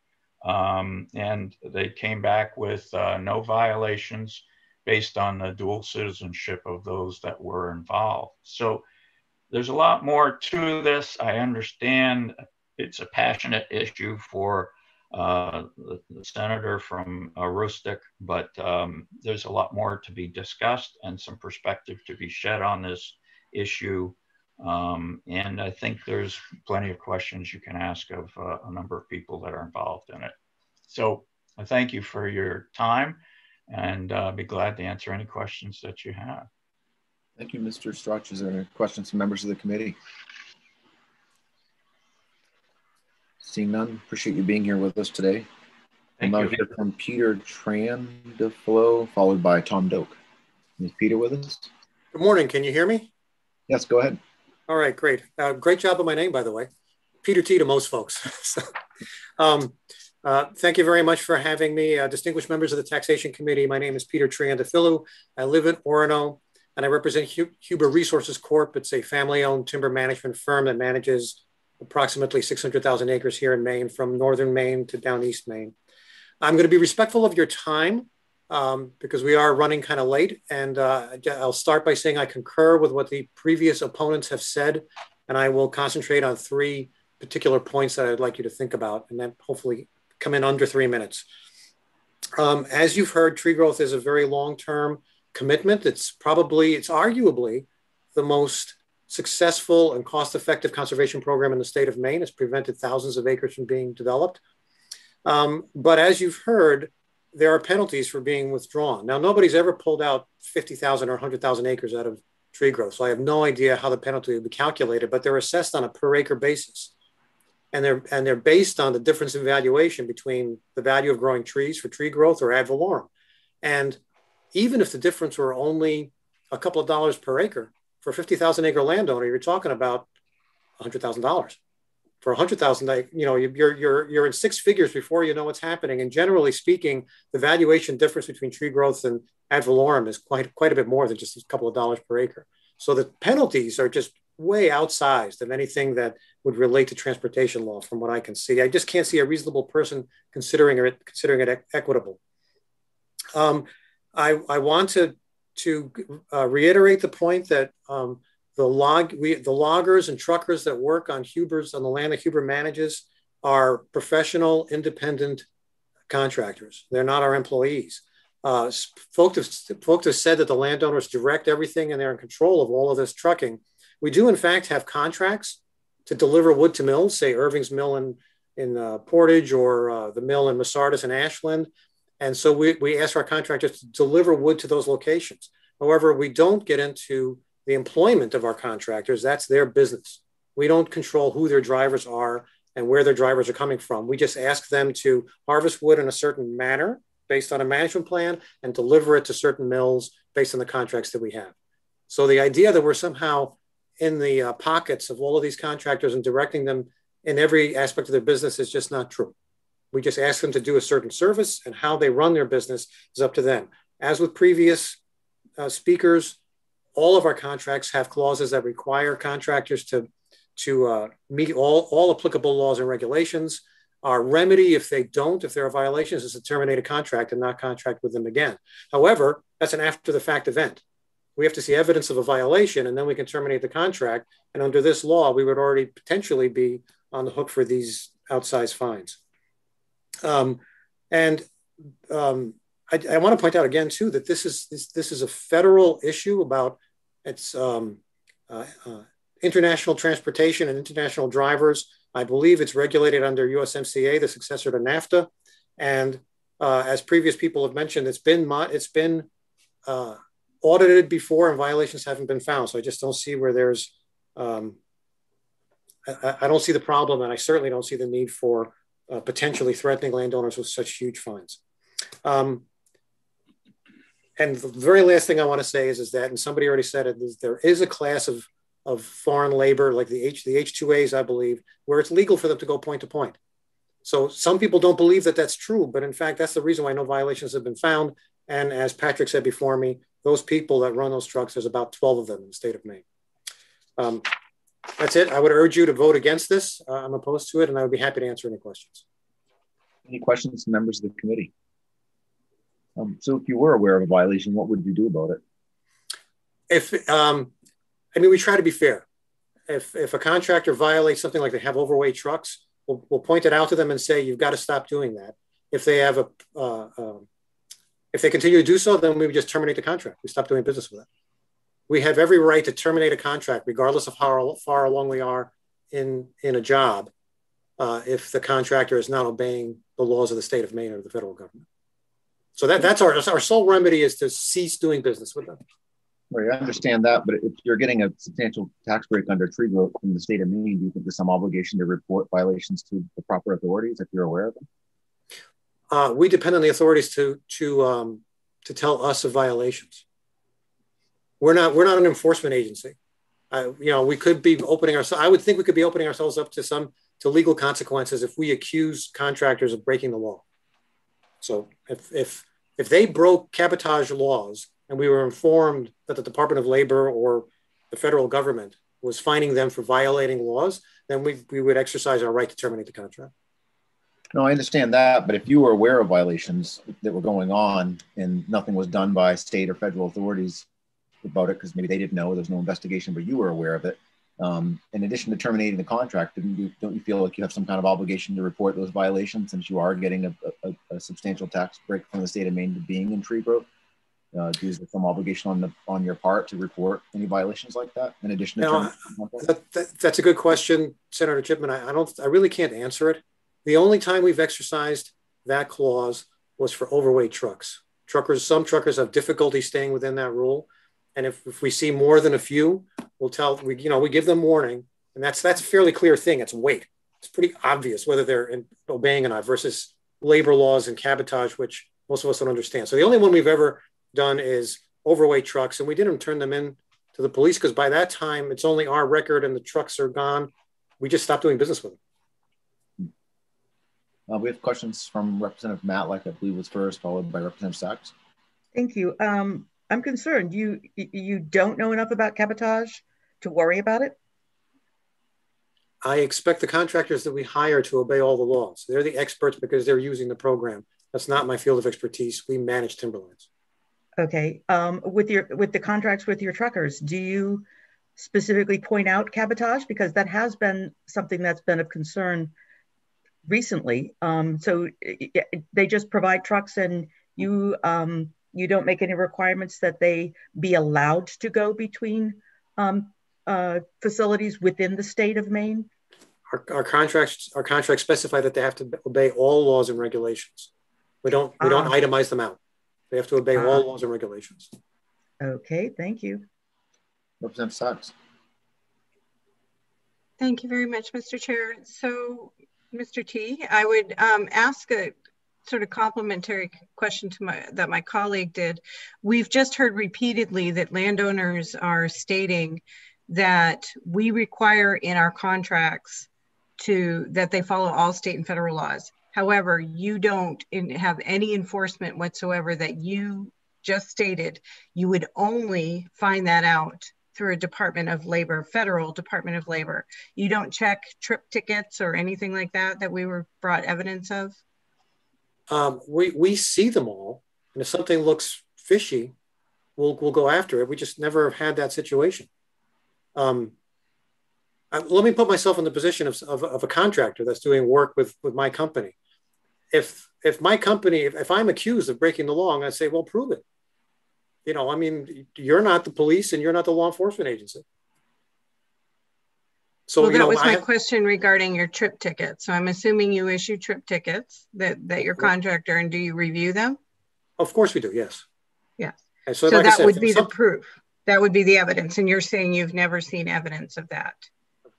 um, and they came back with uh, no violations based on the dual citizenship of those that were involved. So there's a lot more to this. I understand it's a passionate issue for uh, the, the, senator from uh, but um, there's a lot more to be discussed and some perspective to be shed on this issue. Um, and I think there's plenty of questions you can ask of uh, a number of people that are involved in it. So I thank you for your time and uh, be glad to answer any questions that you have. Thank you, Mr. Strauch. Is there any questions from members of the committee? Seeing none, appreciate you being here with us today. Thank we'll now hear from Peter Trandaflo, followed by Tom Doak. Is Peter with us? Good morning. Can you hear me? Yes, go ahead. All right, great. Uh, great job on my name, by the way. Peter T to most folks. <laughs> so, um, uh, thank you very much for having me. Uh, distinguished members of the Taxation Committee, my name is Peter Triandafillou. I live in Orono and I represent Huber Resources Corp. It's a family-owned timber management firm that manages approximately 600,000 acres here in Maine, from northern Maine to down east Maine. I'm going to be respectful of your time um, because we are running kind of late. And uh, I'll start by saying I concur with what the previous opponents have said, and I will concentrate on three particular points that I'd like you to think about, and then hopefully come in under three minutes. Um, as you've heard, tree growth is a very long-term commitment. It's probably, it's arguably the most successful and cost-effective conservation program in the state of Maine has prevented thousands of acres from being developed. Um, but as you've heard, there are penalties for being withdrawn. Now, nobody's ever pulled out 50,000 or 100,000 acres out of tree growth. So I have no idea how the penalty would be calculated, but they're assessed on a per acre basis. And they're, and they're based on the difference in valuation between the value of growing trees for tree growth or ad valorem. And even if the difference were only a couple of dollars per acre, for a 50,000 acre landowner, you're talking about $100,000. For a 100,000, you know, you're, you're, you're in six figures before you know what's happening. And generally speaking, the valuation difference between tree growth and ad valorem is quite, quite a bit more than just a couple of dollars per acre. So the penalties are just way outsized of anything that would relate to transportation law from what I can see. I just can't see a reasonable person considering it, considering it equitable. Um, I, I want to, to uh, reiterate the point that um, the log we the loggers and truckers that work on Huber's on the land that Huber manages are professional, independent contractors. They're not our employees. Uh, folks, have, have said that the landowners direct everything and they're in control of all of this trucking. We do, in fact, have contracts to deliver wood to mills, say Irving's Mill in, in uh, Portage or uh, the mill in Masardis and Ashland. And so we, we ask our contractors to deliver wood to those locations. However, we don't get into the employment of our contractors. That's their business. We don't control who their drivers are and where their drivers are coming from. We just ask them to harvest wood in a certain manner based on a management plan and deliver it to certain mills based on the contracts that we have. So the idea that we're somehow in the uh, pockets of all of these contractors and directing them in every aspect of their business is just not true. We just ask them to do a certain service and how they run their business is up to them. As with previous uh, speakers, all of our contracts have clauses that require contractors to, to uh, meet all, all applicable laws and regulations. Our remedy, if they don't, if there are violations, is to terminate a contract and not contract with them again. However, that's an after the fact event. We have to see evidence of a violation and then we can terminate the contract. And under this law, we would already potentially be on the hook for these outsized fines. Um, and um, I, I want to point out again too that this is this, this is a federal issue about its um, uh, uh, international transportation and international drivers. I believe it's regulated under USMCA, the successor to NAFTA, and uh, as previous people have mentioned, it's been it's been uh, audited before and violations haven't been found. So I just don't see where there's um, I, I, don't see the problem, and I certainly don't see the need for uh, potentially threatening landowners with such huge fines. Um, and the very last thing I want to say is, is that, and somebody already said it, is there is a class of, of foreign labor, like the H, the H2As, I believe, where it's legal for them to go point to point. So some people don't believe that that's true, but in fact, that's the reason why no violations have been found. And as Patrick said before me, those people that run those trucks, there's about 12 of them in the state of Maine. Um, that's it. I would urge you to vote against this. Uh, I'm opposed to it, and I would be happy to answer any questions. Any questions from members of the committee? Um, so if you were aware of a violation, what would you do about it? If, um, I mean, we try to be fair. If, if a contractor violates something like they have overweight trucks, we'll, we'll point it out to them and say, you've got to stop doing that. If they have a, uh, um, if they continue to do so, then we would just terminate the contract. We stop doing business with it. We have every right to terminate a contract, regardless of how far along we are in, in a job, uh, if the contractor is not obeying the laws of the state of Maine or the federal government. So that, that's our, our sole remedy is to cease doing business with them. Right, I understand that, but if you're getting a substantial tax break under tree growth from the state of Maine, do you think there's some obligation to report violations to the proper authorities if you're aware of them? Uh, we depend on the authorities to to um, to tell us of violations. We're not we're not an enforcement agency. you know, we could be opening ourselves. I would think we could be opening ourselves up to some to legal consequences if we accuse contractors of breaking the law. So if, if, if they broke cabotage laws and we were informed that the Department of Labor or the federal government was fining them for violating laws, then we, we would exercise our right to terminate the contract. No, I understand that, but if you were aware of violations that were going on and nothing was done by state or federal authorities about it because maybe they didn't know, there's no investigation, but you were aware of it, um, in addition to terminating the contract, don't you, don't you feel like you have some kind of obligation to report those violations since you are getting a, a, a substantial tax break from the state of Maine to being in tree growth? Uh, is there some obligation on the on your part to report any violations like that in addition to now, that, that, that's a good question senator chipman. I, I, don't i really can't answer it. The only time we've exercised that clause was for overweight trucks. Truckers some truckers have difficulty staying within that rule and if, if we see more than a few, we'll tell we you know we give them warning, and that's that's a fairly clear thing. It's weight. It's pretty obvious whether they're in, obeying or not versus labor laws and cabotage, which most of us don't understand. So the only one we've ever done is overweight trucks, and we didn't turn them in to the police because by that time it's only our record and the trucks are gone. We just stopped doing business with them. Uh, we have questions from Representative Matlack, I believe was first, followed by Representative Sachs. Thank you. Um, I'm concerned. You you don't know enough about cabotage to worry about it. I expect the contractors that we hire to obey all the laws. They're the experts because they're using the program. That's not my field of expertise. We manage timberlands. Okay. Um, with your with the contracts with your truckers, do you specifically point out cabotage because that has been something that's been of concern recently. Um, so they just provide trucks and you um, you don't make any requirements that they be allowed to go between um, uh, facilities within the state of Maine. Our, our, contracts our contracts specify that they have to obey all laws and regulations. We don't we don't ah. itemize them out. They have to obey ah. all laws and regulations. Okay, thank you. Representative Sachs. Thank you very much, Mr. Chair. So, Mr. T, I would um, ask a sort of complementary question to my that my colleague did. We've just heard repeatedly that landowners are stating that we require in our contracts to that they follow all state and federal laws. However, you don't in, have any enforcement whatsoever that you just stated. You would only find that out through a Department of Labor, federal Department of Labor. You don't check trip tickets or anything like that that we were brought evidence of? Um, we, we see them all. And if something looks fishy, we'll, we'll go after it. We just never have had that situation. Um, I, let me put myself in the position of, of, of, a contractor that's doing work with, with my company. If, if my company, if, if I'm accused of breaking the law, I say, well, prove it you know, I mean, you're not the police and you're not the law enforcement agency. So well, that know, was my have, question regarding your trip tickets. So I'm assuming you issue trip tickets that that your contractor, and do you review them? Of course we do. Yes. Yes. And so, so like that said, would be some, the proof. That would be the evidence, and you're saying you've never seen evidence of that.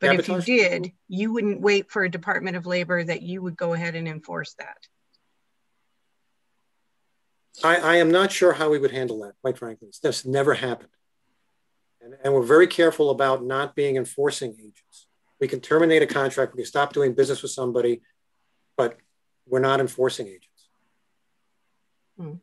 But if you did, you wouldn't wait for a Department of Labor that you would go ahead and enforce that. I, I am not sure how we would handle that, quite frankly. This never happened. And, and we're very careful about not being enforcing agents. We can terminate a contract, we can stop doing business with somebody, but we're not enforcing agents. Hmm.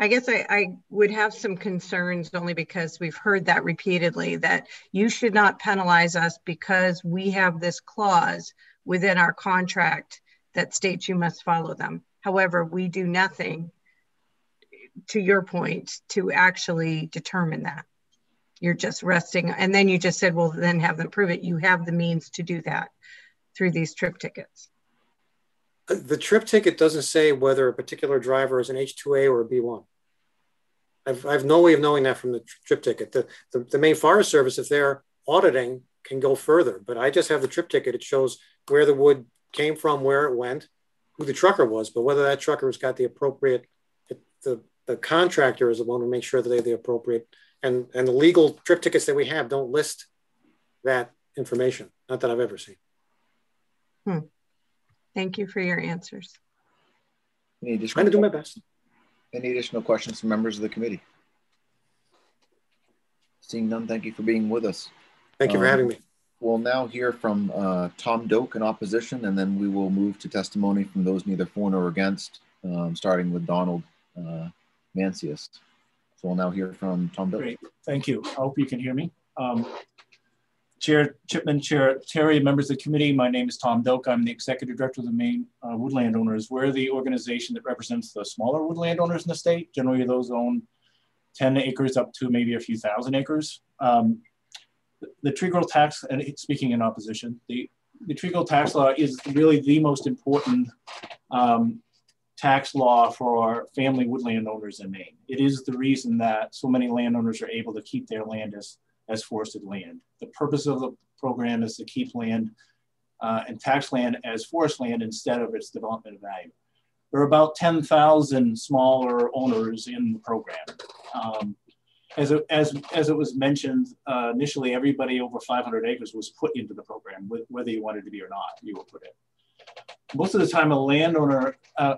I guess I, I, would have some concerns only because we've heard that repeatedly that you should not penalize us because we have this clause within our contract that states you must follow them. However, we do nothing to your point, to actually determine that. You're just resting. And then you just said, well, then have them prove it. You have the means to do that through these trip tickets. The trip ticket doesn't say whether a particular driver is an H2A or a B1. I've, I have no way of knowing that from the trip ticket. The, the, the Maine Forest Service, if they're auditing, can go further. But I just have the trip ticket. It shows where the wood came from, where it went, who the trucker was, but whether that trucker has got the appropriate, the, the contractor is the one who makes sure that they have the appropriate and and the legal trip tickets that we have don't list that information. Not that I've ever seen. Hmm. Thank you for your answers. Any additional I'm to do my best. Any additional questions from members of the committee? Seeing none, thank you for being with us. Thank you um, for having me. We'll now hear from uh, Tom Doak in opposition, and then we will move to testimony from those neither for nor against, um, starting with Donald uh, Mansius. We'll now hear from Tom Doak. Great, thank you. I hope you can hear me. Um, Chair Chipman, Chair Terry, members of the committee, my name is Tom Doak. I'm the Executive Director of the Maine uh, Woodland Owners. We're the organization that represents the smaller woodland owners in the state. Generally, those own 10 acres up to maybe a few thousand acres. Um, the, the tree growth tax, and speaking in opposition, the, the tree growth tax law is really the most important um, tax law for our family woodland owners in Maine. It is the reason that so many landowners are able to keep their land as, as forested land. The purpose of the program is to keep land uh, and tax land as forest land instead of its development value. There are about 10,000 smaller owners in the program. Um, as, it, as, as it was mentioned, uh, initially everybody over 500 acres was put into the program, whether you wanted to be or not, you were put in most of the time a landowner, uh,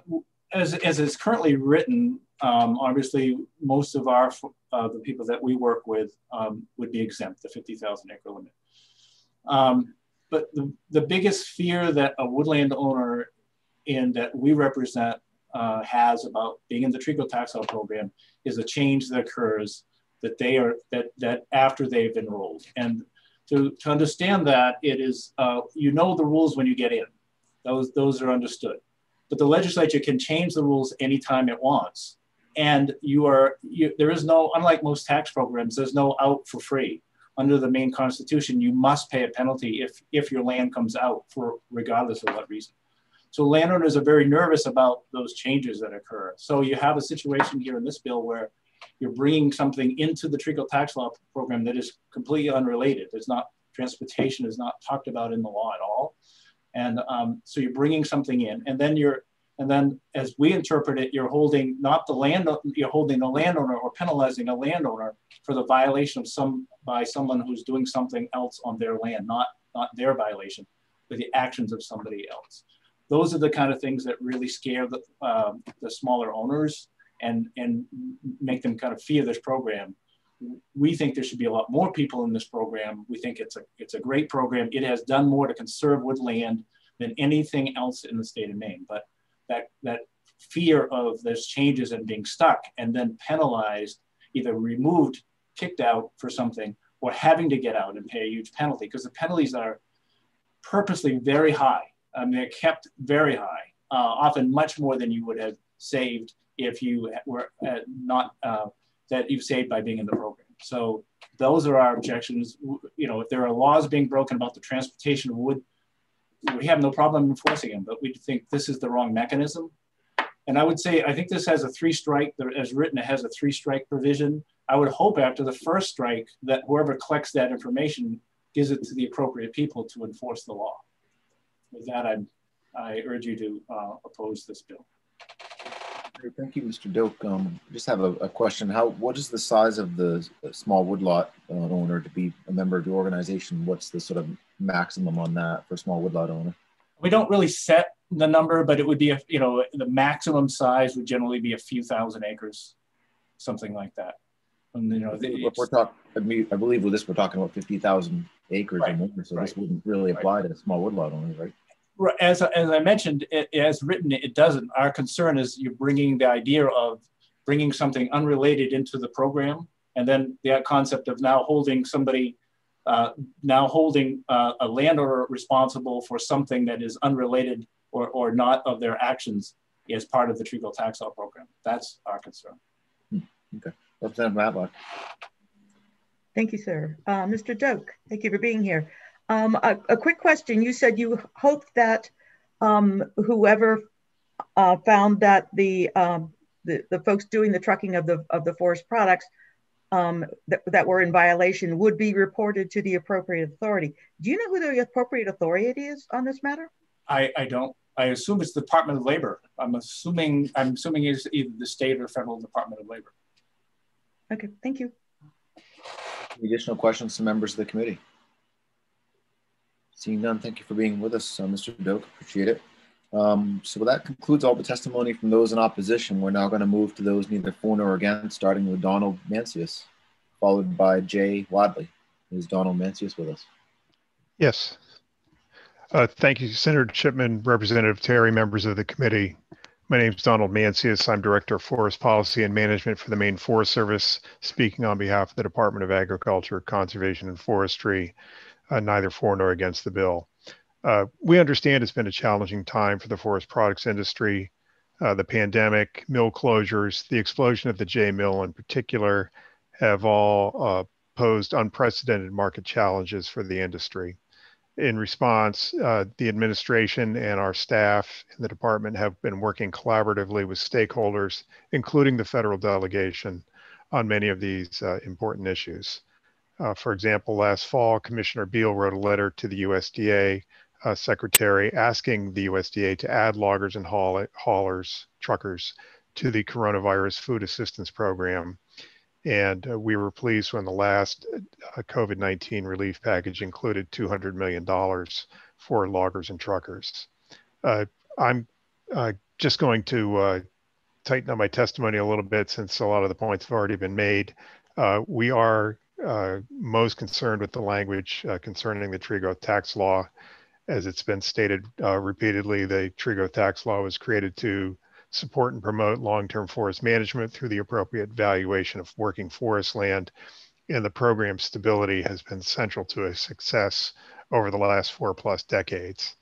as, as it's currently written, um, obviously most of our, uh, the people that we work with um, would be exempt, the 50,000 acre limit. Um, but the, the biggest fear that a woodland owner and that we represent uh, has about being in the out program is a change that occurs that they are, that, that after they've enrolled. And to, to understand that it is, uh, you know the rules when you get in. Those, those are understood. But the legislature can change the rules anytime it wants. And you are, you, there is no, unlike most tax programs, there's no out for free. Under the Maine Constitution, you must pay a penalty if, if your land comes out for regardless of what reason. So landowners are very nervous about those changes that occur. So you have a situation here in this bill where you're bringing something into the tree growth tax law program that is completely unrelated. There's not transportation is not talked about in the law at all, and um, so you're bringing something in, and then you're and then as we interpret it, you're holding not the land you're holding the landowner or penalizing a landowner for the violation of some by someone who's doing something else on their land, not not their violation, but the actions of somebody else. Those are the kind of things that really scare the, uh, the smaller owners and and make them kind of fear this program. We think there should be a lot more people in this program. We think it's a it's a great program. It has done more to conserve woodland than anything else in the state of Maine. But that that fear of those changes and being stuck and then penalized, either removed, kicked out for something, or having to get out and pay a huge penalty because the penalties are purposely very high. Um, they're kept very high, uh, often much more than you would have saved if you were uh, not uh, that you've saved by being in the program. So those are our objections. You know, if there are laws being broken about the transportation wood, we have no problem enforcing them, but we think this is the wrong mechanism. And I would say, I think this has a three strike, as written, it has a three strike provision. I would hope after the first strike that whoever collects that information gives it to the appropriate people to enforce the law. With that, I, I urge you to uh, oppose this bill. Thank you, Mr. Doak. Um, just have a, a, question. How what is the size of the small woodlot uh, owner to be a member of the organization? What's the sort of maximum on that for a small woodlot owner? We don't really set the number, but it would be a you know the maximum size would generally be a few thousand acres, something like that. And you know, if we're talking, I, mean, I believe with this we're talking about fifty thousand acres right. or more, so right. this wouldn't really apply right. to small woodlot owners, right? As, as I mentioned, it, as written, it doesn't. Our concern is you're bringing the idea of bringing something unrelated into the program, and then that concept of now holding somebody, uh, now holding uh, a landowner responsible for something that is unrelated or, or not of their actions as part of the tree growth tax law program. That's our concern. Hmm. Okay. Representative Matlack. Thank you, sir. Uh, Mr. Doak, thank you for being here. Um, a, a, quick question. You said you hoped that um, whoever uh, found that the, um, the, the folks doing the trucking of the of the forest products um, that, that were in violation would be reported to the appropriate authority. Do you know who the appropriate authority is on this matter? I, I don't. I assume it's the Department of Labor. I'm assuming I'm assuming it's either the state or federal Department of Labor. Okay, thank you. Additional questions to members of the committee? Seeing none, thank you for being with us, uh, Mr. Doak. Appreciate it. Um, so that concludes all the testimony from those in opposition. We're now going to move to those neither for nor against, starting with Donald Mansius, followed by Jay Wadley. Is Donald Mansius with us? Yes. Uh, thank you, Senator Chipman, Representative Terry, members of the committee. My name is Donald Mansius. I'm Director of Forest Policy and Management for the Maine Forest Service, speaking on behalf of the Department of Agriculture, Conservation, and Forestry uh, neither for nor against the bill. Uh, we understand it's been a challenging time for the forest products industry. Uh, the pandemic, mill closures, the explosion of the Jay Mill in particular have all uh, posed unprecedented market challenges for the industry. In response, uh, the administration and our staff in the department have been working collaboratively with stakeholders, including the federal delegation, on many of these uh, important issues. Uh, for example, last fall, Commissioner Beal wrote a letter to the USDA uh, secretary asking the USDA to add loggers and haul haulers, truckers, to the coronavirus food assistance program. And uh, we were pleased when the last uh, COVID 19 relief package included $200 million for loggers and truckers. Uh, I'm uh, just going to tighten up my testimony a little bit since a lot of the points have already been made. we are uh, most concerned with the language uh, concerning the tree growth tax law. As it's been stated uh, repeatedly, the tree growth tax law was created to support and promote long-term forest management through the appropriate valuation of working forest land and the program stability has been central to its success over the last four plus decades.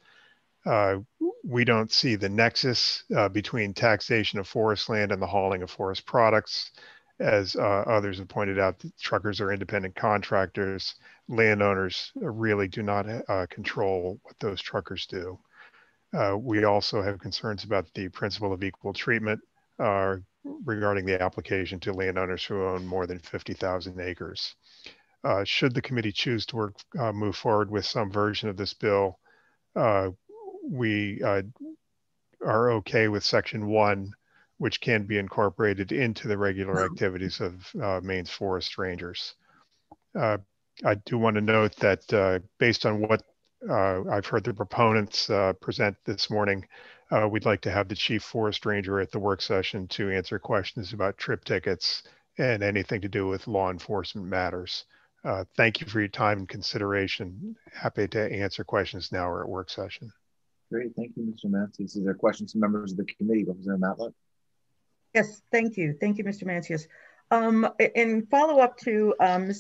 Uh, we don't see the nexus uh, between taxation of forest land and the hauling of forest products. As uh, others have pointed out, truckers are independent contractors. Landowners really do not uh, control what those truckers do. Uh, we also have concerns about the principle of equal treatment uh, regarding the application to landowners who own more than 50,000 acres. Uh, should the committee choose to work, uh, move forward with some version of this bill, we are okay with section one, which can be incorporated into the regular activities of Maine's forest rangers. I do want to note that based on what uh, I've heard the proponents uh, present this morning. Uh, we'd like to have the chief forest ranger at the work session to answer questions about trip tickets and anything to do with law enforcement matters. Uh, thank you for your time and consideration. Happy to answer questions now or at work session. Great, thank you, Mr. Mansius. Is there questions from members of the committee? Representative Matlack? Yes, thank you. Thank you, Mr. Mansius. Um, in follow up to um,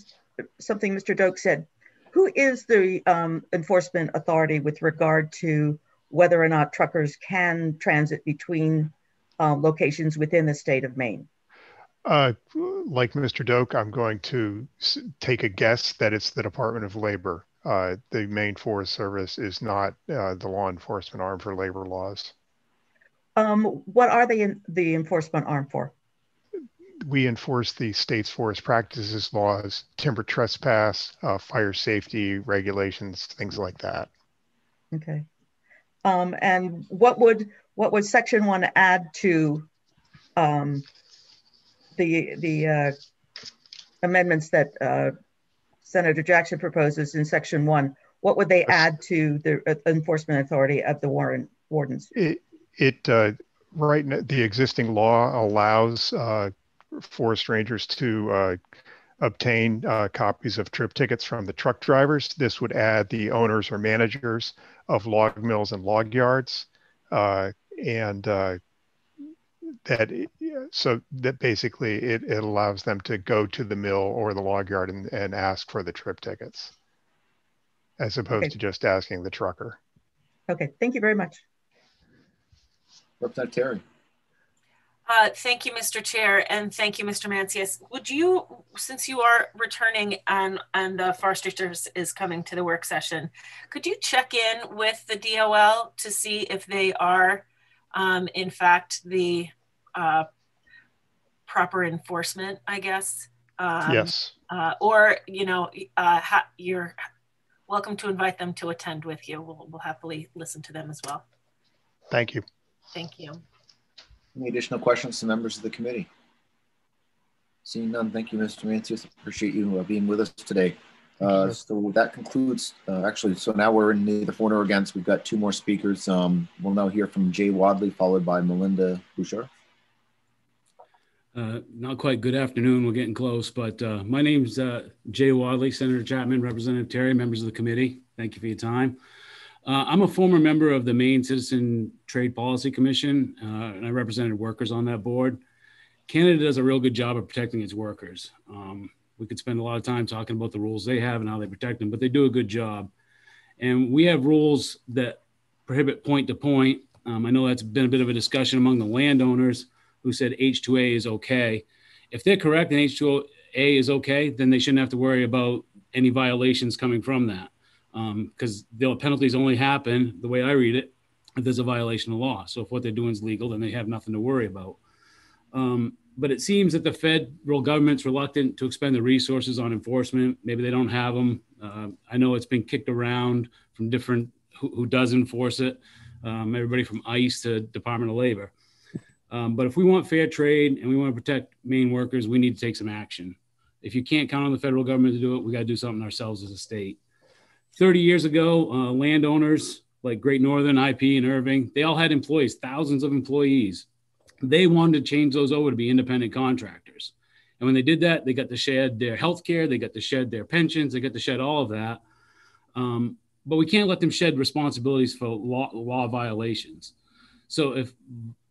something Mr. Doak said, who is the um, enforcement authority with regard to whether or not truckers can transit between um, locations within the state of Maine? Uh, like Mr. Doak, I'm going to take a guess that it's the Department of Labor. Uh, the Maine Forest Service is not uh, the law enforcement arm for labor laws. Um, what are they in the enforcement arm for? we enforce the state's forest practices laws, timber trespass, uh, fire safety regulations, things like that. Okay. Um, and what would what would Section One add to um, the the uh, amendments that uh, Senator Jackson proposes in Section One? What would they add to the uh, enforcement authority of the Warren wardens? It, it uh, right now, the existing law allows uh, forest rangers to uh, obtain uh, copies of trip tickets from the truck drivers. This would add the owners or managers of log mills and log yards. Uh, and uh, that so that basically it, it allows them to go to the mill or the log yard and, and ask for the trip tickets as opposed okay. to just asking the trucker. Okay, thank you very much. Representative Terry. Uh, thank you, Mr. Chair, and thank you, Mr. Mansius. Would you, since you are returning and, and the Forestry is coming to the work session, could you check in with the DOL to see if they are, um, in fact, the uh, proper enforcement, I guess? Um, yes. Uh, or, you know, uh, you're welcome to invite them to attend with you. We'll, we'll happily listen to them as well. Thank you. Thank you. Any additional questions to members of the committee? Seeing none, thank you, Mr. Mansius. Appreciate you uh, being with us today. Uh, so that concludes, uh, actually, so now we're in the for nor against. We've got two more speakers. Um, we'll now hear from Jay Wadley, followed by Melinda Bouchard. Uh, not quite good afternoon, we're getting close, but uh, my name's uh, Jay Wadley, Senator Chapman, Representative Terry, members of the committee. Thank you for your time. Uh, I'm a former member of the Maine Citizen Trade Policy Commission, uh, and I represented workers on that board. Canada does a real good job of protecting its workers. Um, we could spend a lot of time talking about the rules they have and how they protect them, but they do a good job. And we have rules that prohibit point to point. Um, I know that's been a bit of a discussion among the landowners who said H2A is okay. If they're correct and H2A is okay, then they shouldn't have to worry about any violations coming from that because um, the penalties only happen the way I read it if there's a violation of law. So if what they're doing is legal, then they have nothing to worry about. Um, but it seems that the federal government's reluctant to expend the resources on enforcement. Maybe they don't have them. Uh, I know it's been kicked around from different who, who does enforce it. Um, everybody from ICE to Department of Labor. Um, but if we want fair trade and we want to protect Maine workers, we need to take some action. If you can't count on the federal government to do it, we got to do something ourselves as a state. 30 years ago, uh, landowners like Great Northern, IP, and Irving, they all had employees, thousands of employees. They wanted to change those over to be independent contractors. And when they did that, they got to shed their health care, they got to shed their pensions, they got to shed all of that. Um, but we can't let them shed responsibilities for law, law violations. So if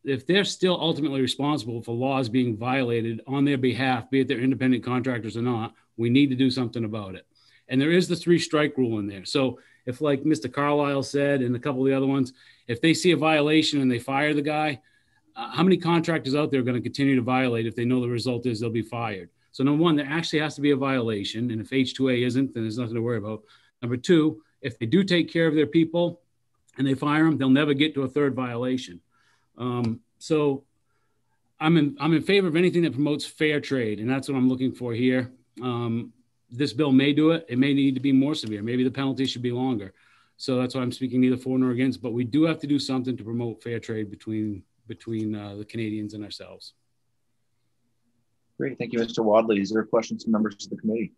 if they're still ultimately responsible for laws being violated on their behalf, be it they're independent contractors or not, We need to do something about it. And there is the three strike rule in there. So if, like Mr. Carlisle said, and a couple of the other ones, if they see a violation and they fire the guy, uh, how many contractors out there are going to continue to violate if they know the result is they'll be fired? So number one, there actually has to be a violation, and if H2A isn't, then there's nothing to worry about. Number two, if they do take care of their people and they fire them, they'll never get to a third violation. Um, so I'm in I'm in favor of anything that promotes fair trade, and that's what I'm looking for here. Um, this bill may do it. It may need to be more severe. Maybe the penalty should be longer. So that's why I'm speaking neither for nor against. But we do have to do something to promote fair trade between between uh, the Canadians and ourselves. Great, thank you, Mr. Wadley. Is there questions from members of the committee?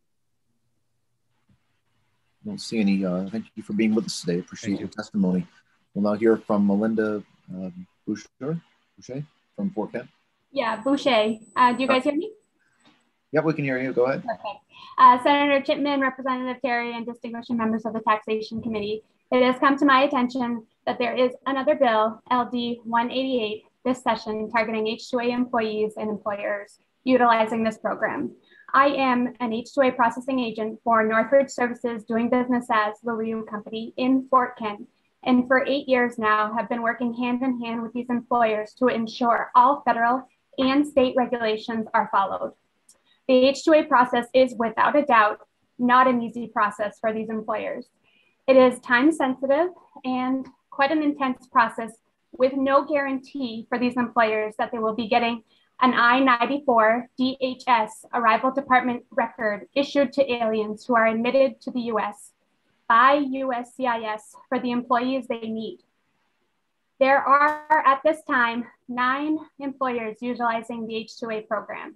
I don't see any. Uh, thank you for being with us today. Appreciate your testimony. We'll now hear from Melinda um, Boucher, Boucher from Fort Kent. Yeah, Boucher. Uh, do you guys hear me? Yep, we can hear you. Go ahead. Okay. Uh, Senator Chipman, Representative Terry, and distinguished members of the Taxation Committee, it has come to my attention that there is another bill, LD 188, this session targeting H2A employees and employers utilizing this program. I am an H2A processing agent for Northridge Services doing business as Louis Company in Fort Kent. And for eight years now have been working hand in hand with these employers to ensure all federal and state regulations are followed. The H2A process is without a doubt not an easy process for these employers. It is time sensitive and quite an intense process with no guarantee for these employers that they will be getting an I-94 DHS arrival department record issued to aliens who are admitted to the US by USCIS for the employees they need. There are at this time nine employers utilizing the H2A program,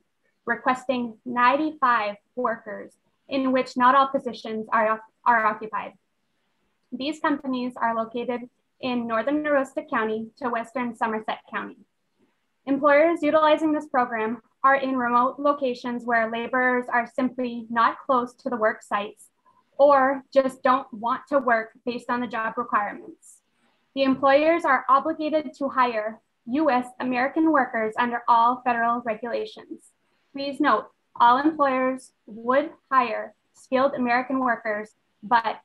requesting 95 workers in which not all positions are, are occupied. These companies are located in northern Aroostook County to western Somerset County. Employers utilizing this program are in remote locations where laborers are simply not close to the work sites or just don't want to work based on the job requirements. The employers are obligated to hire US American workers under all federal regulations. Please note, all employers would hire skilled American workers, but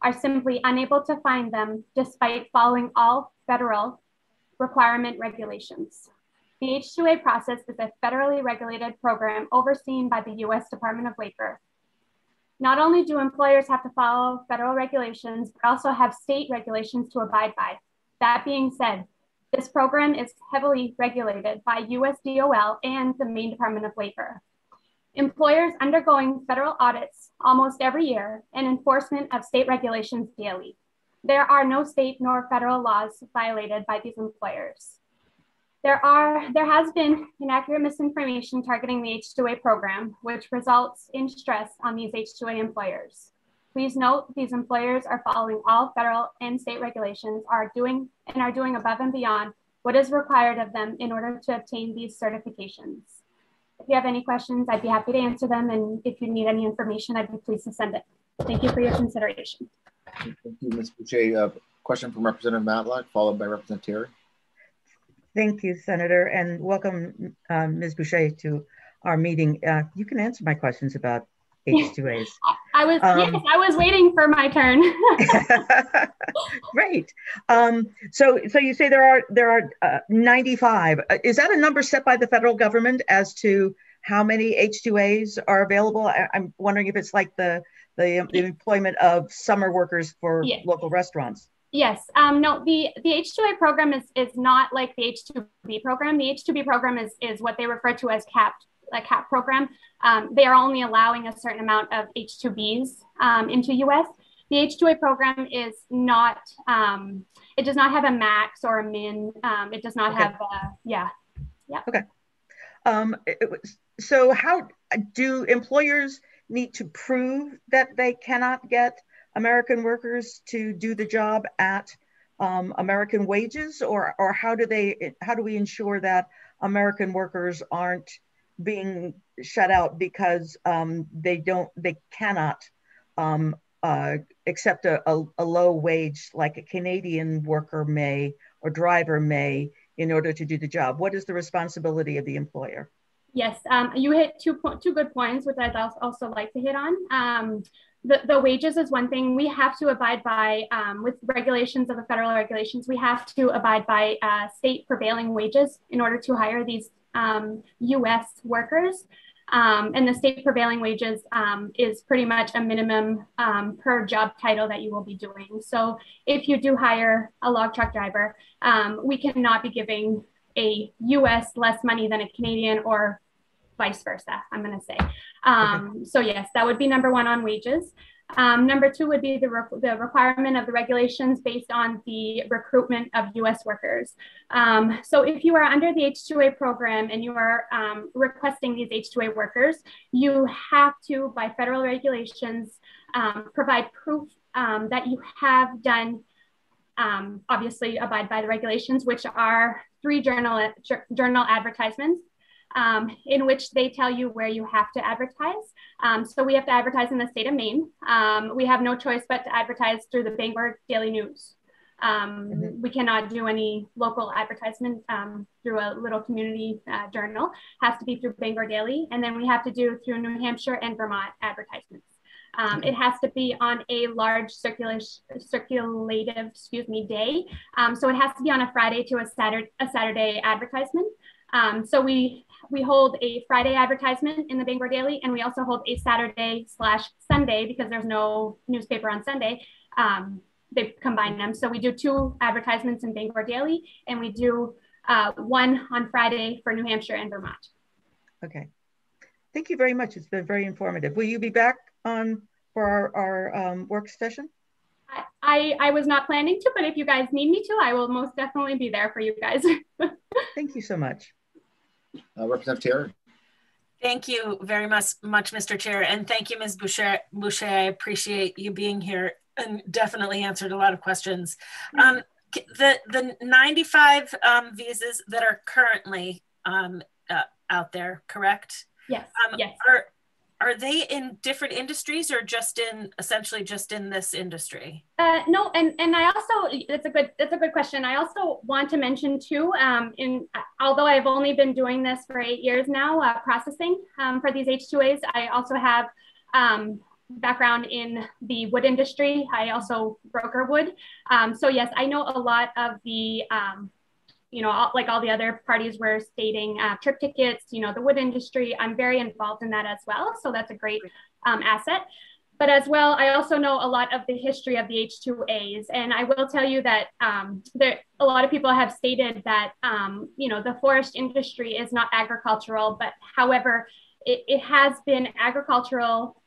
are simply unable to find them despite following all federal requirement regulations. The H2A process is a federally regulated program overseen by the US Department of Labor. Not only do employers have to follow federal regulations, but also have state regulations to abide by. That being said, this program is heavily regulated by USDOL and the Maine Department of Labor. Employers undergoing federal audits almost every year and enforcement of state regulations daily. There are no state nor federal laws violated by these employers. There are there has been inaccurate misinformation targeting the H2A program, which results in stress on these H2A employers. Please note these employers are following all federal and state regulations, are doing and are doing above and beyond what is required of them in order to obtain these certifications. If you have any questions, I'd be happy to answer them. And if you need any information, I'd be pleased to send it. Thank you for your consideration. Thank you, Ms. Boucher. Uh, question from Representative Matlack, followed by Representative Terry. Thank you, Senator, and welcome, uh, Ms. Boucher, to our meeting. Uh, you can answer my questions about H2As. <laughs> I was um, yes, I was waiting for my turn. <laughs> <laughs> great. Um, so, so you say there are there are uh, 95. Uh, is that a number set by the federal government as to how many H2As are available? I, am wondering if it's like the the, the employment of summer workers for yes. local restaurants. Yes. Um, no, the, the H2A program is, is not like the H2B program. The H2B program is, is what they refer to as capped, a cap program. Um, they are only allowing a certain amount of H2Bs um, into US. The H2A program is not, um, it does not have a max or a min. Um, it does not okay. have a, yeah. Yeah. Okay. Um, was, so how do employers need to prove that they cannot get American workers to do the job at um, American wages, or or how do they how do we ensure that American workers aren't being shut out because um, they don't they cannot um, uh, accept a, a, a, low wage like a Canadian worker may or driver may in order to do the job? What is the responsibility of the employer? Yes, um, you hit two, two good points, which I'd also like to hit on. The, the wages is one thing we have to abide by um, with regulations of the federal regulations. We have to abide by uh, state prevailing wages in order to hire these um, US workers. Um, and the state prevailing wages um, is pretty much a minimum um, per job title that you will be doing. So if you do hire a log truck driver, um, we cannot be giving a US less money than a Canadian or vice versa, I'm going to say. Um, so, yes, that would be number one on wages. Um, number two would be the, re the requirement of the regulations based on the recruitment of US workers. Um, so if you are under the H2A program and you are um, requesting these H2A workers, you have to, by federal regulations, um, provide proof um, that you have done, um, obviously abide by the regulations, which are three journal, journal advertisements um, in which they tell you where you have to advertise. Um, so we have to advertise in the state of Maine. Um, we have no choice but to advertise through the Bangor Daily News. Um, mm-hmm. We cannot do any local advertisement um, through a little community uh, journal. Has to be through Bangor Daily, and then we have to do through New Hampshire and Vermont advertisements. Um, it has to be on a large circulative, excuse me, day. Um, so it has to be on a Friday to a Saturday, a Saturday advertisement. Um, so we we hold a Friday advertisement in the Bangor Daily, and we also hold a Saturday slash Sunday because there's no newspaper on Sunday. Um, they combine them. So we do two advertisements in Bangor Daily, and we do uh, one on Friday for New Hampshire and Vermont. Okay. Thank you very much. It's been very informative. Will you be back on for our, our um, work session? I, I was not planning to, but if you guys need me to, I will most definitely be there for you guys. <laughs> Thank you so much. Uh, Representative Terry. Thank you very much, much, Mr. Chair. And thank you, Ms. Boucher. Boucher. I appreciate you being here and definitely answered a lot of questions. Um, the, the 95 um, visas that are currently um, uh, out there, correct? Yes. Um, yes. Are, are they in different industries or just in essentially just in this industry? Uh, no and and i also that's a good that's a good question. I also want to mention too um, in although i've only been doing this for eight years now uh, processing um, for these h2as i also have um, background in the wood industry. I also broker wood. Um, so yes i know a lot of the um, you know, all, like all the other parties were stating, uh, trip tickets, you know, the wood industry. I'm very involved in that as well. So that's a great um, asset. But as well, I also know a lot of the history of the H2As. And I will tell you that um, there, a lot of people have stated that, um, you know, the forest industry is not agricultural, but however, it, it has been agricultural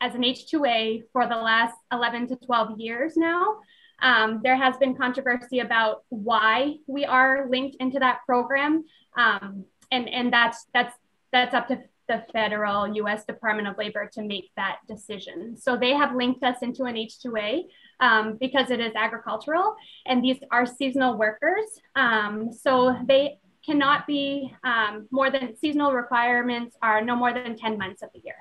as an H2A for the last 11 to 12 years now. Um, there has been controversy about why we are linked into that program, um, and and that's that's that's up to the federal U.S. Department of Labor to make that decision. So they have linked us into an H2A um, because it is agricultural, and these are seasonal workers. Um, so they cannot be um, more than seasonal requirements are no more than 10 months of the year.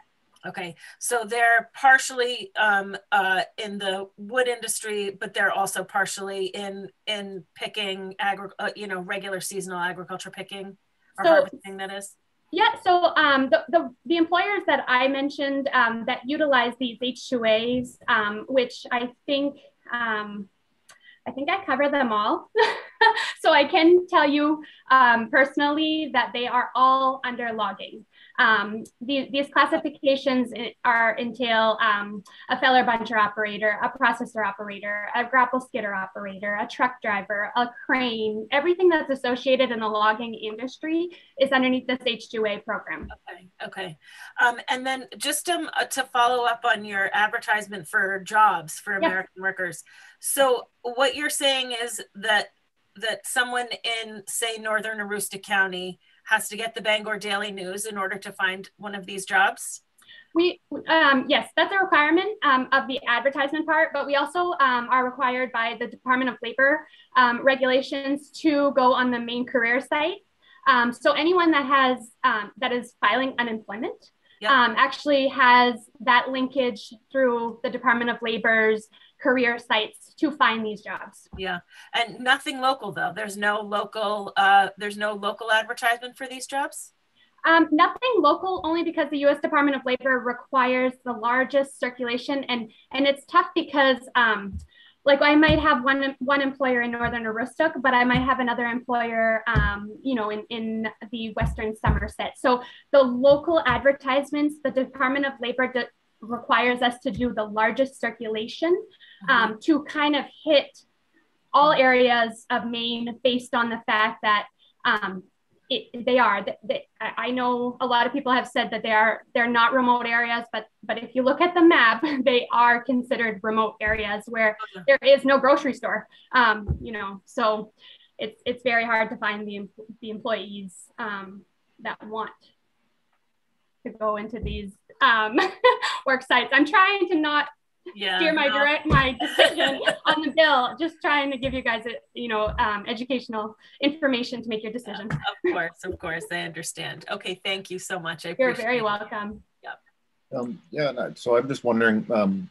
Okay, so they're partially um, uh, in the wood industry, but they're also partially in in picking agri- uh, you know, regular seasonal agriculture picking or so, harvesting. That is. Yeah. So um, the, the the employers that I mentioned um, that utilize these H2As, um, which I think um, I think I cover them all. <laughs> so I can tell you um, personally that they are all under logging. Um, the, these classifications are entail um, a feller buncher operator, a processor operator, a grapple skidder operator, a truck driver, a crane, everything that's associated in the logging industry is underneath this H2A program. Okay, okay. Um, and then just um, uh, to follow up on your advertisement for jobs for American yep. workers. So what you're saying is that that someone in say Northern Aroostook County has to get the Bangor Daily News in order to find one of these jobs? We, um, yes, that's a requirement um, of the advertisement part, but we also um, are required by the Department of Labor um, regulations to go on the main career site. Um, so anyone that has, um, that is filing unemployment yep. actually has that linkage through the Department of Labor's career sites to find these jobs. Yeah, and nothing local though. There's no local. Uh, there's no local advertisement for these jobs. Um, nothing local, only because the U.S. Department of Labor requires the largest circulation, and and it's tough because um, like I might have one one employer in Northern Aroostook, but I might have another employer, um, you know, in in the Western Somerset. So the local advertisements, the Department of Labor de- requires us to do the largest circulation mm-hmm. um, to kind of hit all areas of Maine based on the fact that um, it, they are. They, I know a lot of people have said that they are they're not remote areas, but but if you look at the map, <laughs> they are considered remote areas where there is no grocery store. Um, you know, so it's it's very hard to find the the employees um, that want to go into these um, <laughs> work sites. I'm trying to not yeah, steer my no. direct my decision on the bill. Just trying to give you guys, a, you know, um, educational information to make your decision. of course, of course, I understand. Okay, thank you so much. I You're very welcome. Yep. Um, yeah, no, so I'm just wondering, um,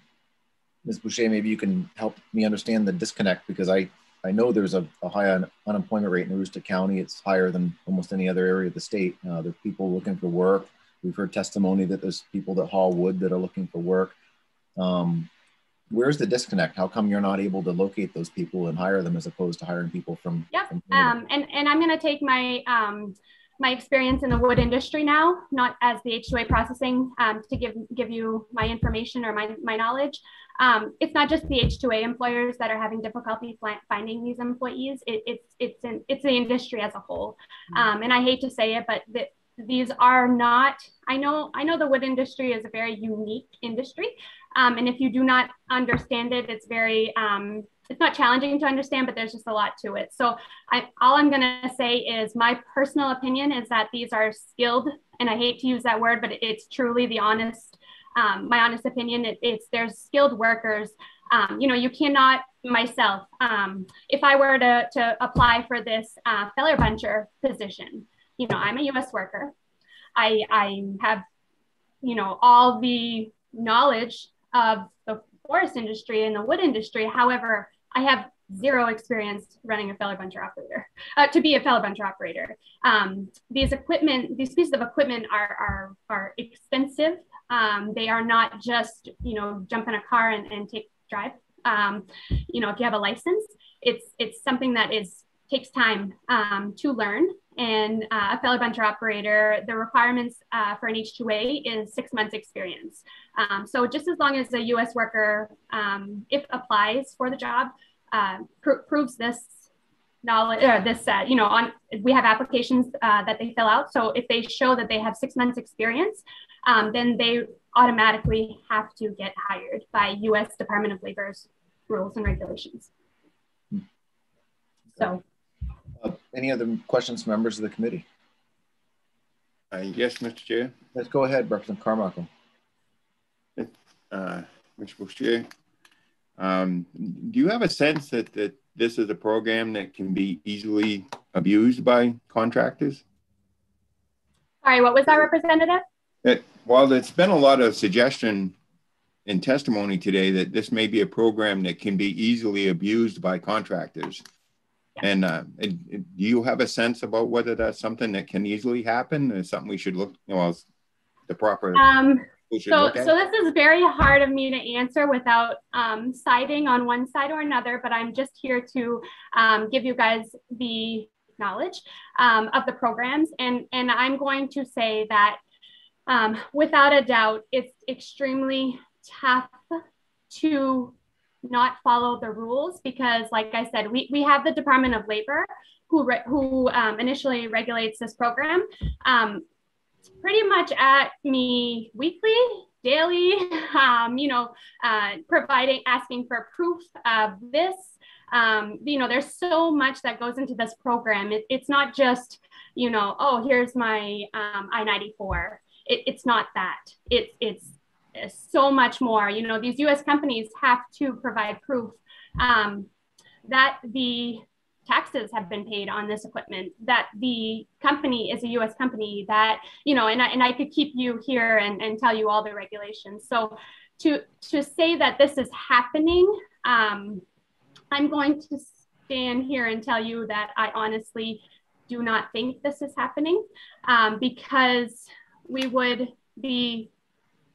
Ms. Boucher, maybe you can help me understand the disconnect because I I know there's a, a high un unemployment rate in Aroostook County. It's higher than almost any other area of the state. Uh, there's people looking for work. We've heard testimony that there's people that haul wood that are looking for work. Um, where's the disconnect? How come you're not able to locate those people and hire them as opposed to hiring people from? Yep. From um, and, and I'm going to take my, um, my experience in the wood industry now, not as the H2A processing, um, to give give you my information or my, my knowledge. Um, it's not just the H2A employers that are having difficulty finding these employees. It, it's it's in, it's the industry as a whole. Mm-hmm. Um, and I hate to say it, but the, these are not. I know I know the wood industry is a very unique industry, um, and if you do not understand it, it's very, um, it's not challenging to understand, but there's just a lot to it. So I, all I'm gonna say is my personal opinion is that these are skilled, and I hate to use that word, but it's truly the honest, um, my honest opinion. It, it's there's skilled workers. Um, you know, you cannot myself, um, if I were to, to apply for this uh, feller buncher position, you know, I'm a U.S. worker. I, I have, you know, all the knowledge of the forest industry and the wood industry. However, I have zero experience running a feller buncher operator uh, to be a feller buncher operator. Um, these equipment, these pieces of equipment are, are, are expensive. Um, they are not just, you know, jump in a car and, and take drive. Um, you know, if you have a license, it's, it's something that is takes time um, to learn. And uh, a feller buncher operator, the requirements uh, for an H2A is six months experience. Um, so just as long as a U.S. worker, um, if applies for the job, uh, pr proves this knowledge, or this, uh, you know, on we have applications uh, that they fill out. So if they show that they have six months experience, um, then they automatically have to get hired by U.S. Department of Labor's rules and regulations. So. Uh, any other questions, members of the committee? Uh, yes, Mr. Chair. Let's go ahead, Representative Carmichael. Uh, Mr. Boucher, um, do you have a sense that, that this is a program that can be easily abused by contractors? Sorry, what was that, Representative? That, while there's been a lot of suggestion and testimony today that this may be a program that can be easily abused by contractors, and, uh, do you have a sense about whether that's something that can easily happen? or something we should look, you know, the proper. Um, so, so this is very hard of me to answer without um, siding on one side or another. But I'm just here to um, give you guys the knowledge um, of the programs, and and I'm going to say that um, without a doubt, it's extremely tough to not follow the rules because, like I said, we, we have the Department of Labor who, re- who um, initially regulates this program. Um, pretty much at me weekly, daily, <laughs> um, you know, uh, providing, asking for proof of this. Um, you know, there's so much that goes into this program. It, it's not just, you know, oh, here's my um, I-94. It, it's not that. It's, it's so much more. You know, these U.S. companies have to provide proof um, that the taxes have been paid on this equipment, that the company is a U.S. company, that you know, and I, and I could keep you here and, and tell you all the regulations. So to to say that this is happening, um, I'm going to stand here and tell you that I honestly do not think this is happening um, because we would be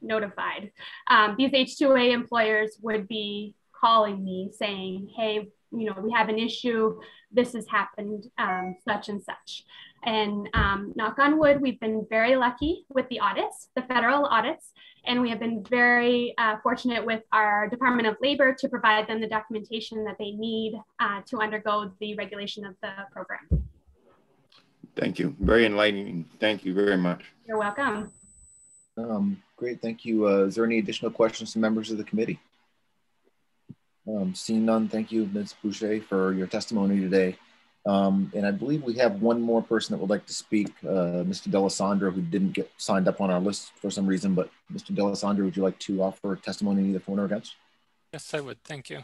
notified. Um, these H2A employers would be calling me saying, hey, you know, we have an issue, this has happened, um, such and such. And um, knock on wood, we've been very lucky with the audits, the federal audits, and we have been very uh, fortunate with our Department of Labor to provide them the documentation that they need uh, to undergo the regulation of the program. Thank you. Very enlightening. Thank you very much. You're welcome. Um, great. Thank you. Uh, is there any additional questions from members of the committee? Um, seeing none, thank you, Ms. Boucher, for your testimony today. Um, and I believe we have one more person that would like to speak, uh, Mr. D'Alessandro, who didn't get signed up on our list for some reason. But Mr. D'Alessandro, would you like to offer testimony either for or against? Yes, I would. Thank you.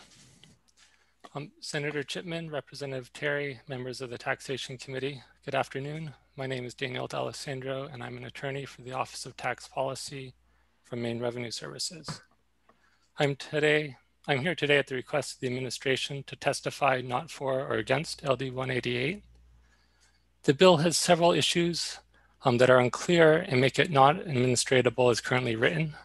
Um, Senator Chipman, Representative Terry, members of the Taxation Committee, good afternoon. My name is Daniel D'Alessandro, and I'm an attorney for the Office of Tax Policy from Maine Revenue Services. I'm today I'm here today at the request of the administration to testify not for or against LD 188. The bill has several issues um, that are unclear and make it not administratable as currently written.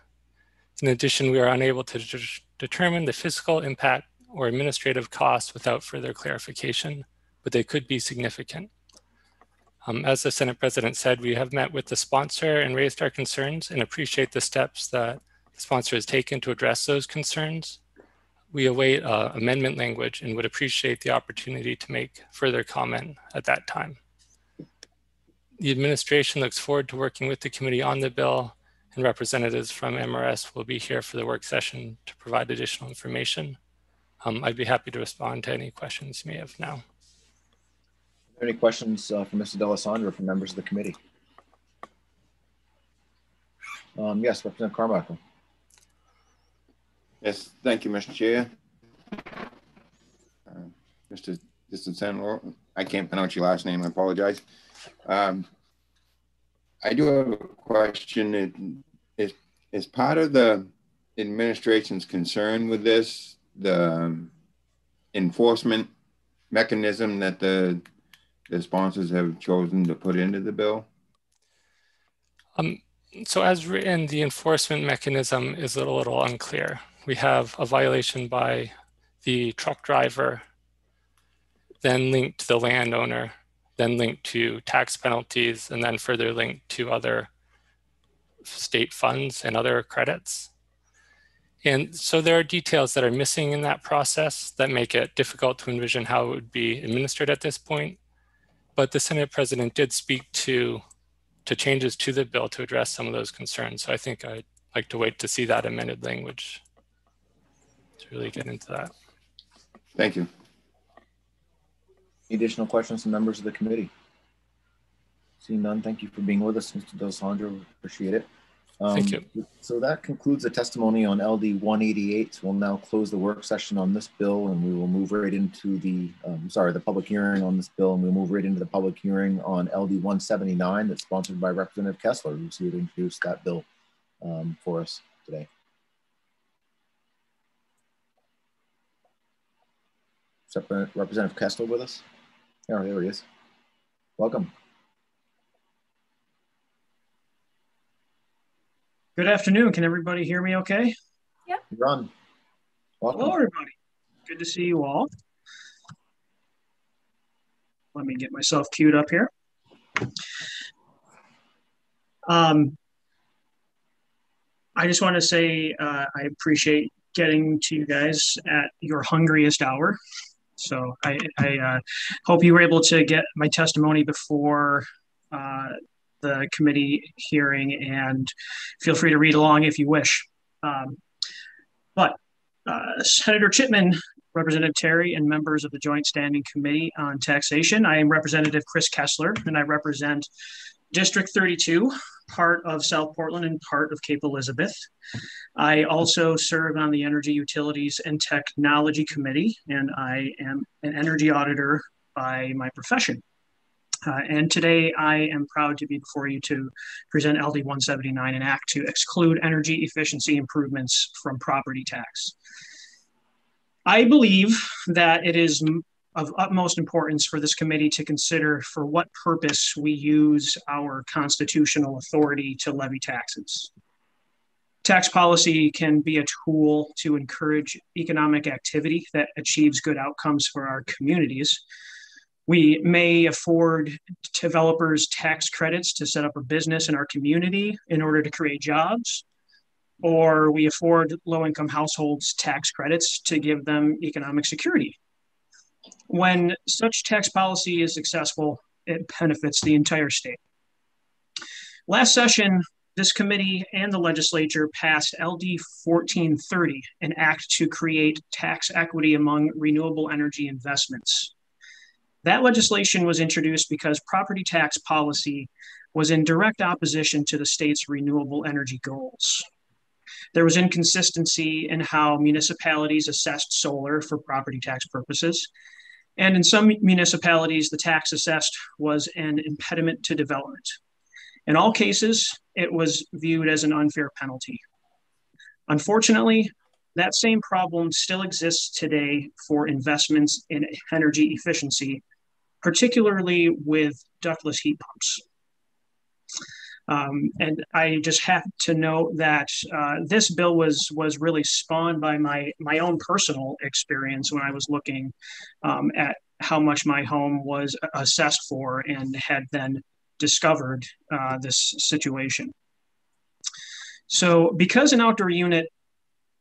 In addition, we are unable to de determine the fiscal impact or administrative costs without further clarification, but they could be significant. Um, as the Senate President said, we have met with the sponsor and raised our concerns and appreciate the steps that the sponsor has taken to address those concerns we await uh, amendment language and would appreciate the opportunity to make further comment at that time. The administration looks forward to working with the committee on the bill and representatives from MRS will be here for the work session to provide additional information. Um, I'd be happy to respond to any questions you may have now. Any questions uh, for Mr. D'Alessandro from members of the committee? Um, yes, Representative Carmichael. Yes, thank you, Mr. Chair. Uh, Mr. Distant I can't pronounce your last name, I apologize. Um, I do have a question. Is, is part of the administration's concern with this the enforcement mechanism that the, the sponsors have chosen to put into the bill? Um, so as written, the enforcement mechanism is a little unclear we have a violation by the truck driver, then linked to the landowner, then linked to tax penalties, and then further linked to other state funds and other credits. And so there are details that are missing in that process that make it difficult to envision how it would be administered at this point. But the Senate president did speak to, to changes to the bill to address some of those concerns. So I think I'd like to wait to see that amended language to really get into that. Thank you. Any additional questions from members of the committee? Seeing none, thank you for being with us, Mr. Del Sandro. Appreciate it. Um, thank you. So that concludes the testimony on LD 188. We'll now close the work session on this bill and we will move right into the, um, sorry, the public hearing on this bill and we'll move right into the public hearing on LD 179 that's sponsored by Representative Kessler, who's here to introduce that bill um, for us today. Representative Kessler with us? Oh, there he is. Welcome. Good afternoon. Can everybody hear me okay? Yeah. Run. Welcome. Hello, everybody. Good to see you all. Let me get myself queued up here. Um, I just want to say uh, I appreciate getting to you guys at your hungriest hour. So I, I uh, hope you were able to get my testimony before uh, the committee hearing and feel free to read along if you wish. Um, but uh, Senator Chipman, Representative Terry, and members of the Joint Standing Committee on Taxation, I am Representative Chris Kessler, and I represent District 32, part of South Portland and part of Cape Elizabeth. I also serve on the Energy Utilities and Technology Committee, and I am an energy auditor by my profession. Uh, and today I am proud to be before you to present LD 179, an act to exclude energy efficiency improvements from property tax. I believe that it is of utmost importance for this committee to consider for what purpose we use our constitutional authority to levy taxes. Tax policy can be a tool to encourage economic activity that achieves good outcomes for our communities. We may afford developers tax credits to set up a business in our community in order to create jobs, or we afford low income households tax credits to give them economic security. When such tax policy is successful, it benefits the entire state. Last session, this committee and the legislature passed LD 1430, an act to create tax equity among renewable energy investments. That legislation was introduced because property tax policy was in direct opposition to the state's renewable energy goals. There was inconsistency in how municipalities assessed solar for property tax purposes. And in some municipalities, the tax assessed was an impediment to development. In all cases, it was viewed as an unfair penalty. Unfortunately, that same problem still exists today for investments in energy efficiency, particularly with ductless heat pumps. Um, and I just have to note that uh, this bill was was really spawned by my my own personal experience when I was looking um, at how much my home was assessed for and had then discovered uh, this situation. So because an outdoor unit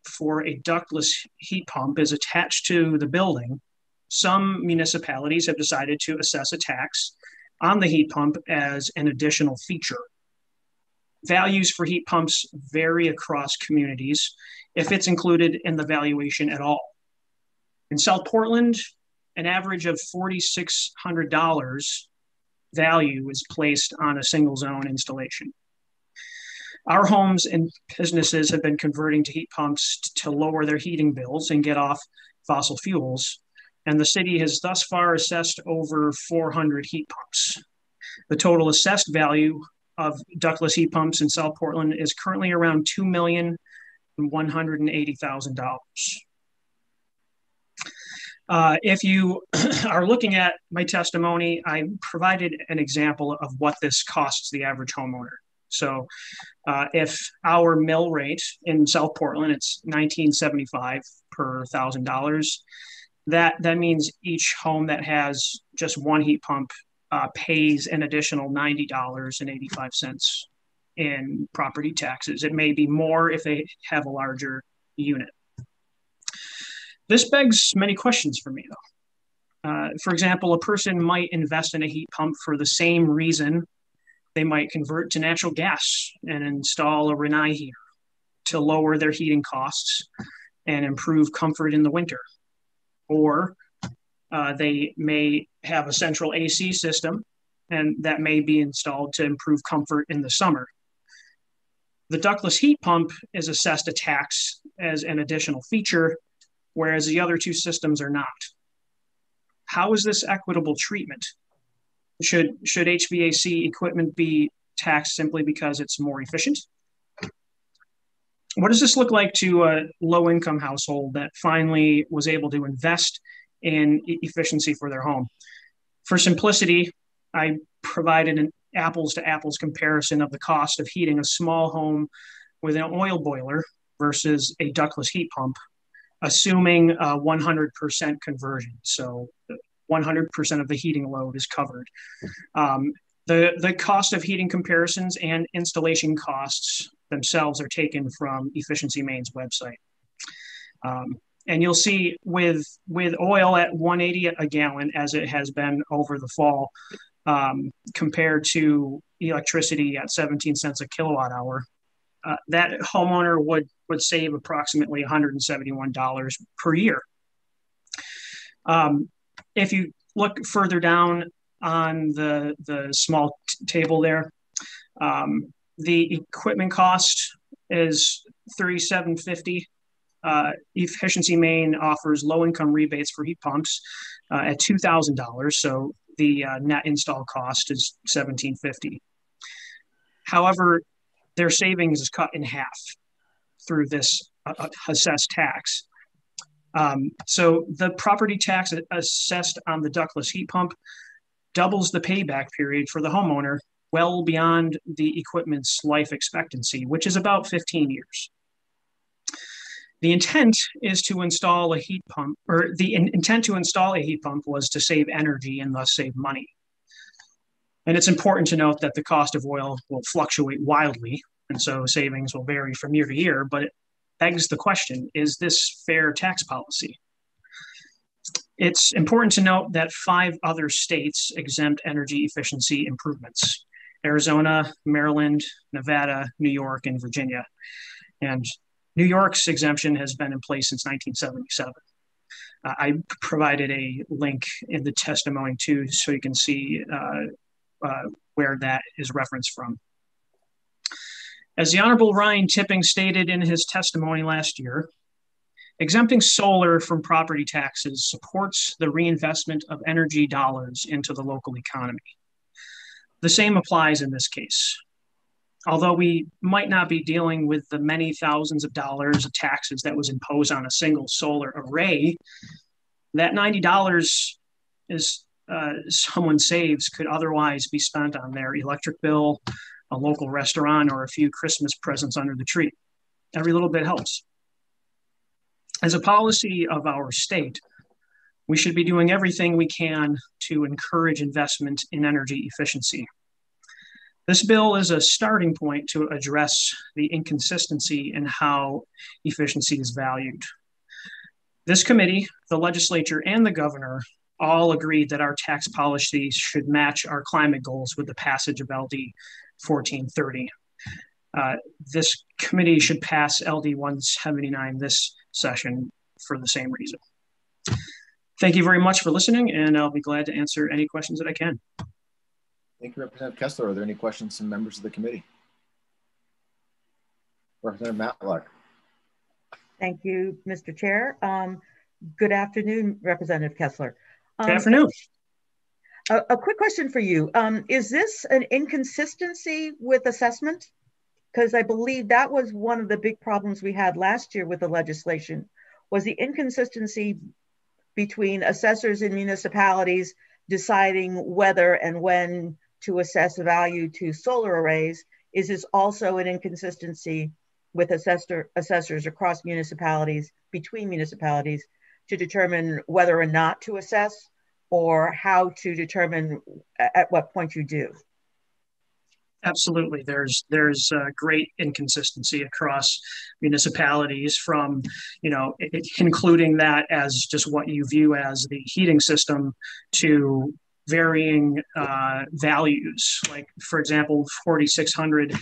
for a ductless heat pump is attached to the building, some municipalities have decided to assess a tax on the heat pump as an additional feature values for heat pumps vary across communities if it's included in the valuation at all. In South Portland, an average of $4,600 value is placed on a single zone installation. Our homes and businesses have been converting to heat pumps to lower their heating bills and get off fossil fuels. And the city has thus far assessed over 400 heat pumps. The total assessed value of ductless heat pumps in South Portland is currently around two million one hundred and eighty thousand dollars. Uh, if you <clears throat> are looking at my testimony, I provided an example of what this costs the average homeowner. So, uh, if our mill rate in South Portland it's 1975 per thousand dollars, that that means each home that has just one heat pump uh, pays an additional $90.85 in property taxes. It may be more if they have a larger unit. This begs many questions for me, though. Uh, for example, a person might invest in a heat pump for the same reason they might convert to natural gas and install a Rinnai heater to lower their heating costs and improve comfort in the winter. Or uh, they may have a central AC system, and that may be installed to improve comfort in the summer. The ductless heat pump is assessed a tax as an additional feature, whereas the other two systems are not. How is this equitable treatment? Should, should HVAC equipment be taxed simply because it's more efficient? What does this look like to a low income household that finally was able to invest in efficiency for their home. For simplicity, I provided an apples to apples comparison of the cost of heating a small home with an oil boiler versus a ductless heat pump, assuming a 100% conversion. So 100% of the heating load is covered. Um, the, the cost of heating comparisons and installation costs themselves are taken from Efficiency Maine's website. Um, and you'll see with with oil at 180 a gallon as it has been over the fall um, compared to electricity at 17 cents a kilowatt hour uh, that homeowner would would save approximately $171 per year um, if you look further down on the the small table there um, the equipment cost is 3750 uh, Efficiency Maine offers low income rebates for heat pumps uh, at $2,000. So the uh, net install cost is 1,750. However, their savings is cut in half through this uh, uh, assessed tax. Um, so the property tax assessed on the ductless heat pump doubles the payback period for the homeowner well beyond the equipment's life expectancy, which is about 15 years. The intent is to install a heat pump, or the in intent to install a heat pump was to save energy and thus save money. And it's important to note that the cost of oil will fluctuate wildly, and so savings will vary from year to year, but it begs the question is this fair tax policy? It's important to note that five other states exempt energy efficiency improvements Arizona, Maryland, Nevada, New York, and Virginia. And New York's exemption has been in place since 1977. Uh, I provided a link in the testimony too, so you can see uh, uh, where that is referenced from. As the Honorable Ryan Tipping stated in his testimony last year, exempting solar from property taxes supports the reinvestment of energy dollars into the local economy. The same applies in this case. Although we might not be dealing with the many thousands of dollars of taxes that was imposed on a single solar array, that $90 is uh, someone saves could otherwise be spent on their electric bill, a local restaurant, or a few Christmas presents under the tree. Every little bit helps. As a policy of our state, we should be doing everything we can to encourage investment in energy efficiency. This bill is a starting point to address the inconsistency in how efficiency is valued. This committee, the legislature, and the governor all agreed that our tax policy should match our climate goals with the passage of LD 1430. Uh, this committee should pass LD 179 this session for the same reason. Thank you very much for listening, and I'll be glad to answer any questions that I can. Thank you, Representative Kessler. Are there any questions from members of the committee? Representative Matlack. Thank you, Mr. Chair. Um, good afternoon, Representative Kessler. Um, good afternoon. A, a, quick question for you. Um, is this an inconsistency with assessment? Because I believe that was one of the big problems we had last year with the legislation was the inconsistency between assessors in municipalities deciding whether and when to assess value to solar arrays. Is this also an inconsistency with assessor, assessors across municipalities, between municipalities, to determine whether or not to assess or how to determine at what point you do? Absolutely, there's there's a great inconsistency across municipalities from, you know, it, including that as just what you view as the heating system to varying uh, values. Like for example, forty six hundred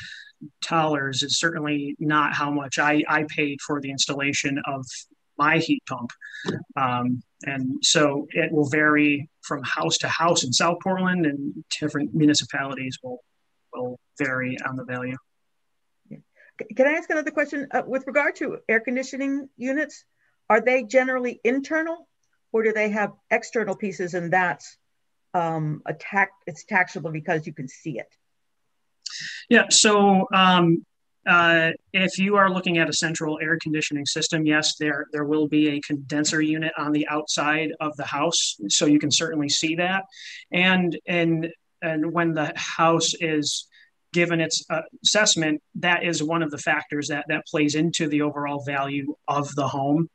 dollars is certainly not how much I, I paid for the installation of my heat pump. Um, and so it will vary from house to house in South Portland and different municipalities will will vary on the value. Can I ask another question? Uh, with regard to air conditioning units, are they generally internal or do they have external pieces and that's um, a tax, it's taxable because you can see it? Yeah, so um, uh, if you are looking at a central air conditioning system, yes, there there will be a condenser unit on the outside of the house, so you can certainly see that. And and and when the house is given its uh, assessment, that is one of the factors that that plays into the overall value of the home.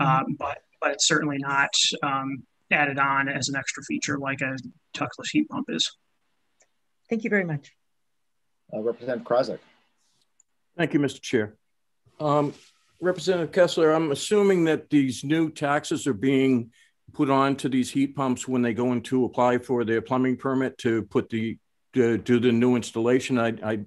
Mm-hmm. Um, but but it's certainly not um, added on as an extra feature like a ductless heat pump is. Thank you very much. Uh, Representative Krazek. Thank you, Mr. Chair. Um, Representative Kessler, I'm assuming that these new taxes are being put on to these heat pumps when they go in to apply for their plumbing permit to put the to do the new installation. I, I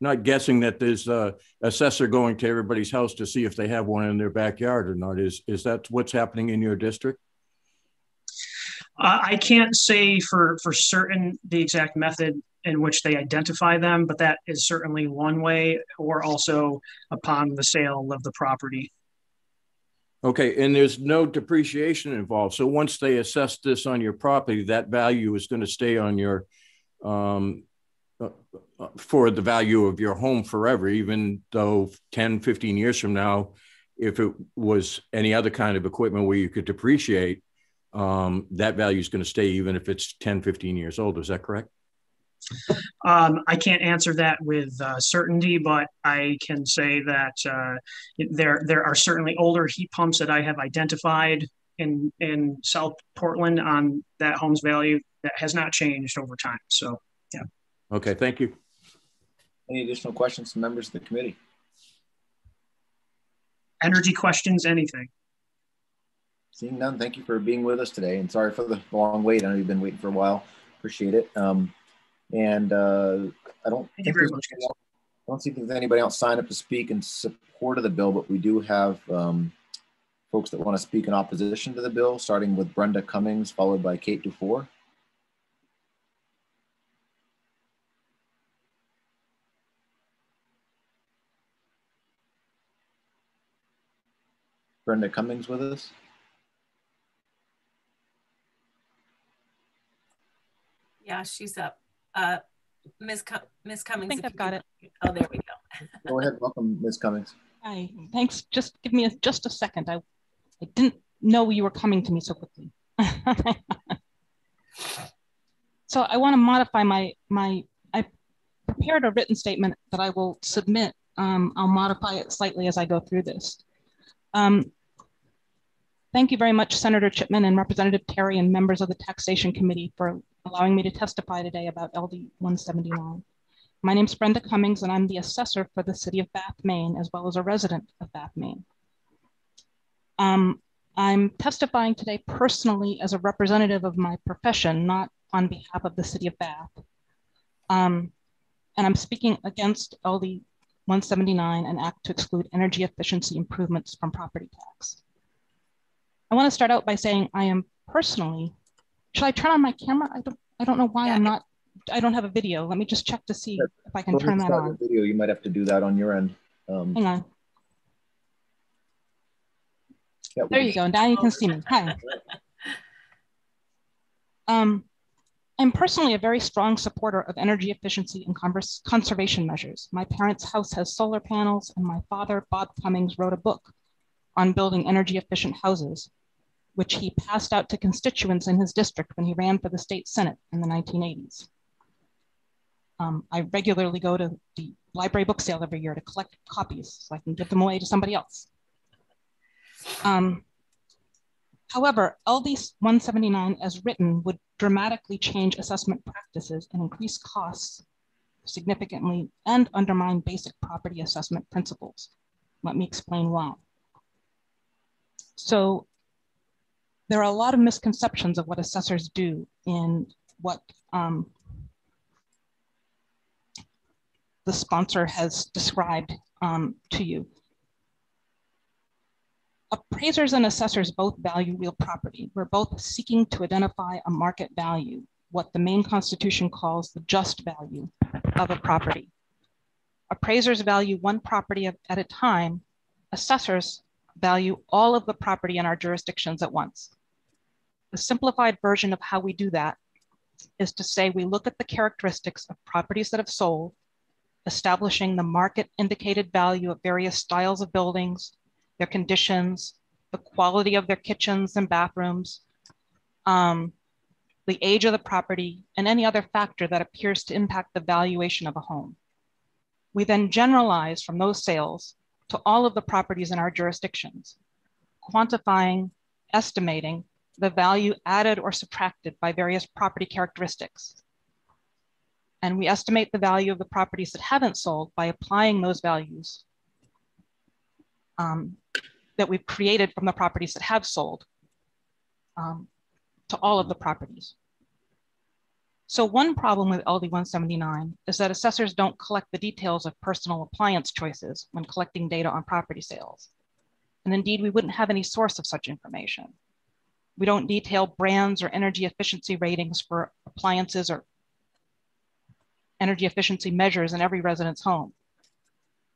not guessing that there's a assessor going to everybody's house to see if they have one in their backyard or not. Is is that what's happening in your district? Uh, I can't say for for certain the exact method in which they identify them, but that is certainly one way, or also upon the sale of the property. Okay, and there's no depreciation involved. So once they assess this on your property, that value is going to stay on your um, uh, uh, for the value of your home forever, even though 10, 15 years from now, if it was any other kind of equipment where you could depreciate, um, that value is going to stay even if it's 10, 15 years old. Is that correct? Um, I can't answer that with uh, certainty, but I can say that uh, there there are certainly older heat pumps that I have identified in in South Portland on that home's value that has not changed over time. So, yeah. Okay, thank you. Any additional questions from members of the committee? Energy questions, anything? Seeing none, thank you for being with us today. And sorry for the long wait. I know you've been waiting for a while. Appreciate it. Um, and uh, I don't thank you very much. I don't see there's anybody else signed up to speak in support of the bill, but we do have um, folks that want to speak in opposition to the bill, starting with Brenda Cummings, followed by Kate Dufour. Brenda Cummings with us? Yeah, she's up. Uh, Ms. Com Ms. Cummings. I think I've got it. Oh, there we go. <laughs> go ahead. Welcome, Ms. Cummings. Hi. Thanks. Just give me a, just a second. I, I didn't know you were coming to me so quickly. <laughs> so I want to modify my my. I prepared a written statement that I will submit. Um, I'll modify it slightly as I go through this. Um, Thank you very much, Senator Chipman and Representative Terry and members of the Taxation Committee for allowing me to testify today about LD 179. My name is Brenda Cummings and I'm the assessor for the city of Bath, Maine, as well as a resident of Bath, Maine. Um, I'm testifying today personally as a representative of my profession, not on behalf of the city of Bath. Um, and I'm speaking against LD 179, an act to exclude energy efficiency improvements from property tax. I want to start out by saying I am personally, should I turn on my camera? I don't, I don't know why. I'm not, I don't have a video. Let me just check to see if I can well, turn that on. Video, you might have to do that on your end. Um, Hang on. There you go. Now you can see me. Hi. Um, I'm personally a very strong supporter of energy efficiency and conservation measures. My parents' house has solar panels, and my father, Bob Cummings, wrote a book on building energy efficient houses which he passed out to constituents in his district when he ran for the state senate in the 1980s. Um, I regularly go to the library book sale every year to collect copies so I can give them away to somebody else. Um, however, LD 179 as written would dramatically change assessment practices and increase costs significantly and undermine basic property assessment principles. Let me explain why. So there are a lot of misconceptions of what assessors do in what um, the sponsor has described um, to you. Appraisers and assessors both value real property. We're both seeking to identify a market value, what the Maine Constitution calls the just value of a property. Appraisers value one property at a time. Assessors value all of the property in our jurisdictions at once. The simplified version of how we do that is to say we look at the characteristics of properties that have sold, establishing the market indicated value of various styles of buildings, their conditions, the quality of their kitchens and bathrooms, um, the age of the property, and any other factor that appears to impact the valuation of a home. We then generalize from those sales to all of the properties in our jurisdictions, quantifying, estimating, the value added or subtracted by various property characteristics. And we estimate the value of the properties that haven't sold by applying those values um, that we've created from the properties that have sold um, to all of the properties. So one problem with LD 179 is that assessors don't collect the details of personal appliance choices when collecting data on property sales. And indeed, we wouldn't have any source of such information. We don't detail brands or energy efficiency ratings for appliances or energy efficiency measures in every resident's home.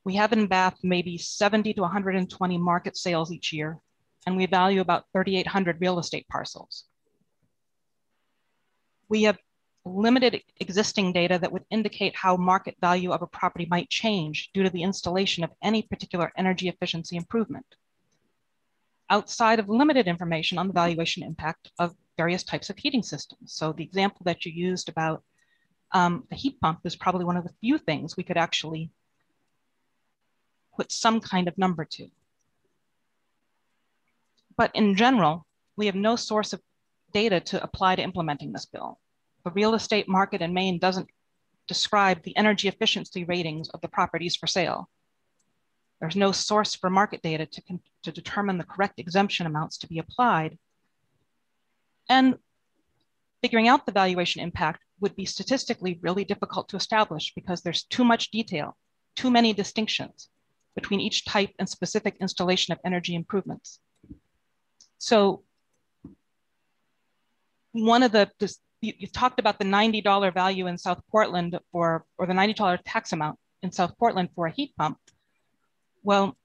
We have in Bath maybe 70 to 120 market sales each year, and we value about 3,800 real estate parcels. We have limited existing data that would indicate how market value of a property might change due to the installation of any particular energy efficiency improvement. Outside of limited information on the valuation impact of various types of heating systems. So the example that you used about um, the heat pump is probably one of the few things we could actually put some kind of number to. But in general, we have no source of data to apply to implementing this bill. The real estate market in Maine doesn't describe the energy efficiency ratings of the properties for sale. There's no source for market data to, to determine the correct exemption amounts to be applied. And figuring out the valuation impact would be statistically really difficult to establish because there's too much detail, too many distinctions between each type and specific installation of energy improvements. So one of the, this, you, you talked about the $90 value in South Portland for, or the $90 tax amount in South Portland for a heat pump. Well,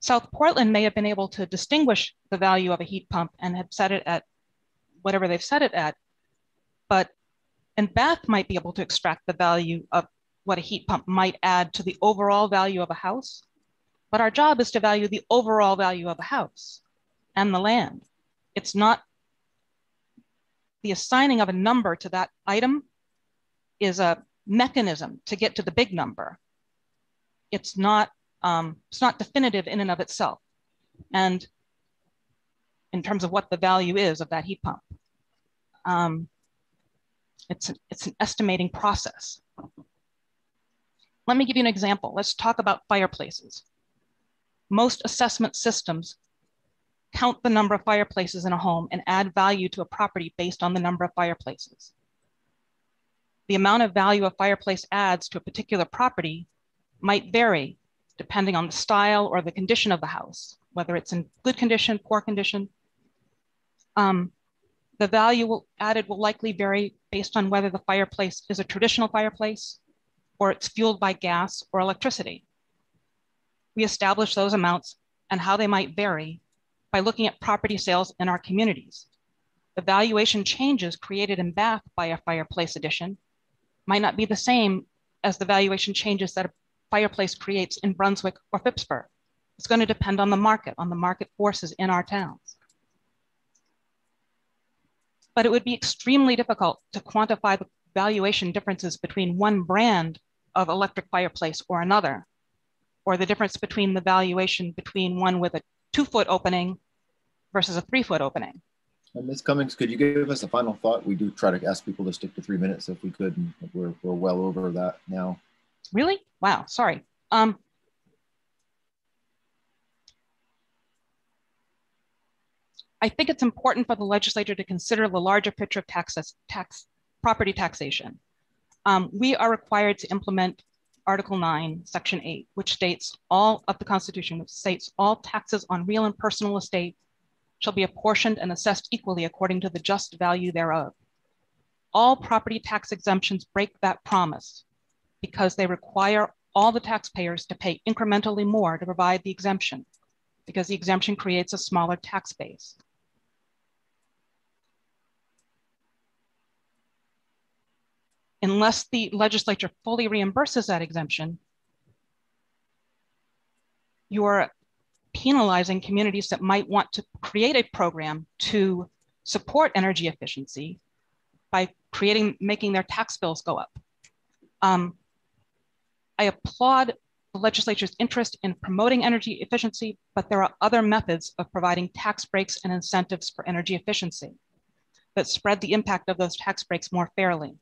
South Portland may have been able to distinguish the value of a heat pump and have set it at whatever they've set it at, but and Bath might be able to extract the value of what a heat pump might add to the overall value of a house. But our job is to value the overall value of a house and the land. It's not the assigning of a number to that item is a mechanism to get to the big number. It's not, um, it's not definitive in and of itself. And in terms of what the value is of that heat pump. Um, it's, an, it's an estimating process. Let me give you an example. Let's talk about fireplaces. Most assessment systems count the number of fireplaces in a home and add value to a property based on the number of fireplaces. The amount of value a fireplace adds to a particular property might vary depending on the style or the condition of the house, whether it's in good condition, poor condition. Um, the value will, added will likely vary based on whether the fireplace is a traditional fireplace or it's fueled by gas or electricity. We establish those amounts and how they might vary by looking at property sales in our communities. The valuation changes created in Bath by a fireplace addition might not be the same as the valuation changes that fireplace creates in Brunswick or Phippsburg. It's going to depend on the market, on the market forces in our towns. But it would be extremely difficult to quantify the valuation differences between one brand of electric fireplace or another, or the difference between the valuation between one with a two foot opening versus a three foot opening. And Ms. Cummings, could you give us a final thought? We do try to ask people to stick to three minutes if we could. And we're, we're well over that now. Really? Wow, sorry. Um, I think it's important for the legislature to consider the larger picture of tax, tax property taxation. Um, we are required to implement Article 9, Section 8, which states all of the Constitution, which states all taxes on real and personal estate shall be apportioned and assessed equally according to the just value thereof. All property tax exemptions break that promise because they require all the taxpayers to pay incrementally more to provide the exemption because the exemption creates a smaller tax base. unless the legislature fully reimburses that exemption, you're penalizing communities that might want to create a program to support energy efficiency by creating, making their tax bills go up. Um, I applaud the legislature's interest in promoting energy efficiency, but there are other methods of providing tax breaks and incentives for energy efficiency that spread the impact of those tax breaks more fairly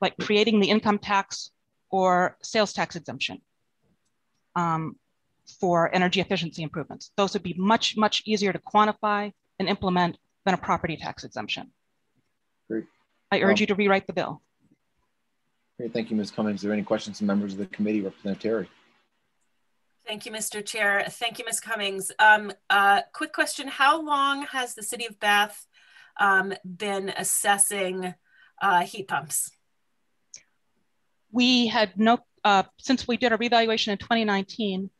like creating the income tax or sales tax exemption um, for energy efficiency improvements. Those would be much, much easier to quantify and implement than a property tax exemption. Great. I urge you to rewrite the bill. Great, thank you, Ms. Cummings. Are there any questions from members of the committee? Representative Terry. Thank you, Mr. Chair. Thank you, Ms. Cummings. Um, uh, quick question, how long has the city of Bath um, been assessing uh, heat pumps? we had no, uh, since we did a revaluation in 2019,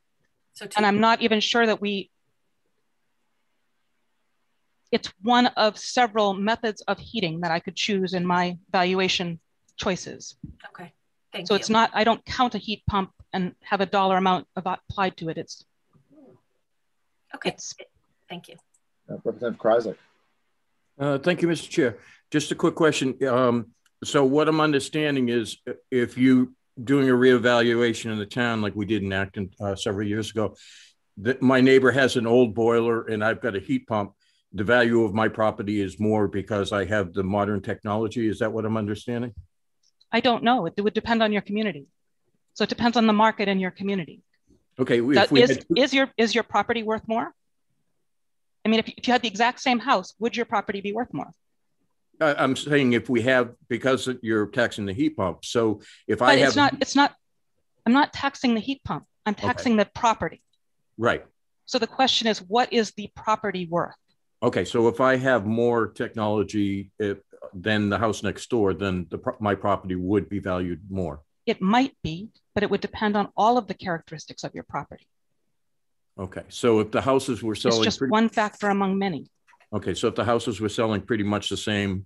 so and I'm not even sure that we, it's one of several methods of heating that I could choose in my valuation choices. Okay, thank so you. it's not, I don't count a heat pump and have a dollar amount applied to it. It's Okay, it's, thank you. Uh, Representative Krizek. Uh, thank you, Mr. Chair. Just a quick question. Um, so what I'm understanding is if you doing a reevaluation in the town like we did in Acton uh, several years ago, that my neighbor has an old boiler and I've got a heat pump. The value of my property is more because I have the modern technology. Is that what I'm understanding? I don't know. It would depend on your community. So it depends on the market in your community. Okay. That, is, had... is, your, is your property worth more? I mean, if, if you had the exact same house, would your property be worth more? I'm saying if we have because you're taxing the heat pump. So if but I have, it's not, it's not. I'm not taxing the heat pump. I'm taxing okay. the property. Right. So the question is, what is the property worth? Okay, so if I have more technology if, than the house next door, then the, my property would be valued more. It might be, but it would depend on all of the characteristics of your property. Okay, so if the houses were selling, it's just one factor among many. Okay, so if the houses were selling pretty much the same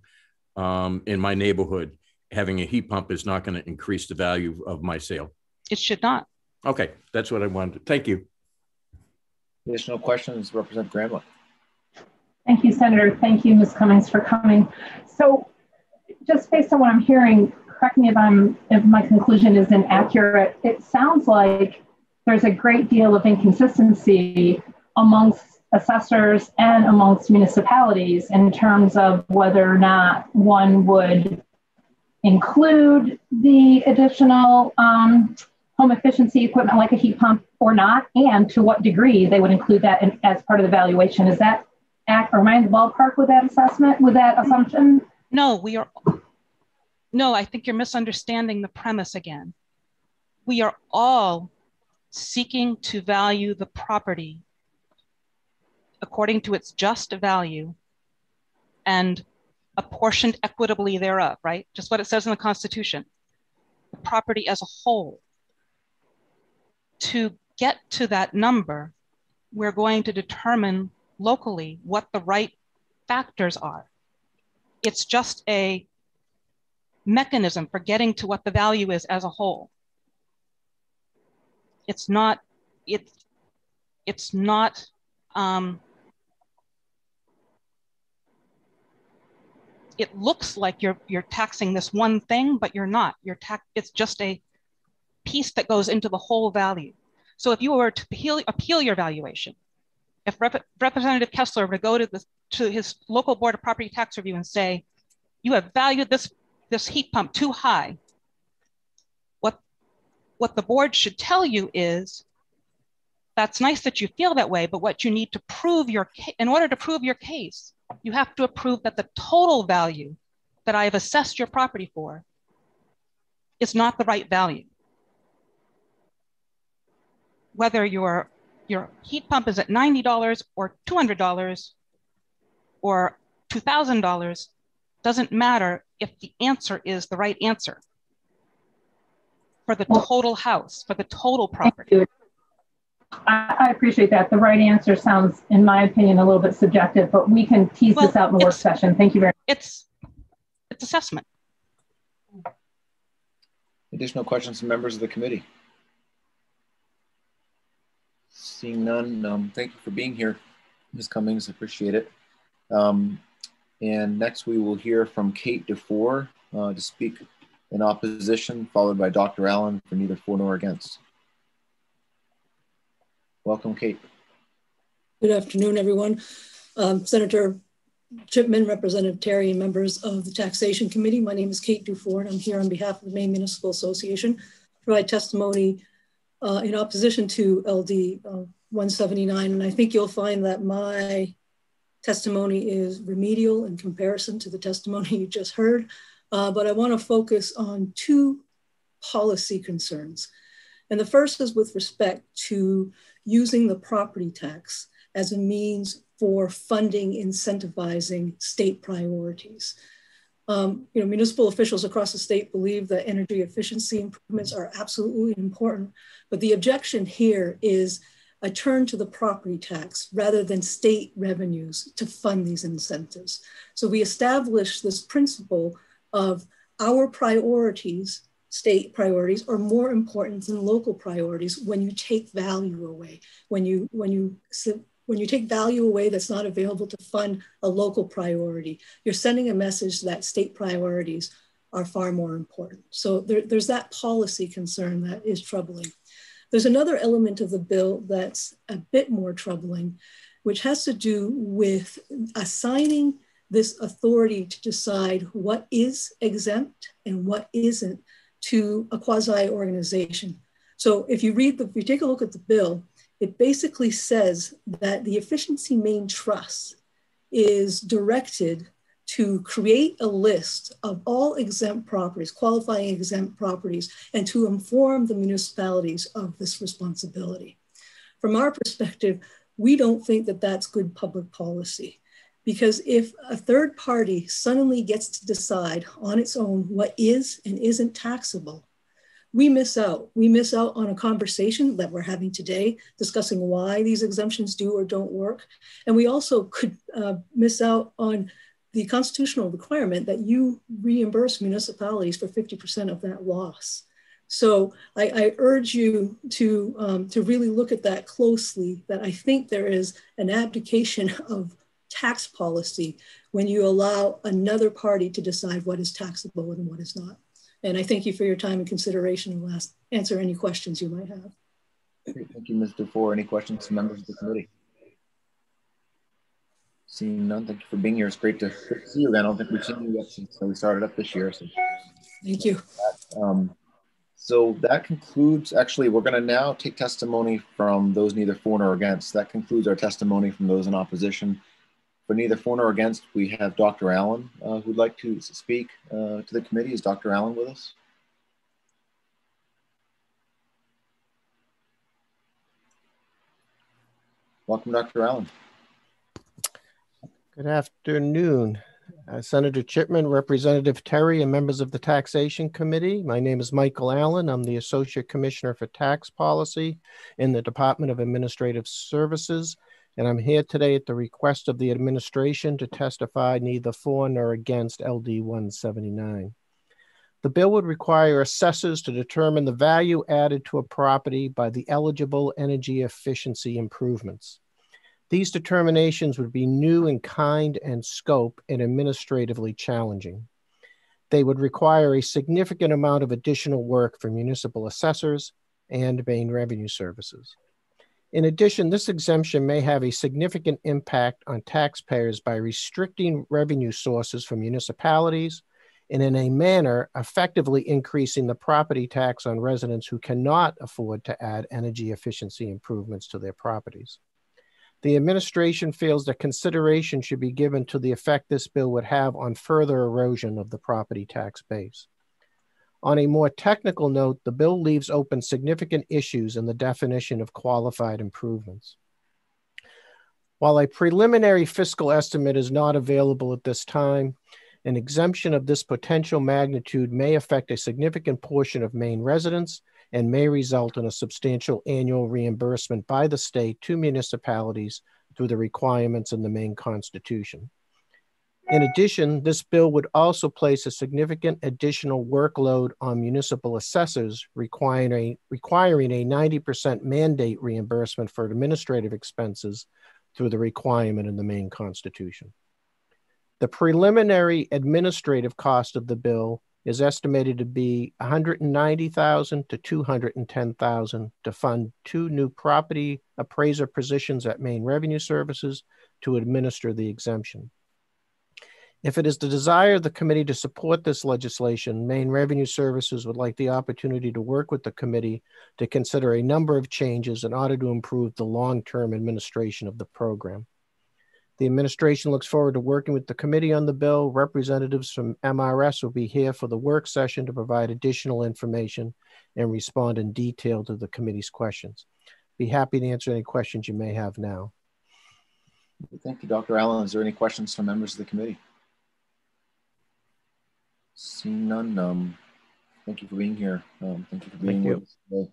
um, in my neighborhood, having a heat pump is not going to increase the value of my sale. It should not. Okay, that's what I wanted. Thank you. Additional questions, Representative Gramlich. Thank you, Senator. Thank you, Ms. Cummings, for coming. So, just based on what I'm hearing, correct me if I'm if my conclusion is inaccurate. It sounds like there's a great deal of inconsistency amongst assessors and amongst municipalities in terms of whether or not one would include the additional um, home efficiency equipment like a heat pump or not, and to what degree they would include that in, as part of the valuation. Is that act, or am I in the ballpark with that assessment, with that assumption? No, we are. No, I think you're misunderstanding the premise again. We are all seeking to value the property according to its just value and apportioned equitably thereof, right? Just what it says in the Constitution. The property as a whole. To get to that number, we're going to determine locally what the right factors are. It's just a mechanism for getting to what the value is as a whole. It's not, it's, it's not um, it looks like you're you're taxing this one thing, but you're not. You're tax. It's just a piece that goes into the whole value. So if you were to appeal, appeal your valuation, if Rep Representative Kessler were to go to the to his local board of property tax review and say, "You have valued this this heat pump too high," what what the board should tell you is, that's nice that you feel that way, but what you need to prove your in order to prove your case you have to prove that the total value that I have assessed your property for is not the right value. Whether your, your heat pump is at $90 or $200 or $2,000 doesn't matter if the answer is the right answer for the total house, for the total property. I, I, appreciate that. The right answer sounds, in my opinion, a little bit subjective, but we can tease well, this out in the work session. Thank you very much. It's it's assessment. Additional questions from members of the committee? Seeing none, um, thank you for being here, Ms. Cummings. Appreciate it. Um, and next we will hear from Kate Dufour uh, to speak in opposition, followed by Dr. Allen for neither for nor against. Welcome, Kate. Good afternoon, everyone. Um, Senator Chipman, Representative Terry, and members of the Taxation Committee. My name is Kate Dufour. I'm here on behalf of the Maine Municipal Association to provide testimony uh, in opposition to LD uh, 179. And I think you'll find that my testimony is remedial in comparison to the testimony <laughs> you just heard. Uh, but I want to focus on two policy concerns. And the first is with respect to using the property tax as a means for funding incentivizing state priorities. Um, you know, municipal officials across the state believe that energy efficiency improvements are absolutely important, but the objection here is a turn to the property tax rather than state revenues to fund these incentives. So we establish this principle of our priorities state priorities are more important than local priorities when you take value away, when you, when you when you take value away that's not available to fund a local priority, you're sending a message that state priorities are far more important. So there, there's that policy concern that is troubling. There's another element of the bill that's a bit more troubling, which has to do with assigning this authority to decide what is exempt and what isn't to a quasi organization. So if you read the, if you take a look at the bill, it basically says that the Efficiency Maine Trust is directed to create a list of all exempt properties, qualifying exempt properties, and to inform the municipalities of this responsibility. From our perspective, we don't think that that's good public policy. Because if a third party suddenly gets to decide on its own what is and isn't taxable, we miss out. We miss out on a conversation that we're having today discussing why these exemptions do or don't work. And we also could uh, miss out on the constitutional requirement that you reimburse municipalities for 50% of that loss. So I, I urge you to, um, to really look at that closely, that I think there is an abdication <laughs> of tax policy when you allow another party to decide what is taxable and what is not. And I thank you for your time and consideration and will ask, answer any questions you might have. Thank you, Mr. For Any questions from members of the committee? Seeing none, thank you for being here. It's great to, see you again. I don't think we've seen you yet since we started up this year. So thank you. Um, so that concludes, actually, we're going to now take testimony from those neither for nor against. That concludes our testimony from those in opposition. For neither for nor against, we have Dr. Allen uh, who'd like to speak uh, to the committee. Is Dr. Allen with us? Welcome, Dr. Allen. Good afternoon. Uh, Senator Chipman, Representative Terry, and members of the Taxation Committee. My name is Michael Allen. I'm the Associate Commissioner for Tax Policy in the Department of Administrative Services and I'm here today at the request of the administration to testify neither for nor against LD 179. The bill would require assessors to determine the value added to a property by the eligible energy efficiency improvements. These determinations would be new in kind and scope and administratively challenging. They would require a significant amount of additional work for municipal assessors and Maine revenue services. In addition, this exemption may have a significant impact on taxpayers by restricting revenue sources for municipalities and in a manner effectively increasing the property tax on residents who cannot afford to add energy efficiency improvements to their properties. The administration feels that consideration should be given to the effect this bill would have on further erosion of the property tax base. On a more technical note, the bill leaves open significant issues in the definition of qualified improvements. While a preliminary fiscal estimate is not available at this time, an exemption of this potential magnitude may affect a significant portion of Maine residents and may result in a substantial annual reimbursement by the state to municipalities through the requirements in the Maine Constitution. In addition, this bill would also place a significant additional workload on municipal assessors, requiring, requiring a 90% mandate reimbursement for administrative expenses through the requirement in the Maine Constitution. The preliminary administrative cost of the bill is estimated to be 190,000 to 210,000 to fund two new property appraiser positions at Maine Revenue Services to administer the exemption. If it is the desire of the committee to support this legislation, Maine Revenue Services would like the opportunity to work with the committee to consider a number of changes in order to improve the long-term administration of the program. The administration looks forward to working with the committee on the bill. Representatives from MRS will be here for the work session to provide additional information and respond in detail to the committee's questions. Be happy to answer any questions you may have now. Thank you, Dr. Allen. Is there any questions from members of the committee? Seeing none, um, thank you for being here. Um, thank you for being thank with us today.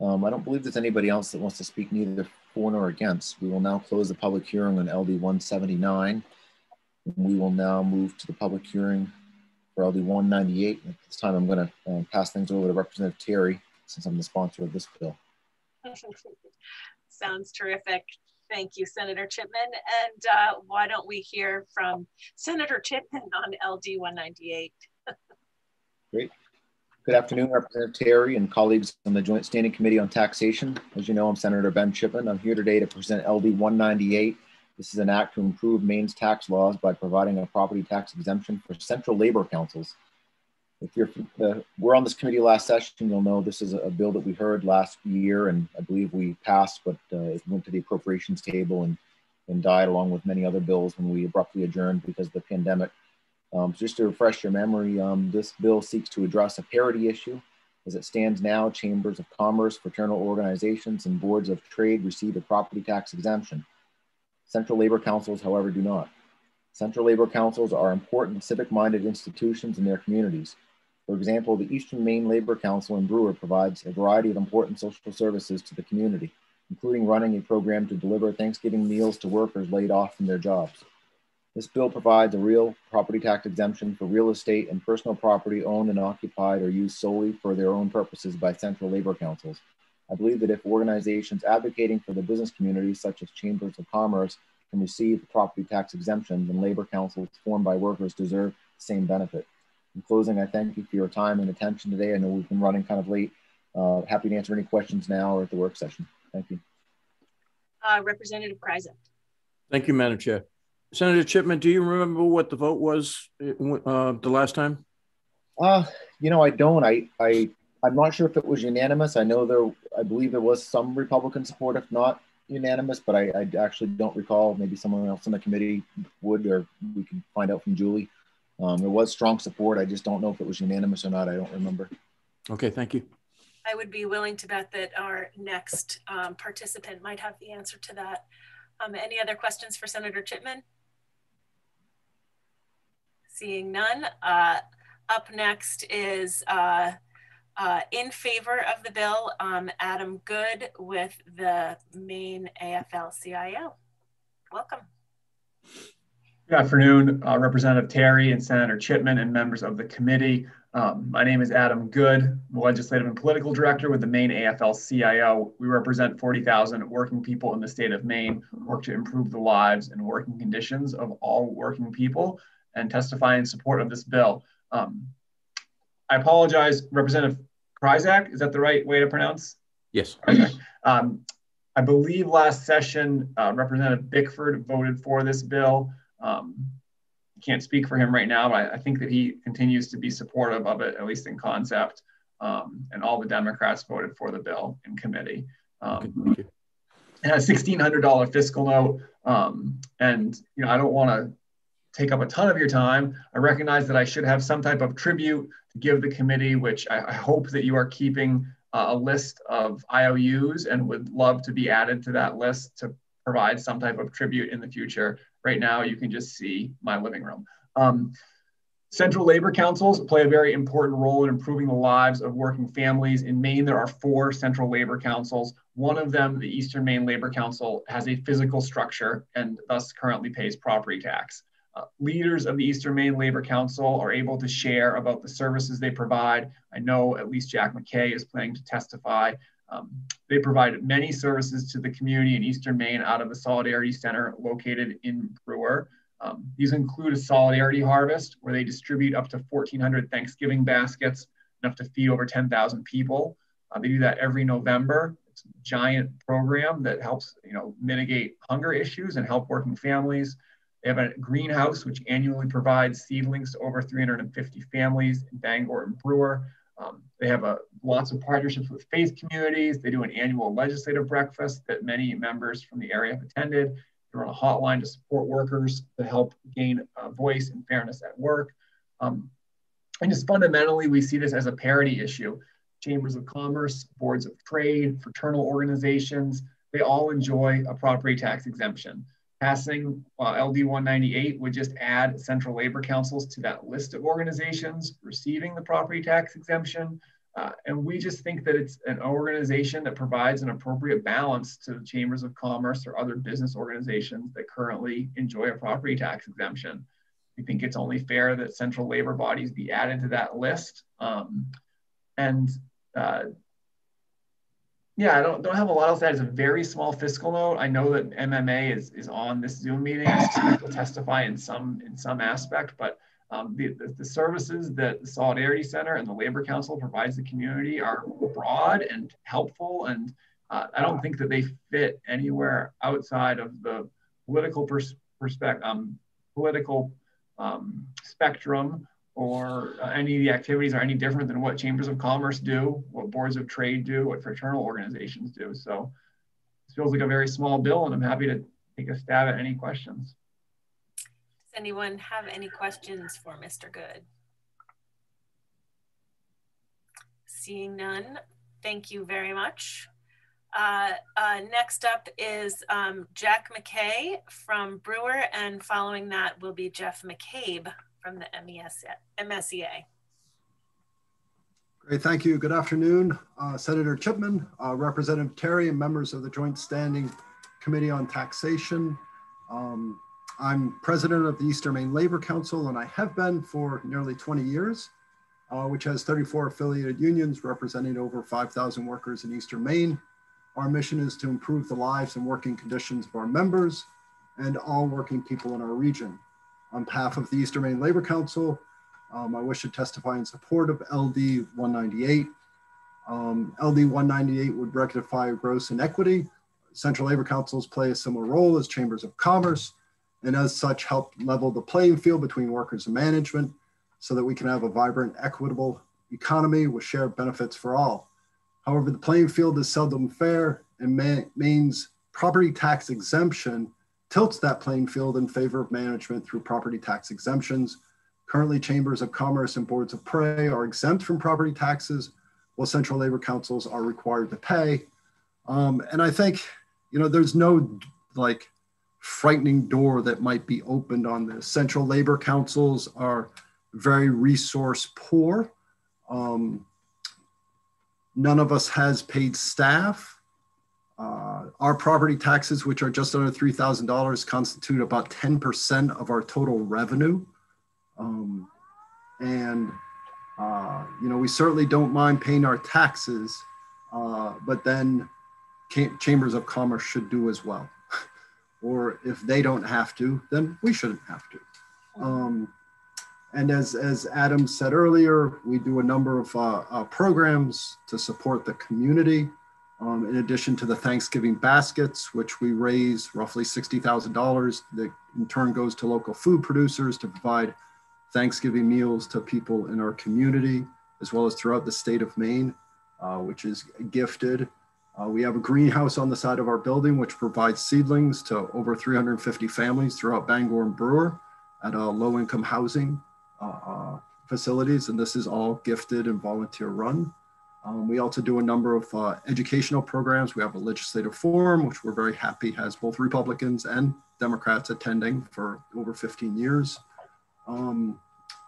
Um, I don't believe there's anybody else that wants to speak neither for nor against. We will now close the public hearing on LD 179. We will now move to the public hearing for LD 198. At this time, I'm going to uh, pass things over to Representative Terry since I'm the sponsor of this bill. Sounds terrific. Thank you, Senator Chipman. And uh, why don't we hear from Senator Chipman on LD 198? Great. Good afternoon, Representative Terry and colleagues on the Joint Standing Committee on Taxation. As you know, I'm Senator Ben Chipman. I'm here today to present LD 198. This is an act to improve Maine's tax laws by providing a property tax exemption for central labor councils. If you're, uh, we're on this committee last session, you'll know this is a bill that we heard last year and I believe we passed, but uh, it went to the appropriations table and, and died along with many other bills when we abruptly adjourned because of the pandemic. Um, just to refresh your memory, um, this bill seeks to address a parity issue. As it stands now, chambers of commerce, fraternal organizations, and boards of trade receive a property tax exemption. Central labor councils, however, do not. Central labor councils are important civic-minded institutions in their communities. For example, the Eastern Maine Labor Council in Brewer provides a variety of important social services to the community, including running a program to deliver Thanksgiving meals to workers laid off from their jobs. This bill provides a real property tax exemption for real estate and personal property owned and occupied or used solely for their own purposes by central labor councils. I believe that if organizations advocating for the business community, such as chambers of commerce, can receive property tax exemption, then labor councils formed by workers deserve the same benefit. In closing, I thank you for your time and attention today. I know we've been running kind of late. Uh, happy to answer any questions now or at the work session. Thank you. Uh, Representative Krizak. Thank you, Madam Chair. Senator Chipman, do you remember what the vote was uh, the last time? Uh, you know, I don't. I, I, I'm not sure if it was unanimous. I know there, I believe there was some Republican support, if not unanimous, but I, I actually don't recall. Maybe someone else on the committee would, or we can find out from Julie. Um, there was strong support. I just don't know if it was unanimous or not. I don't remember. Okay, thank you. I would be willing to bet that our next um, participant might have the answer to that. Um, any other questions for Senator Chipman? Seeing none. Uh, up next is uh, uh, in favor of the bill, um, Adam Good with the Maine AFL-CIO. Welcome. Good afternoon, uh, Representative Terry and Senator Chipman and members of the committee. Um, my name is Adam Good, Legislative and Political Director with the Maine AFL-CIO. We represent 40,000 working people in the state of Maine, work to improve the lives and working conditions of all working people and testify in support of this bill. Um, I apologize, Representative Krizak, is that the right way to pronounce? Yes. Um, I believe last session, uh, Representative Bickford voted for this bill. Um, can't speak for him right now, but I, I, think that he continues to be supportive of it, at least in concept. Um, and all the Democrats voted for the bill in committee. Um. And a $1,600 fiscal note. Um, and, you know, I don't want to take up a ton of your time. I recognize that I should have some type of tribute to give the committee, which I, I hope that you are keeping uh, a list of IOUs and would love to be added to that list to provide some type of tribute in the future. Right now, you can just see my living room. Um, Central labor councils play a very important role in improving the lives of working families. In Maine, there are four central labor councils. One of them, the Eastern Maine Labor Council, has a physical structure and thus currently pays property tax. Uh, leaders of the Eastern Maine Labor Council are able to share about the services they provide. I know at least Jack McKay is planning to testify. Um, they provide many services to the community in Eastern Maine out of the Solidarity Center located in Brewer. Um, these include a solidarity harvest where they distribute up to 1,400 Thanksgiving baskets, enough to feed over 10,000 people. Uh, they do that every November. It's a giant program that helps you know, mitigate hunger issues and help working families. They have a greenhouse which annually provides seedlings to over 350 families in Bangor and Brewer. Um, they have a, lots of partnerships with faith communities. They do an annual legislative breakfast that many members from the area have attended. They run a hotline to support workers to help gain a voice and fairness at work. Um, and just fundamentally, we see this as a parity issue. Chambers of commerce, boards of trade, fraternal organizations, they all enjoy a property tax exemption. Passing uh, LD 198 would just add central labor councils to that list of organizations receiving the property tax exemption. Uh, and we just think that it's an organization that provides an appropriate balance to the chambers of commerce or other business organizations that currently enjoy a property tax exemption. We think it's only fair that central labor bodies be added to that list. Um, and uh, yeah, I don't don't have a lot else. That is a very small fiscal note. I know that MMA is is on this Zoom meeting. Will testify in some in some aspect, but um, the, the, the, services that the Solidarity Center and the Labor Council provides the community are broad and helpful, and uh, I don't think that they fit anywhere outside of the political pers- perspective, um, political um, spectrum or uh, any of the activities are any different than what chambers of commerce do, what boards of trade do, what fraternal organizations do. So this feels like a very small bill, and I'm happy to take a stab at any questions. Does anyone have any questions for Mr. Good? Seeing none, thank you very much. Uh, uh, next up is um, Jack McKay from Brewer, and following that will be Jeff McCabe from the MES, MSEA. Great, thank you. Good afternoon, uh, Senator Chipman, uh, Representative Terry, and members of the Joint Standing Committee on Taxation. Um, I'm president of the Eastern Maine Labor Council, and I have been for nearly 20 years, uh, which has 34 affiliated unions representing over 5,000 workers in Eastern Maine. Our mission is to improve the lives and working conditions of our members and all working people in our region. On behalf of the Eastern Maine Labor Council, um, I wish to testify in support of LD 198. Um, LD 198 would rectify gross inequity. Central Labor Councils play a similar role as chambers of commerce, and as such, help level the playing field between workers and management so that we can have a vibrant, equitable economy with shared benefits for all. However, the playing field is seldom fair, and Maine's property tax exemption tilts that playing field in favor of management through property tax exemptions. Currently, chambers of commerce and boards of prey are exempt from property taxes, while central labor councils are required to pay. Um, and I think, you know, there's no like frightening door that might be opened on this. Central labor councils are very resource poor. Um, none of us has paid staff. Uh, our property taxes, which are just under $3,000, constitute about 10% of our total revenue. Um, and, uh, you know, we certainly don't mind paying our taxes, uh, but then chambers of commerce should do as well. <laughs> or if they don't have to, then we shouldn't have to. Um, and as, as Adam said earlier, we do a number of uh, uh, programs to support the community. Um, in addition to the Thanksgiving baskets, which we raise roughly $60,000 that in turn goes to local food producers to provide Thanksgiving meals to people in our community, as well as throughout the state of Maine, uh, which is gifted. Uh, we have a greenhouse on the side of our building, which provides seedlings to over 350 families throughout Bangor and Brewer at uh, low income housing uh, uh, facilities. And this is all gifted and volunteer run. Um, we also do a number of uh, educational programs. We have a legislative forum, which we're very happy has both Republicans and Democrats attending for over 15 years. Um,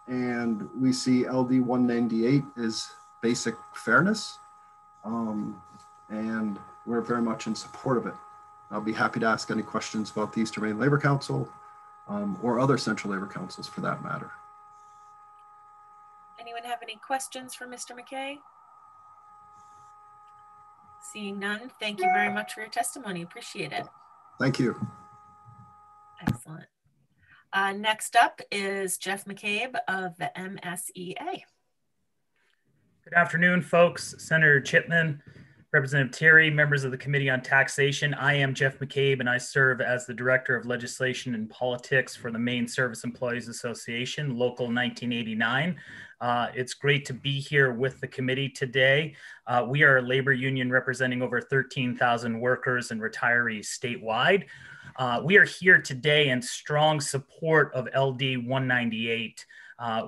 and we see LD 198 as basic fairness. Um, and we're very much in support of it. I'll be happy to ask any questions about the Eastern Maine Labor Council um, or other central labor councils for that matter. Anyone have any questions for Mr. McKay? Seeing none, thank you very much for your testimony. Appreciate it. Thank you. Excellent. Uh, next up is Jeff McCabe of the MSEA. Good afternoon, folks. Senator Chipman, Representative Terry, members of the Committee on Taxation. I am Jeff McCabe, and I serve as the Director of Legislation and Politics for the Maine Service Employees Association, Local 1989. Uh, it's great to be here with the committee today. Uh, we are a labor union representing over 13,000 workers and retirees statewide. Uh, we are here today in strong support of LD 198. Uh,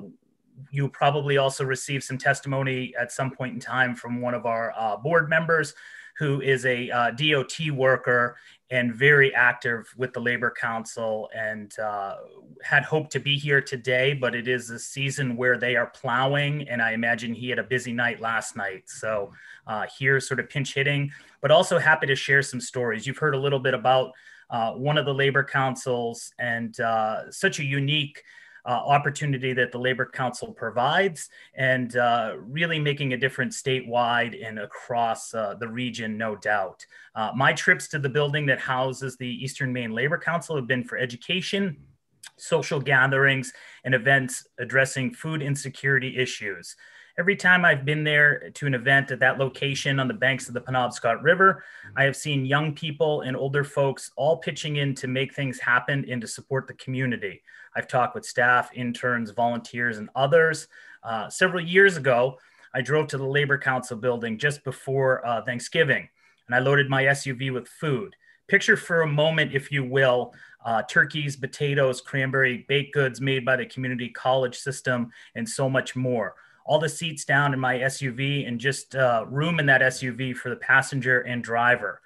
you probably also received some testimony at some point in time from one of our uh, board members who is a uh, DOT worker and very active with the Labor Council and uh, had hoped to be here today, but it is a season where they are plowing. And I imagine he had a busy night last night. So uh, here, sort of pinch hitting, but also happy to share some stories. You've heard a little bit about uh, one of the Labor Councils and uh, such a unique opportunity that the Labor Council provides and uh, really making a difference statewide and across uh, the region, no doubt. Uh, my trips to the building that houses the Eastern Maine Labor Council have been for education, social gatherings, and events addressing food insecurity issues. Every time I've been there to an event at that location on the banks of the Penobscot River, I have seen young people and older folks all pitching in to make things happen and to support the community. I've talked with staff, interns, volunteers, and others. Uh, several years ago, I drove to the Labor Council building just before uh, Thanksgiving, and I loaded my SUV with food. Picture for a moment, if you will, uh, turkeys, potatoes, cranberry, baked goods made by the community college system, and so much more. All the seats down in my SUV and just uh, room in that SUV for the passenger and driver.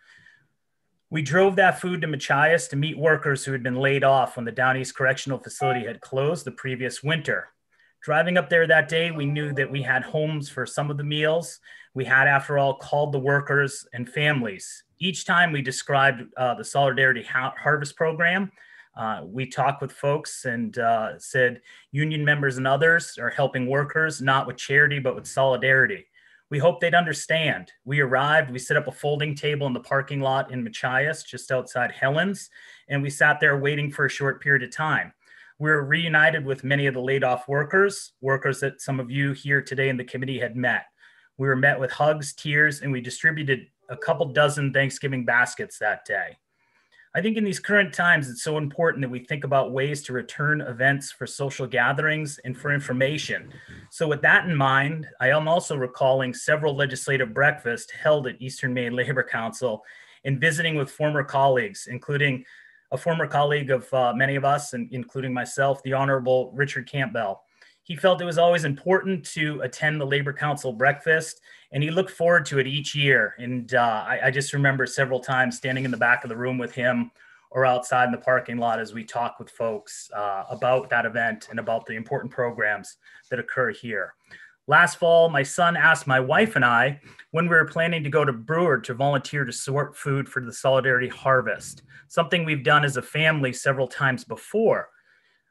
We drove that food to Machias to meet workers who had been laid off when the Down East Correctional Facility had closed the previous winter. Driving up there that day, we knew that we had homes for some of the meals. We had, after all, called the workers and families. Each time we described uh, the Solidarity ha Harvest Program, uh, we talked with folks and uh, said union members and others are helping workers, not with charity, but with solidarity. We hope they'd understand. We arrived, we set up a folding table in the parking lot in Machias, just outside Helens, and we sat there waiting for a short period of time. We we're reunited with many of the laid off workers, workers that some of you here today in the committee had met. We were met with hugs, tears, and we distributed a couple dozen Thanksgiving baskets that day. I think in these current times, it's so important that we think about ways to return events for social gatherings and for information. So, with that in mind, I am also recalling several legislative breakfasts held at Eastern Maine Labor Council and visiting with former colleagues, including a former colleague of uh, many of us, and including myself, the Honorable Richard Campbell. He felt it was always important to attend the Labor Council breakfast, and he looked forward to it each year. And uh, I, I, just remember several times standing in the back of the room with him or outside in the parking lot as we talk with folks uh, about that event and about the important programs that occur here. Last fall, my son asked my wife and I when we were planning to go to Brewer to volunteer to sort food for the Solidarity Harvest, something we've done as a family several times before.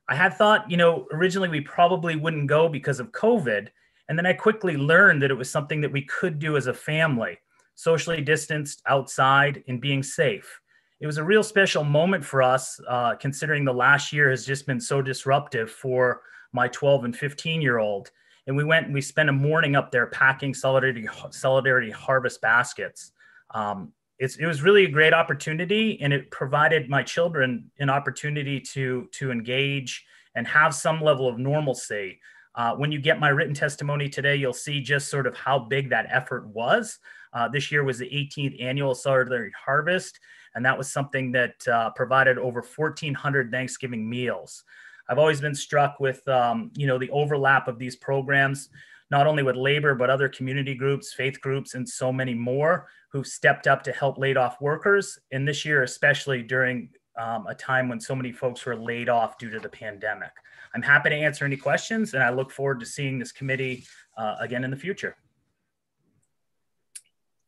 I had thought, you know, originally we probably wouldn't go because of COVID. And then I quickly learned that it was something that we could do as a family, socially distanced outside and being safe. It was a real special moment for us, uh, considering the last year has just been so disruptive for my 12 and 15 year old. And we went and we spent a morning up there packing solidarity, solidarity harvest baskets. Um, it was really a great opportunity and it provided my children an opportunity to to engage and have some level of normalcy. Uh, when you get my written testimony today you'll see just sort of how big that effort was. Uh, this year was the 18th annual solidarity harvest and that was something that uh, provided over 1400 thanksgiving meals. I've always been struck with um, you know the overlap of these programs not only with labor, but other community groups, faith groups, and so many more who've stepped up to help laid off workers. And this year, especially during um, a time when so many folks were laid off due to the pandemic. I'm happy to answer any questions, and I look forward to seeing this committee uh, again in the future.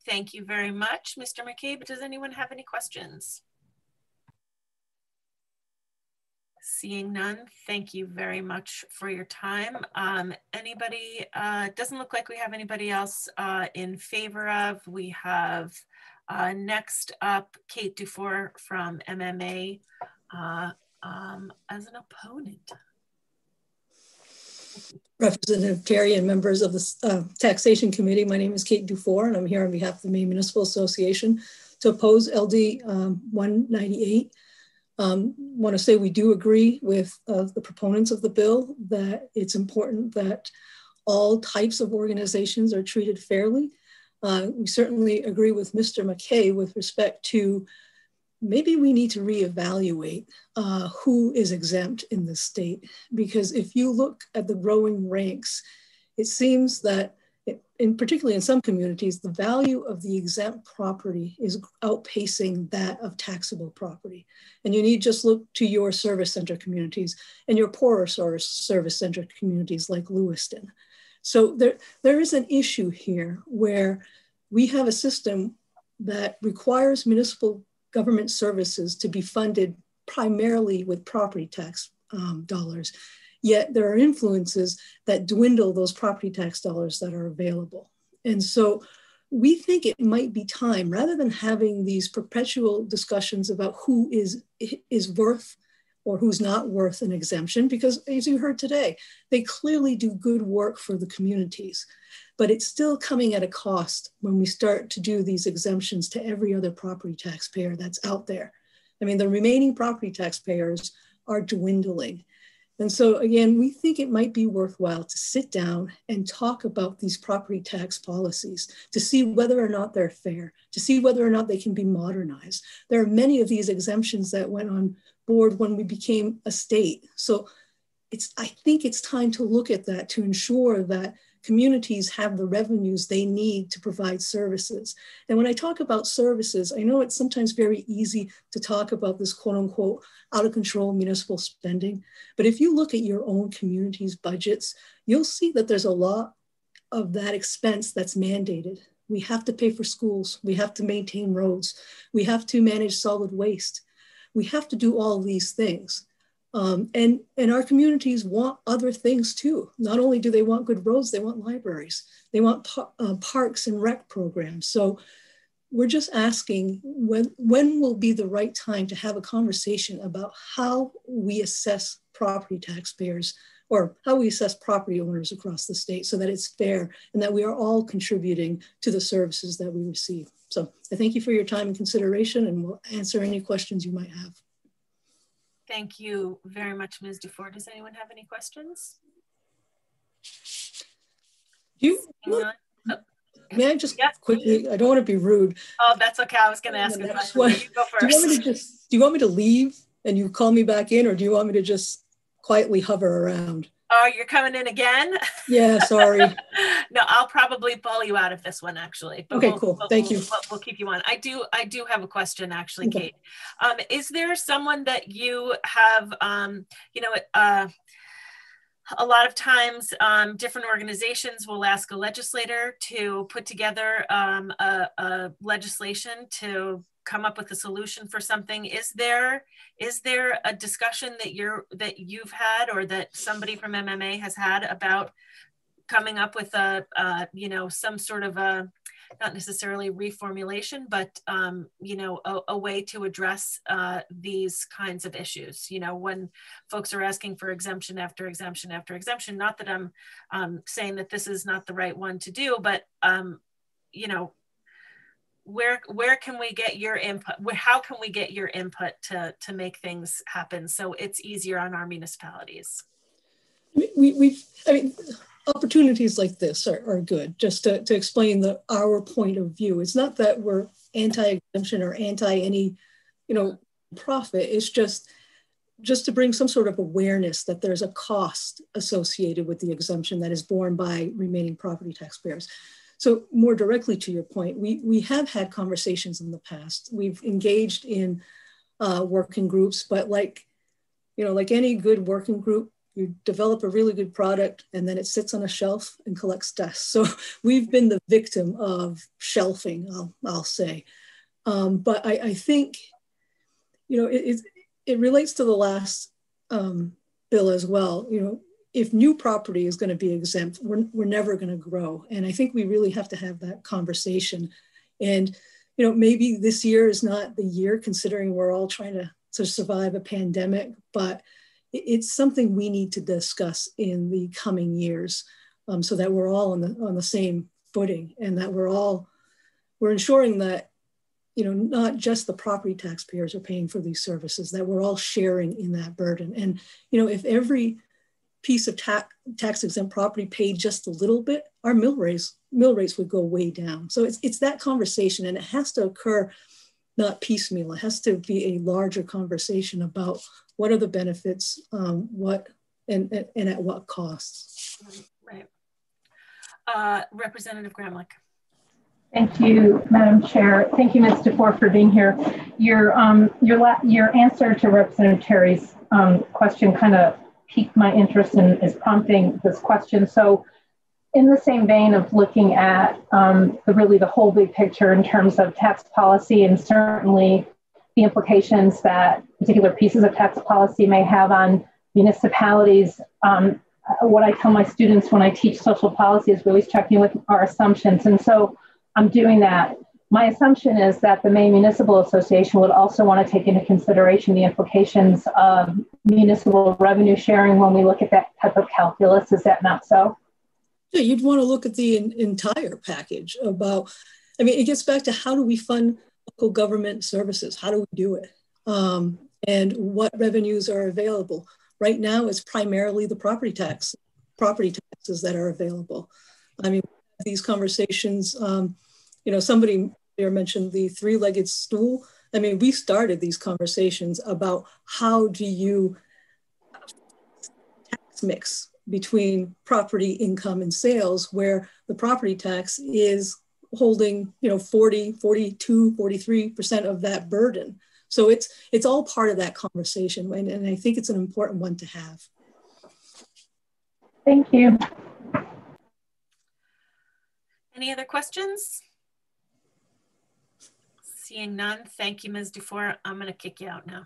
Thank you very much, Mr. McCabe. Does anyone have any questions? Seeing none, thank you very much for your time. Um, anybody, uh, doesn't look like we have anybody else uh, in favor of. We have uh, next up Kate Dufour from MMA uh, um, as an opponent. Representative Terry and members of the uh, Taxation Committee. My name is Kate Dufour and I'm here on behalf of the Maine Municipal Association to oppose LD um, 198 um, want to say we do agree with uh, the proponents of the bill that it's important that all types of organizations are treated fairly. Uh, we certainly agree with Mr. McKay with respect to maybe we need to reevaluate uh, who is exempt in the state. Because if you look at the growing ranks, it seems that in particularly in some communities, the value of the exempt property is outpacing that of taxable property. And you need just look to your service center communities and your poorer service center communities like Lewiston. So there, there is an issue here where we have a system that requires municipal government services to be funded primarily with property tax um, dollars. Yet there are influences that dwindle those property tax dollars that are available. And so we think it might be time, rather than having these perpetual discussions about who is, is worth or who's not worth an exemption, because as you heard today, they clearly do good work for the communities, but it's still coming at a cost when we start to do these exemptions to every other property taxpayer that's out there. I mean, the remaining property taxpayers are dwindling. And so again, we think it might be worthwhile to sit down and talk about these property tax policies to see whether or not they're fair, to see whether or not they can be modernized. There are many of these exemptions that went on board when we became a state. So it's, I think it's time to look at that to ensure that communities have the revenues they need to provide services. And when I talk about services, I know it's sometimes very easy to talk about this quote unquote out of control municipal spending. But if you look at your own community's budgets, you'll see that there's a lot of that expense that's mandated. We have to pay for schools. We have to maintain roads. We have to manage solid waste. We have to do all these things. Um, and, and our communities want other things too. Not only do they want good roads, they want libraries. They want par uh, parks and rec programs. So we're just asking when, when will be the right time to have a conversation about how we assess property taxpayers or how we assess property owners across the state so that it's fair and that we are all contributing to the services that we receive. So I thank you for your time and consideration and we'll answer any questions you might have. Thank you very much, Ms. Dufour. Does anyone have any questions? You, oh. May I just yes, quickly? I don't want to be rude. Oh, that's okay. I was going to ask a question. One, you go first. Do you want me to just? Do you want me to leave and you call me back in, or do you want me to just quietly hover around? Oh, you're coming in again? Yeah, sorry. <laughs> no, I'll probably pull you out of this one actually. okay, we'll, cool. We'll, Thank we'll, you. We'll, we'll, keep you on. I do. I do have a question actually, okay. Kate. Um, is there someone that you have? Um, you know, uh, a lot of times um, different organizations will ask a legislator to put together um, a, a, legislation to come up with a solution for something is there is there a discussion that you're that you've had or that somebody from mma has had about coming up with a, a you know some sort of a not necessarily reformulation, but um, you know, a, a, way to address uh, these kinds of issues. You know, when folks are asking for exemption after exemption after exemption, not that I'm um, saying that this is not the right one to do, but um, you know, where where can we get your input? How can we get your input to to make things happen so it's easier on our municipalities? We, we've, I mean, opportunities like this are, are good just to, to explain the our point of view it's not that we're anti-exemption or anti any you know profit it's just just to bring some sort of awareness that there's a cost associated with the exemption that is borne by remaining property taxpayers so more directly to your point we we have had conversations in the past we've engaged in uh, working groups but like you know like any good working group you develop a really good product and then it sits on a shelf and collects dust. So <laughs> we've been the victim of shelving, I'll, I'll say. Um, but I, I, think, you know, it, it, it, relates to the last um, bill as well. You know, if new property is going to be exempt, we're, we're never going to grow. And I think we really have to have that conversation. And, you know, maybe this year is not the year considering we're all trying to, to survive a pandemic, but it's something we need to discuss in the coming years um, so that we're all on the, on the same footing and that we're all, we're ensuring that, you know, not just the property taxpayers are paying for these services, that we're all sharing in that burden. And, you know, if every piece of ta tax exempt property paid just a little bit, our mill rates, mill rates would go way down. So it's, it's that conversation and it has to occur not piecemeal. It has to be a larger conversation about what are the benefits, um, what and, and at what costs. Right. Uh, Representative Gramlich. Thank you, Madam Chair. Thank you, Ms. Dufour, for being here. Your um, your your answer to Representative Terry's um, question kind of piqued my interest and is prompting this question. So, in the same vein of looking at um, the really the whole big picture in terms of tax policy and certainly the implications that particular pieces of tax policy may have on municipalities, um, what I tell my students when I teach social policy is really checking with our assumptions. And so I'm doing that. My assumption is that the Maine Municipal Association would also want to take into consideration the implications of municipal revenue sharing when we look at that type of calculus. Is that not so? Yeah, you'd want to look at the in, entire package about, I mean, it gets back to how do we fund local government services? How do we do it? Um, and what revenues are available? Right now, it's primarily the property tax, property taxes that are available. I mean, these conversations, um, you know, somebody there mentioned the three-legged stool. I mean, we started these conversations about how do you tax mix between property income and sales, where the property tax is holding, you know, 40, 42, 43% of that burden. So it's it's all part of that conversation, and, and I think it's an important one to have. Thank you. Any other questions? Seeing none, thank you, Ms. Dufour. I'm going to kick you out now.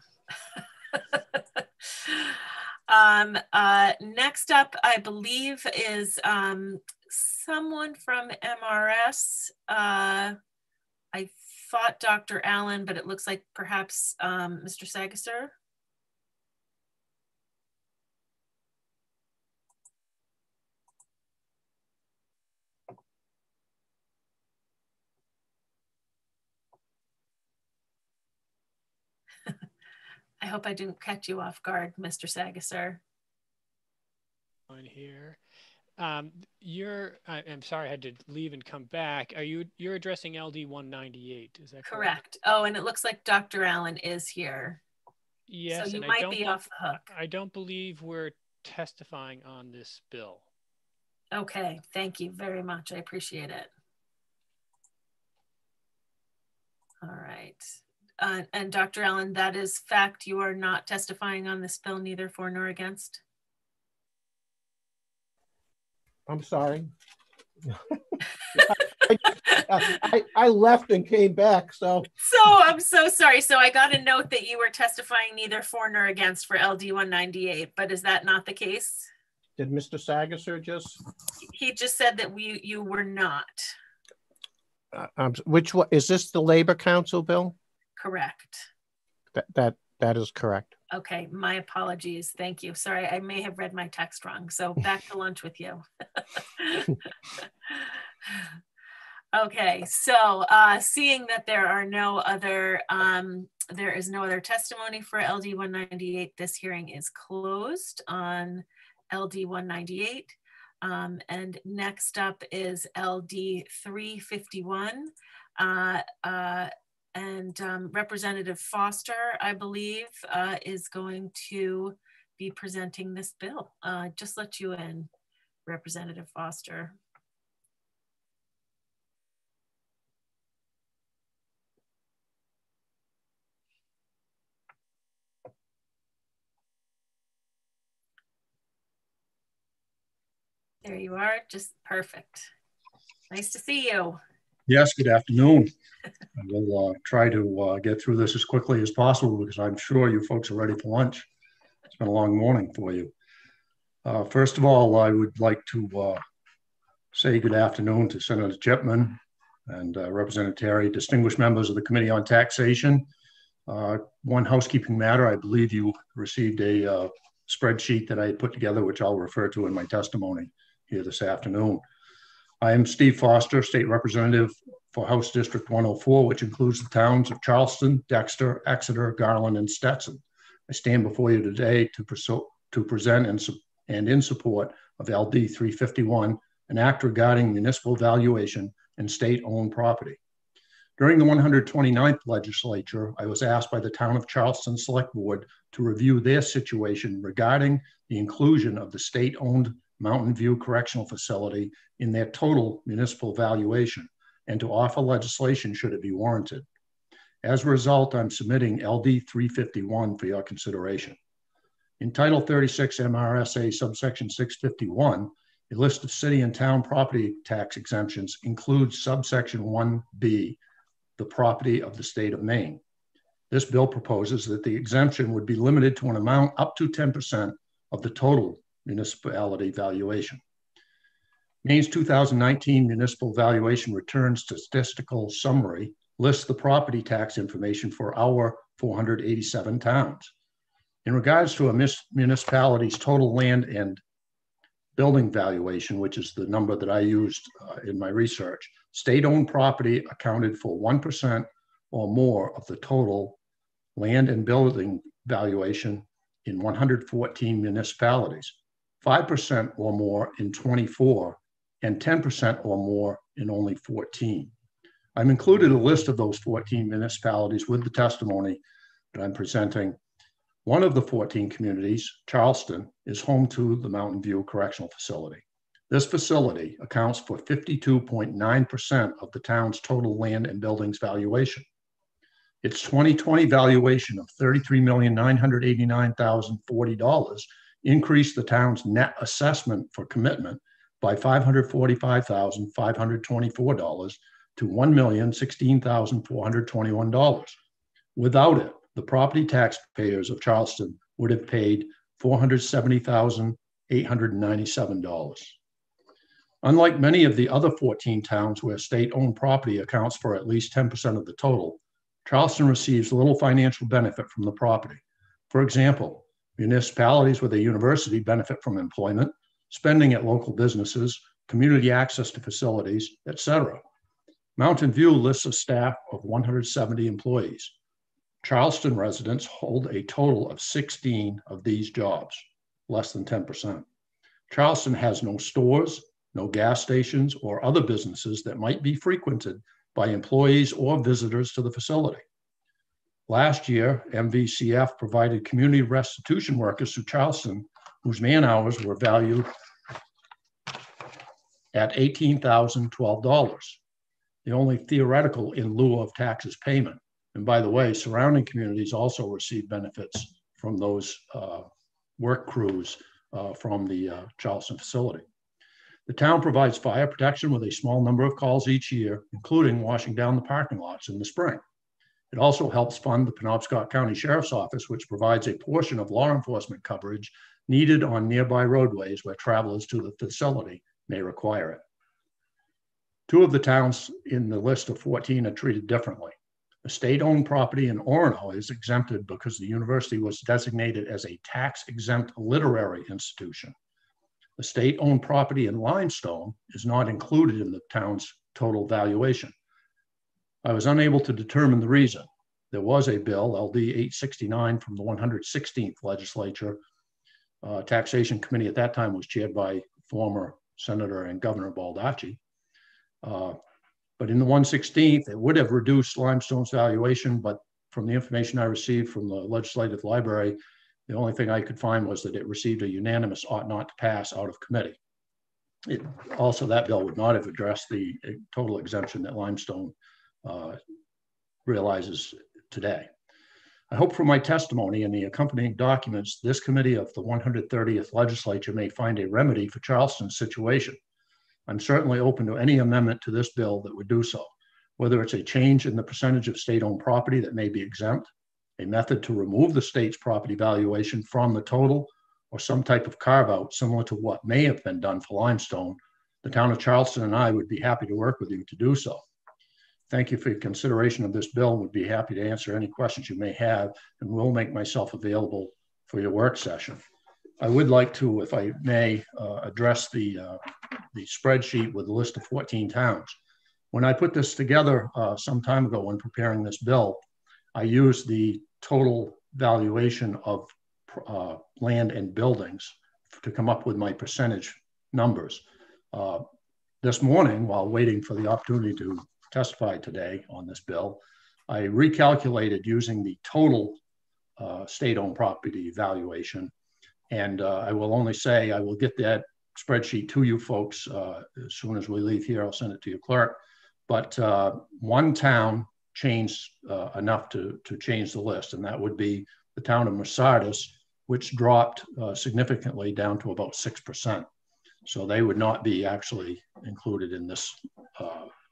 <laughs> um, uh, next up, I believe, is um, someone from MRS. Uh, I thought Dr. Allen, but it looks like perhaps um, Mr. Sagasser. I hope I didn't catch you off guard, Mr. Sagasser. On here. Um, you're, I, am sorry, I had to leave and come back. Are you, you're addressing LD 198, is that correct? Correct. Oh, and it looks like Dr. Allen is here. Yes. So you might be off the hook. I don't believe we're testifying on this bill. Okay, thank you very much. I appreciate it. All right. Uh, and Dr. Allen, that is fact. You are not testifying on this bill, neither for nor against. I'm sorry. <laughs> I, I, I, left and came back, so. So I'm so sorry. So I got a note that you were testifying neither for nor against for LD 198, but is that not the case? Did Mr. Sagasser just? He just said that we you were not. Uh, um, which one is this? The Labor Council bill? Correct. That that that is correct. Okay, my apologies. Thank you. Sorry, I may have read my text wrong. So <laughs> back to lunch with you. <laughs> okay, so uh, seeing that there are no other, um, there is no other testimony for LD 198, this hearing is closed on LD 198. Um, and next up is LD 351. Uh, uh, and um, Representative Foster, I believe, uh, is going to be presenting this bill. Uh, just let you in, Representative Foster. There you are, just perfect. Nice to see you. Yes, good afternoon. we'll uh, try to uh, get through this as quickly as possible because I'm sure you folks are ready for lunch. It's been a long morning for you. Uh, first of all, I would like to uh, say good afternoon to Senator Chipman and uh, Representative Terry, distinguished members of the Committee on Taxation. Uh, one housekeeping matter, I believe you received a spreadsheet that I put together, which I'll refer to in my testimony here this afternoon. I am Steve Foster, State Representative for House District 104, which includes the towns of Charleston, Dexter, Exeter, Garland, and Stetson. I stand before you today to, to present and, and in support of LD 351, an act regarding municipal valuation and state-owned property. During the 129th legislature, I was asked by the Town of Charleston Select Board to review their situation regarding the inclusion of the state-owned Mountain View Correctional Facility in their total municipal valuation and to offer legislation should it be warranted. As a result, I'm submitting LD 351 for your consideration. In Title 36 MRSA subsection 651, a list of city and town property tax exemptions includes subsection 1B, the property of the state of Maine. This bill proposes that the exemption would be limited to an amount up to 10% of the total municipality valuation. Maine's 2019 Municipal Valuation Returns Statistical Summary lists the property tax information for our 487 towns. In regards to a municipality's total land and building valuation, which is the number that I used uh, in my research, state-owned property accounted for 1% or more of the total land and building valuation in 114 municipalities, 5% or more in 24, and 10% or more in only 14. I've included a list of those 14 municipalities with the testimony that I'm presenting. One of the 14 communities, Charleston, is home to the Mountain View Correctional Facility. This facility accounts for 52.9% of the town's total land and buildings valuation. Its 2020 valuation of $33,989,040 increased the town's net assessment for commitment by $545,524 to $1,016,421. Without it, the property taxpayers of Charleston would have paid $470,897. Unlike many of the other 14 towns where state owned property accounts for at least 10% of the total, Charleston receives little financial benefit from the property. For example, municipalities with a university benefit from employment, spending at local businesses, community access to facilities, etc. Mountain View lists a staff of 170 employees. Charleston residents hold a total of 16 of these jobs, less than 10%. Charleston has no stores, no gas stations, or other businesses that might be frequented by employees or visitors to the facility. Last year, MVCF provided community restitution workers to Charleston whose man hours were valued at $18,012, the only theoretical in lieu of taxes payment. And by the way, surrounding communities also receive benefits from those uh, work crews uh, from the uh, Charleston facility. The town provides fire protection with a small number of calls each year, including washing down the parking lots in the spring. It also helps fund the Penobscot County Sheriff's Office, which provides a portion of law enforcement coverage needed on nearby roadways where travelers to the facility may require it. Two of the towns in the list of 14 are treated differently. The state-owned property in Orono is exempted because the university was designated as a tax-exempt literary institution. The state-owned property in Limestone is not included in the town's total valuation. I was unable to determine the reason. There was a bill, LD 869 from the 116th legislature. Uh, taxation committee at that time was chaired by former Senator and Governor Baldacci. Uh, but in the 116th, it would have reduced Limestone's valuation, but from the information I received from the legislative library, the only thing I could find was that it received a unanimous ought not to pass out of committee. It, also, that bill would not have addressed the total exemption that limestone uh, realizes today. I hope from my testimony and the accompanying documents, this committee of the 130th legislature may find a remedy for Charleston's situation. I'm certainly open to any amendment to this bill that would do so, whether it's a change in the percentage of state-owned property that may be exempt, a method to remove the state's property valuation from the total, or some type of carve out similar to what may have been done for limestone, the town of Charleston and I would be happy to work with you to do so. Thank you for your consideration of this bill. Would be happy to answer any questions you may have and will make myself available for your work session. I would like to, if I may, uh, address the, uh, the spreadsheet with a list of 14 towns. When I put this together uh, some time ago when preparing this bill, I used the total valuation of uh, land and buildings to come up with my percentage numbers. Uh, this morning, while waiting for the opportunity to testify today on this bill, I recalculated using the total uh, state-owned property valuation. And uh, I will only say I will get that spreadsheet to you folks uh, as soon as we leave here. I'll send it to your clerk. But uh, one town changed uh, enough to, to change the list, and that would be the town of Mercedes, which dropped uh, significantly down to about 6%. So they would not be actually included in this,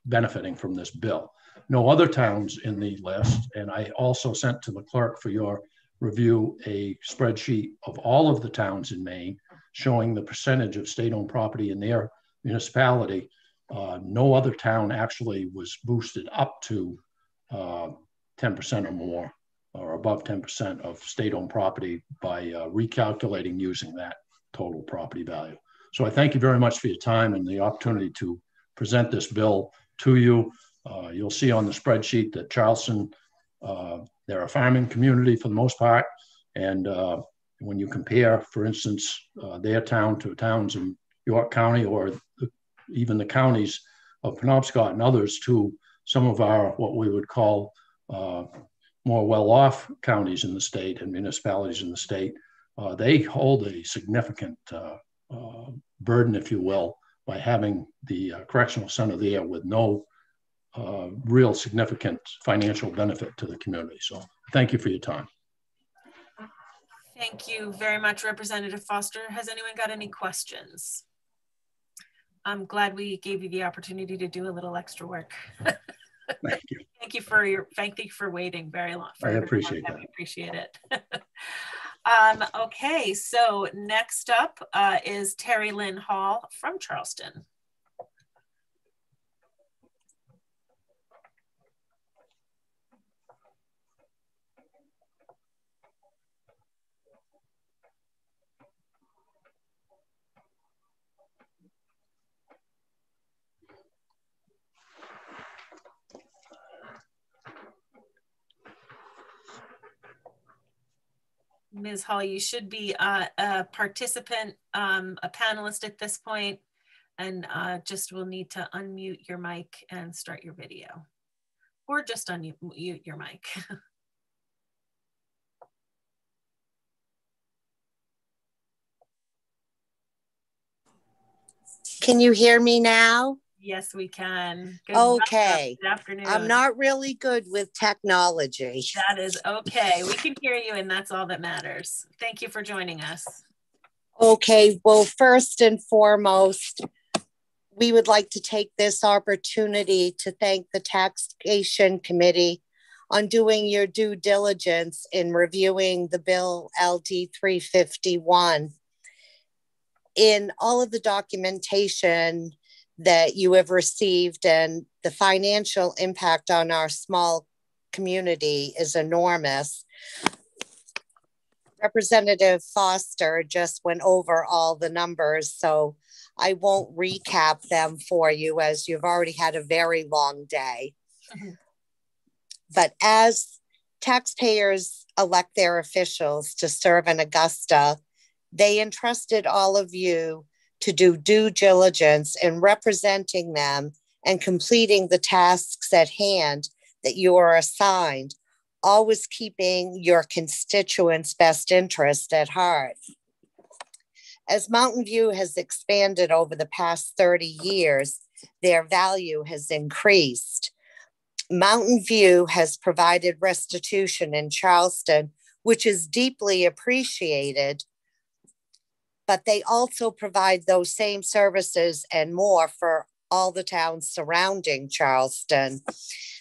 benefiting from this bill. No other towns in the list, and I also sent to the clerk for your review a spreadsheet of all of the towns in Maine showing the percentage of state-owned property in their municipality. Uh, no other town actually was boosted up to 10% uh, or more or above 10% of state-owned property by uh, recalculating using that total property value. So I thank you very much for your time and the opportunity to present this bill to you. Uh, you'll see on the spreadsheet that Charleston, uh, they're a farming community for the most part. And uh, when you compare, for instance, uh, their town to towns in York County or the, even the counties of Penobscot and others to some of our, what we would call uh, more well-off counties in the state and municipalities in the state, uh, they hold a significant burden, if you will, by having the uh, correctional center there with no uh, real significant financial benefit to the community. So thank you for your time. Thank you very much, Representative Foster. Has anyone got any questions? I'm glad we gave you the opportunity to do a little extra work. <laughs> Thank you. thank you for your thank you for waiting very long. I appreciate that. I appreciate it. <laughs> um, okay, so next up uh, is Terry Lynn Hall from Charleston. Ms. Hall, you should be a, a participant, um, a panelist at this point, and uh, just will need to unmute your mic and start your video, or just unmute your mic. <laughs> Can you hear me now? Yes, we can. Good okay. Good afternoon. I'm not really good with technology. That is okay. We can hear you, and that's all that matters. Thank you for joining us. Okay. Well, first and foremost, we would like to take this opportunity to thank the Taxation Committee on doing your due diligence in reviewing the bill LD 351. In all of the documentation, that you have received and the financial impact on our small community is enormous. Representative Foster just went over all the numbers, so I won't recap them for you as you've already had a very long day. Mm-hmm. But as taxpayers elect their officials to serve in Augusta, they entrusted all of you to do due diligence in representing them and completing the tasks at hand that you are assigned, always keeping your constituents' best interest at heart. As Mountain View has expanded over the past 30 years, their value has increased. Mountain View has provided restitution in Charleston, which is deeply appreciated but they also provide those same services and more for all the towns surrounding Charleston.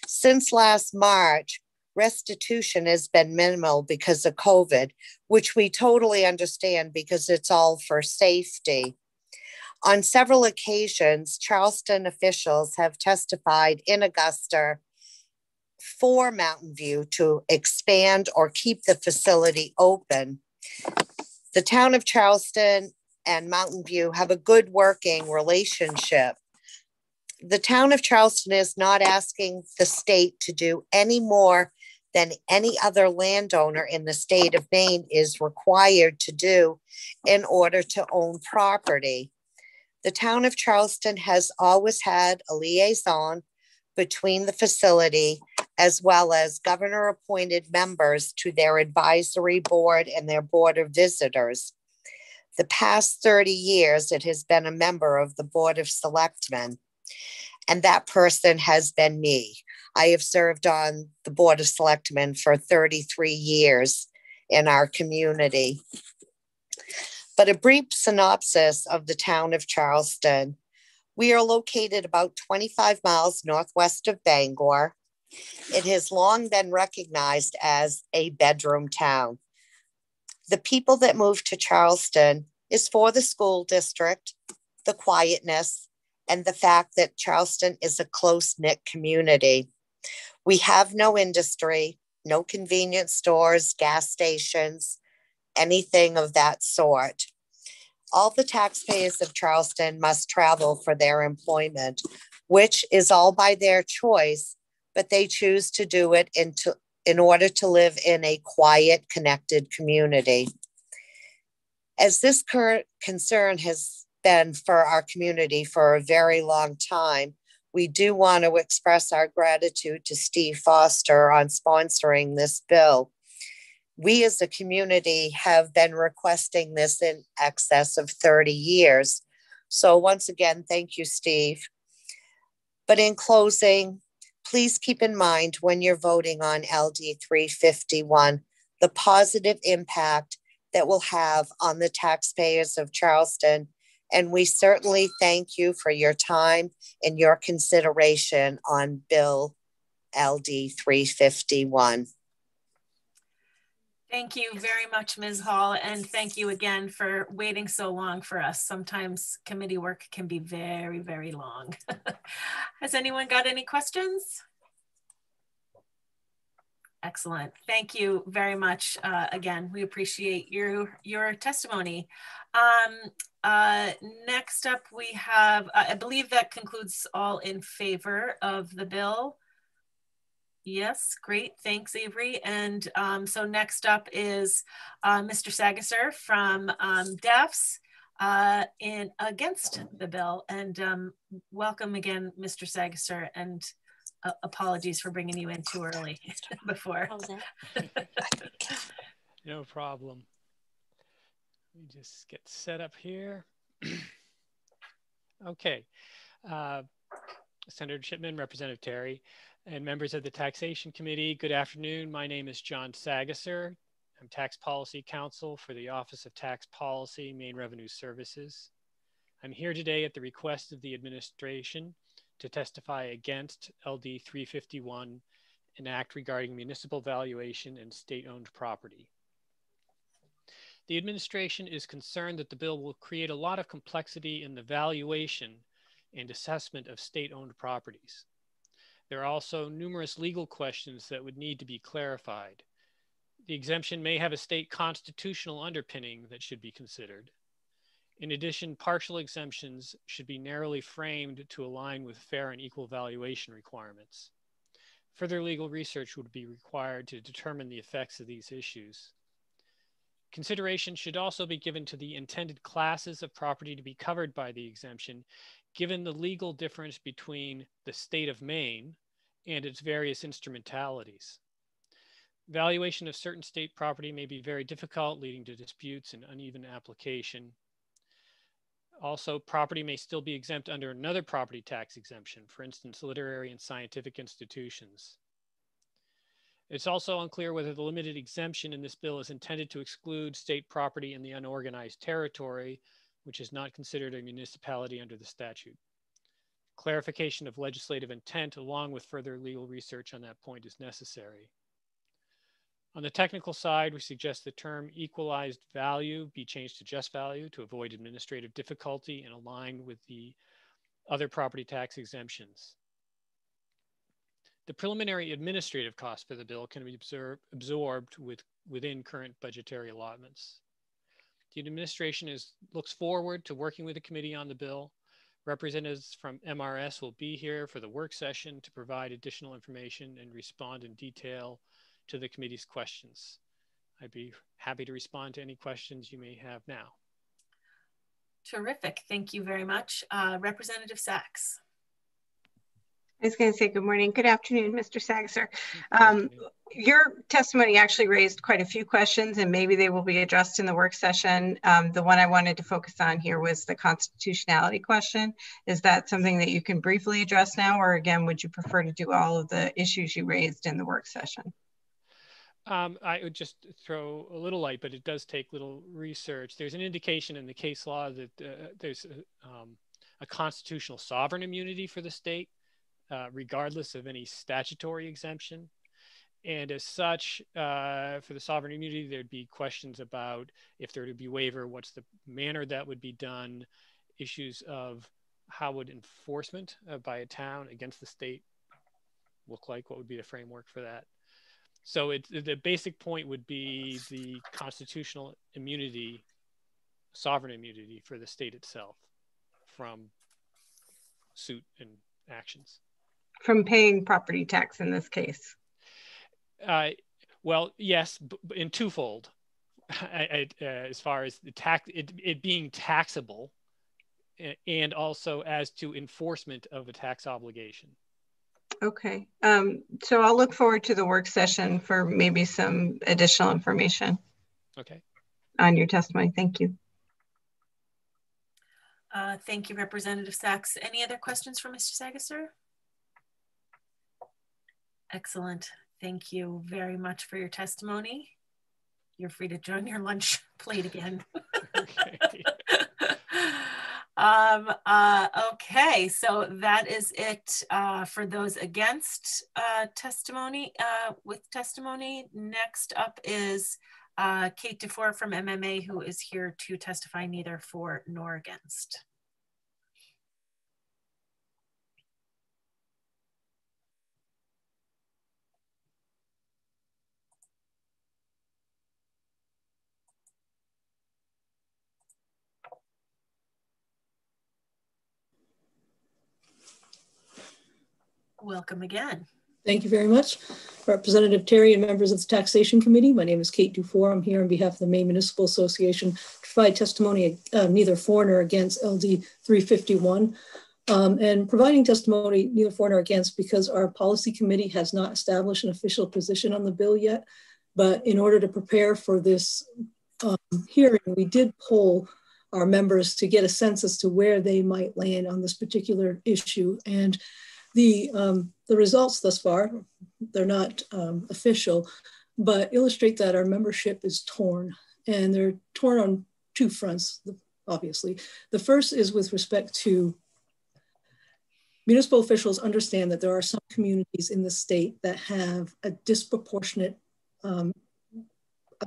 Since last March, restitution has been minimal because of COVID, which we totally understand because it's all for safety. On several occasions, Charleston officials have testified in Augusta for Mountain View to expand or keep the facility open. The town of Charleston and Mountain View have a good working relationship. The town of Charleston is not asking the state to do any more than any other landowner in the state of Maine is required to do in order to own property. The town of Charleston has always had a liaison between the facility as well as governor appointed members to their advisory board and their board of visitors. The past 30 years, it has been a member of the board of selectmen, and that person has been me. I have served on the board of selectmen for 33 years in our community. But a brief synopsis of the town of Charleston. We are located about 25 miles northwest of Bangor. It has long been recognized as a bedroom town. The people that moved to Charleston is for the school district, the quietness, and the fact that Charleston is a close knit community. We have no industry, no convenience stores, gas stations, anything of that sort. All the taxpayers of Charleston must travel for their employment, which is all by their choice, but they choose to do it into, in order to live in a quiet, connected community. As this current concern has been for our community for a very long time, we do want to express our gratitude to Steve Foster on sponsoring this bill. We as a community have been requesting this in excess of 30 years. So, once again, thank you, Steve. But in closing, please keep in mind when you're voting on LD 351 the positive impact that will have on the taxpayers of Charleston and we certainly thank you for your time and your consideration on Bill LD 351. Thank you very much, Ms. Hall, and thank you again for waiting so long for us. Sometimes committee work can be very, very long. <laughs> Has anyone got any questions? Excellent. Thank you very much. Uh, again, we appreciate your, your testimony. Um, uh, next up, we have, uh, I believe that concludes all in favor of the bill. Yes, great. Thanks, Avery. And um, so next up is uh, Mr. Sagasser from um, DAFS uh, in against the bill. And um, welcome again, Mr. Sagasser, and uh, apologies for bringing you in too early <laughs> before. <laughs> no problem. Let me just get set up here. <clears throat> okay. Uh, Senator Chipman, Representative Terry, and members of the Taxation Committee, good afternoon. My name is John Sagasser. I'm Tax Policy Counsel for the Office of Tax Policy, Maine Revenue Services. I'm here today at the request of the administration to testify against LD 351, an act regarding municipal valuation and state-owned property. The administration is concerned that the bill will create a lot of complexity in the valuation and assessment of state-owned properties. There are also numerous legal questions that would need to be clarified. The exemption may have a state constitutional underpinning that should be considered. In addition, partial exemptions should be narrowly framed to align with fair and equal valuation requirements. Further legal research would be required to determine the effects of these issues. Consideration should also be given to the intended classes of property to be covered by the exemption, given the legal difference between the state of Maine and its various instrumentalities. Valuation of certain state property may be very difficult, leading to disputes and uneven application. Also, property may still be exempt under another property tax exemption, for instance, literary and scientific institutions. It's also unclear whether the limited exemption in this bill is intended to exclude state property in the unorganized territory, which is not considered a municipality under the statute. Clarification of legislative intent along with further legal research on that point is necessary. On the technical side, we suggest the term equalized value be changed to just value to avoid administrative difficulty and align with the other property tax exemptions. The preliminary administrative cost for the bill can be absorbed with, within current budgetary allotments. The administration is, looks forward to working with the committee on the bill. Representatives from MRS will be here for the work session to provide additional information and respond in detail to the committee's questions. I'd be happy to respond to any questions you may have now. Terrific. Thank you very much. Uh, Representative Sachs. I was going to say good morning. Good afternoon, Mr. Sagasser. Um, your testimony actually raised quite a few questions and maybe they will be addressed in the work session. Um, the one I wanted to focus on here was the constitutionality question. Is that something that you can briefly address now or again, would you prefer to do all of the issues you raised in the work session? Um, I would just throw a little light, but it does take little research. There's an indication in the case law that uh, there's a, um, a constitutional sovereign immunity for the state uh, regardless of any statutory exemption. and as such, uh, for the sovereign immunity, there'd be questions about if there would be waiver, what's the manner that would be done, issues of how would enforcement uh, by a town against the state look like, what would be the framework for that. So it, the basic point would be the constitutional immunity, sovereign immunity for the state itself from suit and actions. From paying property tax in this case. Uh, well, yes, in twofold. <laughs> I, I, uh, as far as the tax, it, it being taxable, and also as to enforcement of a tax obligation. Okay, um, so I'll look forward to the work session for maybe some additional information. Okay. On your testimony, thank you. Uh, thank you, Representative Sachs. Any other questions for Mr. Sagasser? Excellent. Thank you very much for your testimony. You're free to join your lunch <laughs> plate again. <laughs> um, uh, okay, so that is it uh, for those against uh, testimony. Uh, with testimony, next up is uh, Kate Dufour from MMA, who is here to testify neither for nor against. Welcome again. Thank you very much. Representative Terry and members of the Taxation Committee, my name is Kate Dufour. I'm here on behalf of the Maine Municipal Association to provide testimony uh, neither for nor against LD 351. Um, and providing testimony neither for nor against because our policy committee has not established an official position on the bill yet. But in order to prepare for this um, hearing, we did poll our members to get a sense as to where they might land on this particular issue. And the, um, the results thus far, they're not um, official, but illustrate that our membership is torn and they're torn on two fronts, obviously. The first is with respect to municipal officials understand that there are some communities in the state that have a disproportionate um,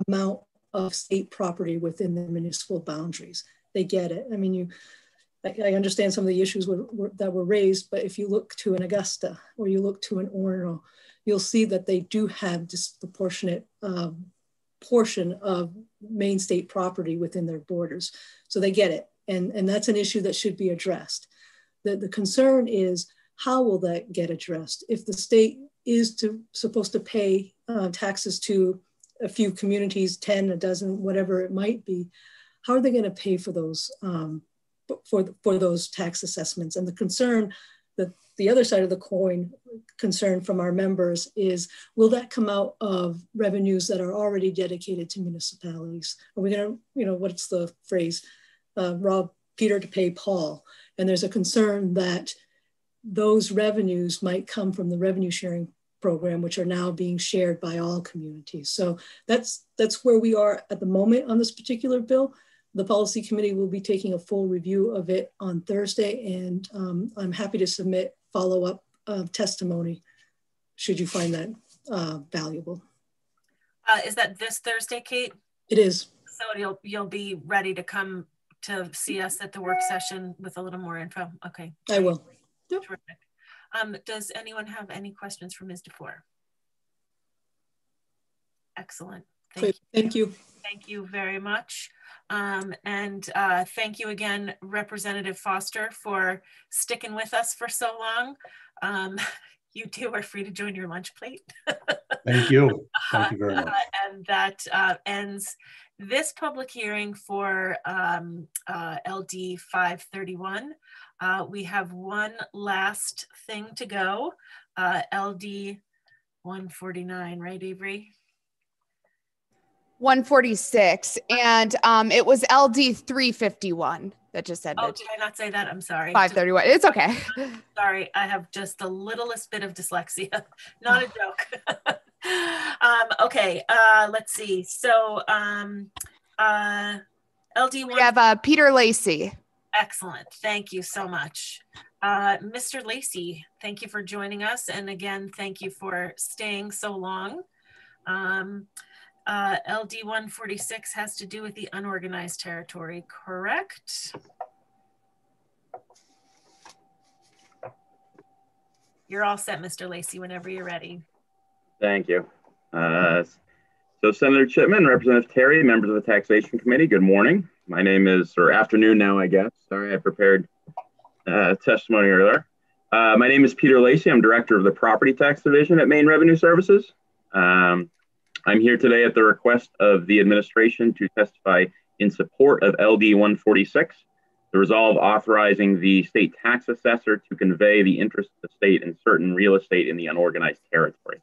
amount of state property within the municipal boundaries. They get it. I mean, you I, understand some of the issues were, were, that were raised, but if you look to an Augusta or you look to an Orono, you'll see that they do have disproportionate um, portion of Maine state property within their borders. So they get it. And, and that's an issue that should be addressed. The, the concern is how will that get addressed? If the state is to, supposed to pay uh, taxes to a few communities, 10, a dozen, whatever it might be, how are they going to pay for those um, for, for those tax assessments. And the concern that the other side of the coin concern from our members is, will that come out of revenues that are already dedicated to municipalities? Are we gonna, you know, what's the phrase? Uh, rob Peter to pay Paul. And there's a concern that those revenues might come from the revenue sharing program, which are now being shared by all communities. So that's that's where we are at the moment on this particular bill the policy committee will be taking a full review of it on Thursday, and um, I'm happy to submit follow-up uh, testimony should you find that uh, valuable. Uh, is that this Thursday, Kate? It is. So you'll you'll be ready to come to see us at the work session with a little more info. Okay. I will. Yep. Terrific. Um, does anyone have any questions for Ms. Dufour? Excellent. Thank, Thank you. Thank you very much. Um, and uh, thank you again, Representative Foster, for sticking with us for so long. Um, <laughs> you too are free to join your lunch plate. <laughs> thank you. Thank you very <laughs> much. Uh, and that uh, ends this public hearing for um, uh, LD 531. Uh, we have one last thing to go, uh, LD 149, right, Avery? 146 and um it was ld 351 that just said oh did i not say that? I'm sorry. 531 it's okay. <laughs> Sorry i have just the littlest bit of dyslexia. <laughs> Not a joke. <laughs> Um okay uh let's see. So um uh ld1 we have uh peter lacey excellent. Thank you so much. Uh, Mr. Lacey, thank you for joining us. And again, thank you for staying so long. Um, uh, LD 146 has to do with the unorganized territory, correct? You're all set, Mr. Lacey, whenever you're ready. Thank you. Uh, so Senator Chipman, Representative Terry, members of the Taxation Committee, good morning. My name is, or afternoon now, I guess. Sorry, I prepared uh, testimony earlier. Uh, my name is Peter Lacey. I'm Director of the Property Tax Division at Maine Revenue Services. Um, I'm here today at the request of the administration to testify in support of LD 146, the resolve authorizing the state tax assessor to convey the interest of the state in certain real estate in the unorganized territory.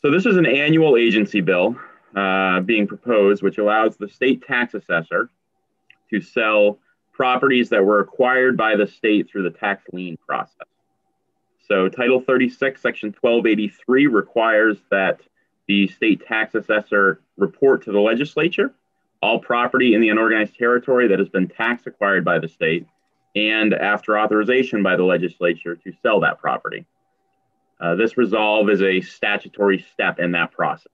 So this is an annual agency bill uh, being proposed, which allows the state tax assessor to sell properties that were acquired by the state through the tax lien process. So Title 36, Section 1283 requires that the state tax assessor report to the legislature all property in the unorganized territory that has been tax acquired by the state and after authorization by the legislature to sell that property. Uh, this resolve is a statutory step in that process.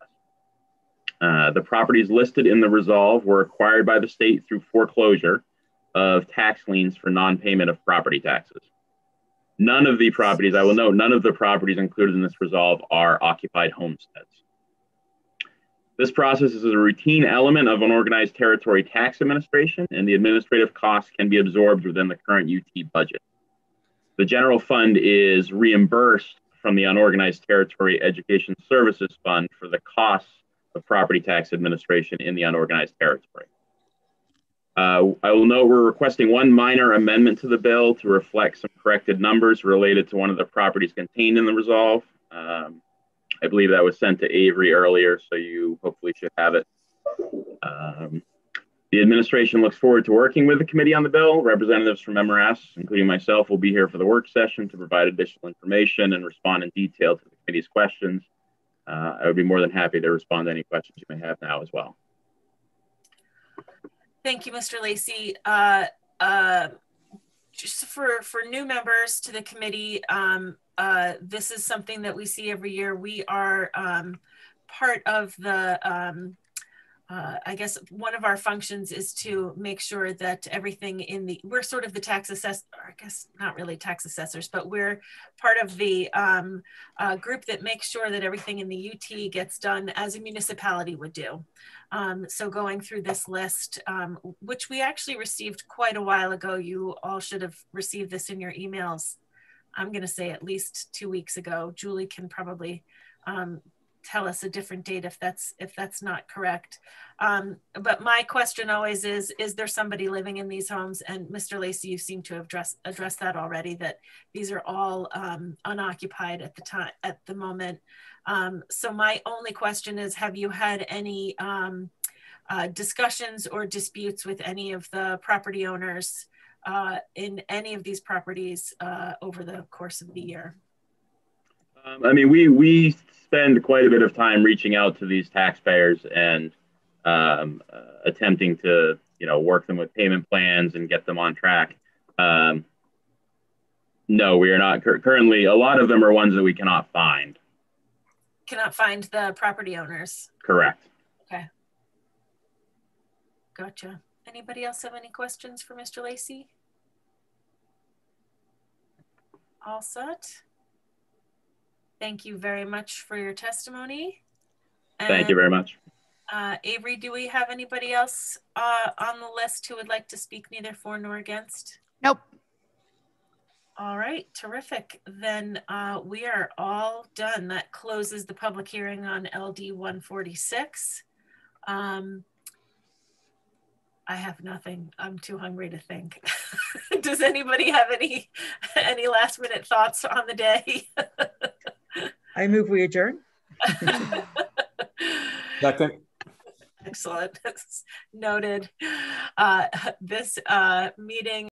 Uh, the properties listed in the resolve were acquired by the state through foreclosure of tax liens for non-payment of property taxes. None of the properties, I will note, none of the properties included in this resolve are occupied homesteads. This process is a routine element of unorganized territory tax administration, and the administrative costs can be absorbed within the current UT budget. The general fund is reimbursed from the unorganized territory education services fund for the costs of property tax administration in the unorganized territory. Uh, I will note we're requesting one minor amendment to the bill to reflect some corrected numbers related to one of the properties contained in the resolve. Um, I believe that was sent to Avery earlier, so you hopefully should have it. Um, the administration looks forward to working with the committee on the bill. Representatives from MRS, including myself, will be here for the work session to provide additional information and respond in detail to the committee's questions. Uh, I would be more than happy to respond to any questions you may have now as well. Thank you, Mr. Lacey. Uh, uh, just for, for new members to the committee, um, uh, this is something that we see every year. We are um, part of the um, uh, I guess one of our functions is to make sure that everything in the, we're sort of the tax assessor, I guess not really tax assessors, but we're part of the um, uh, group that makes sure that everything in the UT gets done as a municipality would do. Um, so going through this list, um, which we actually received quite a while ago, you all should have received this in your emails. I'm gonna say at least two weeks ago. Julie can probably um, tell us a different date if that's if that's not correct. Um, but my question always is, is there somebody living in these homes? And Mr. Lacey, you seem to have addressed, addressed that already, that these are all um, unoccupied at the time, at the moment. Um, so my only question is, have you had any um, uh, discussions or disputes with any of the property owners uh, in any of these properties uh, over the course of the year? Um, I mean, we we spend quite a bit of time reaching out to these taxpayers and um, uh, attempting to you know work them with payment plans and get them on track. Um, no, we are not currently. A lot of them are ones that we cannot find. Cannot find the property owners. Correct. Okay. Gotcha. Anybody else have any questions for Mr. Lacey? All set. Thank you very much for your testimony. And, Thank you very much. Uh, Avery, do we have anybody else uh, on the list who would like to speak neither for nor against? Nope. All right, terrific. Then uh, we are all done. That closes the public hearing on LD 146. Um, I have nothing. I'm too hungry to think. <laughs> Does anybody have any any last minute thoughts on the day? I move we adjourn. <laughs> Second. Excellent. <laughs> Noted. Uh, this uh, meeting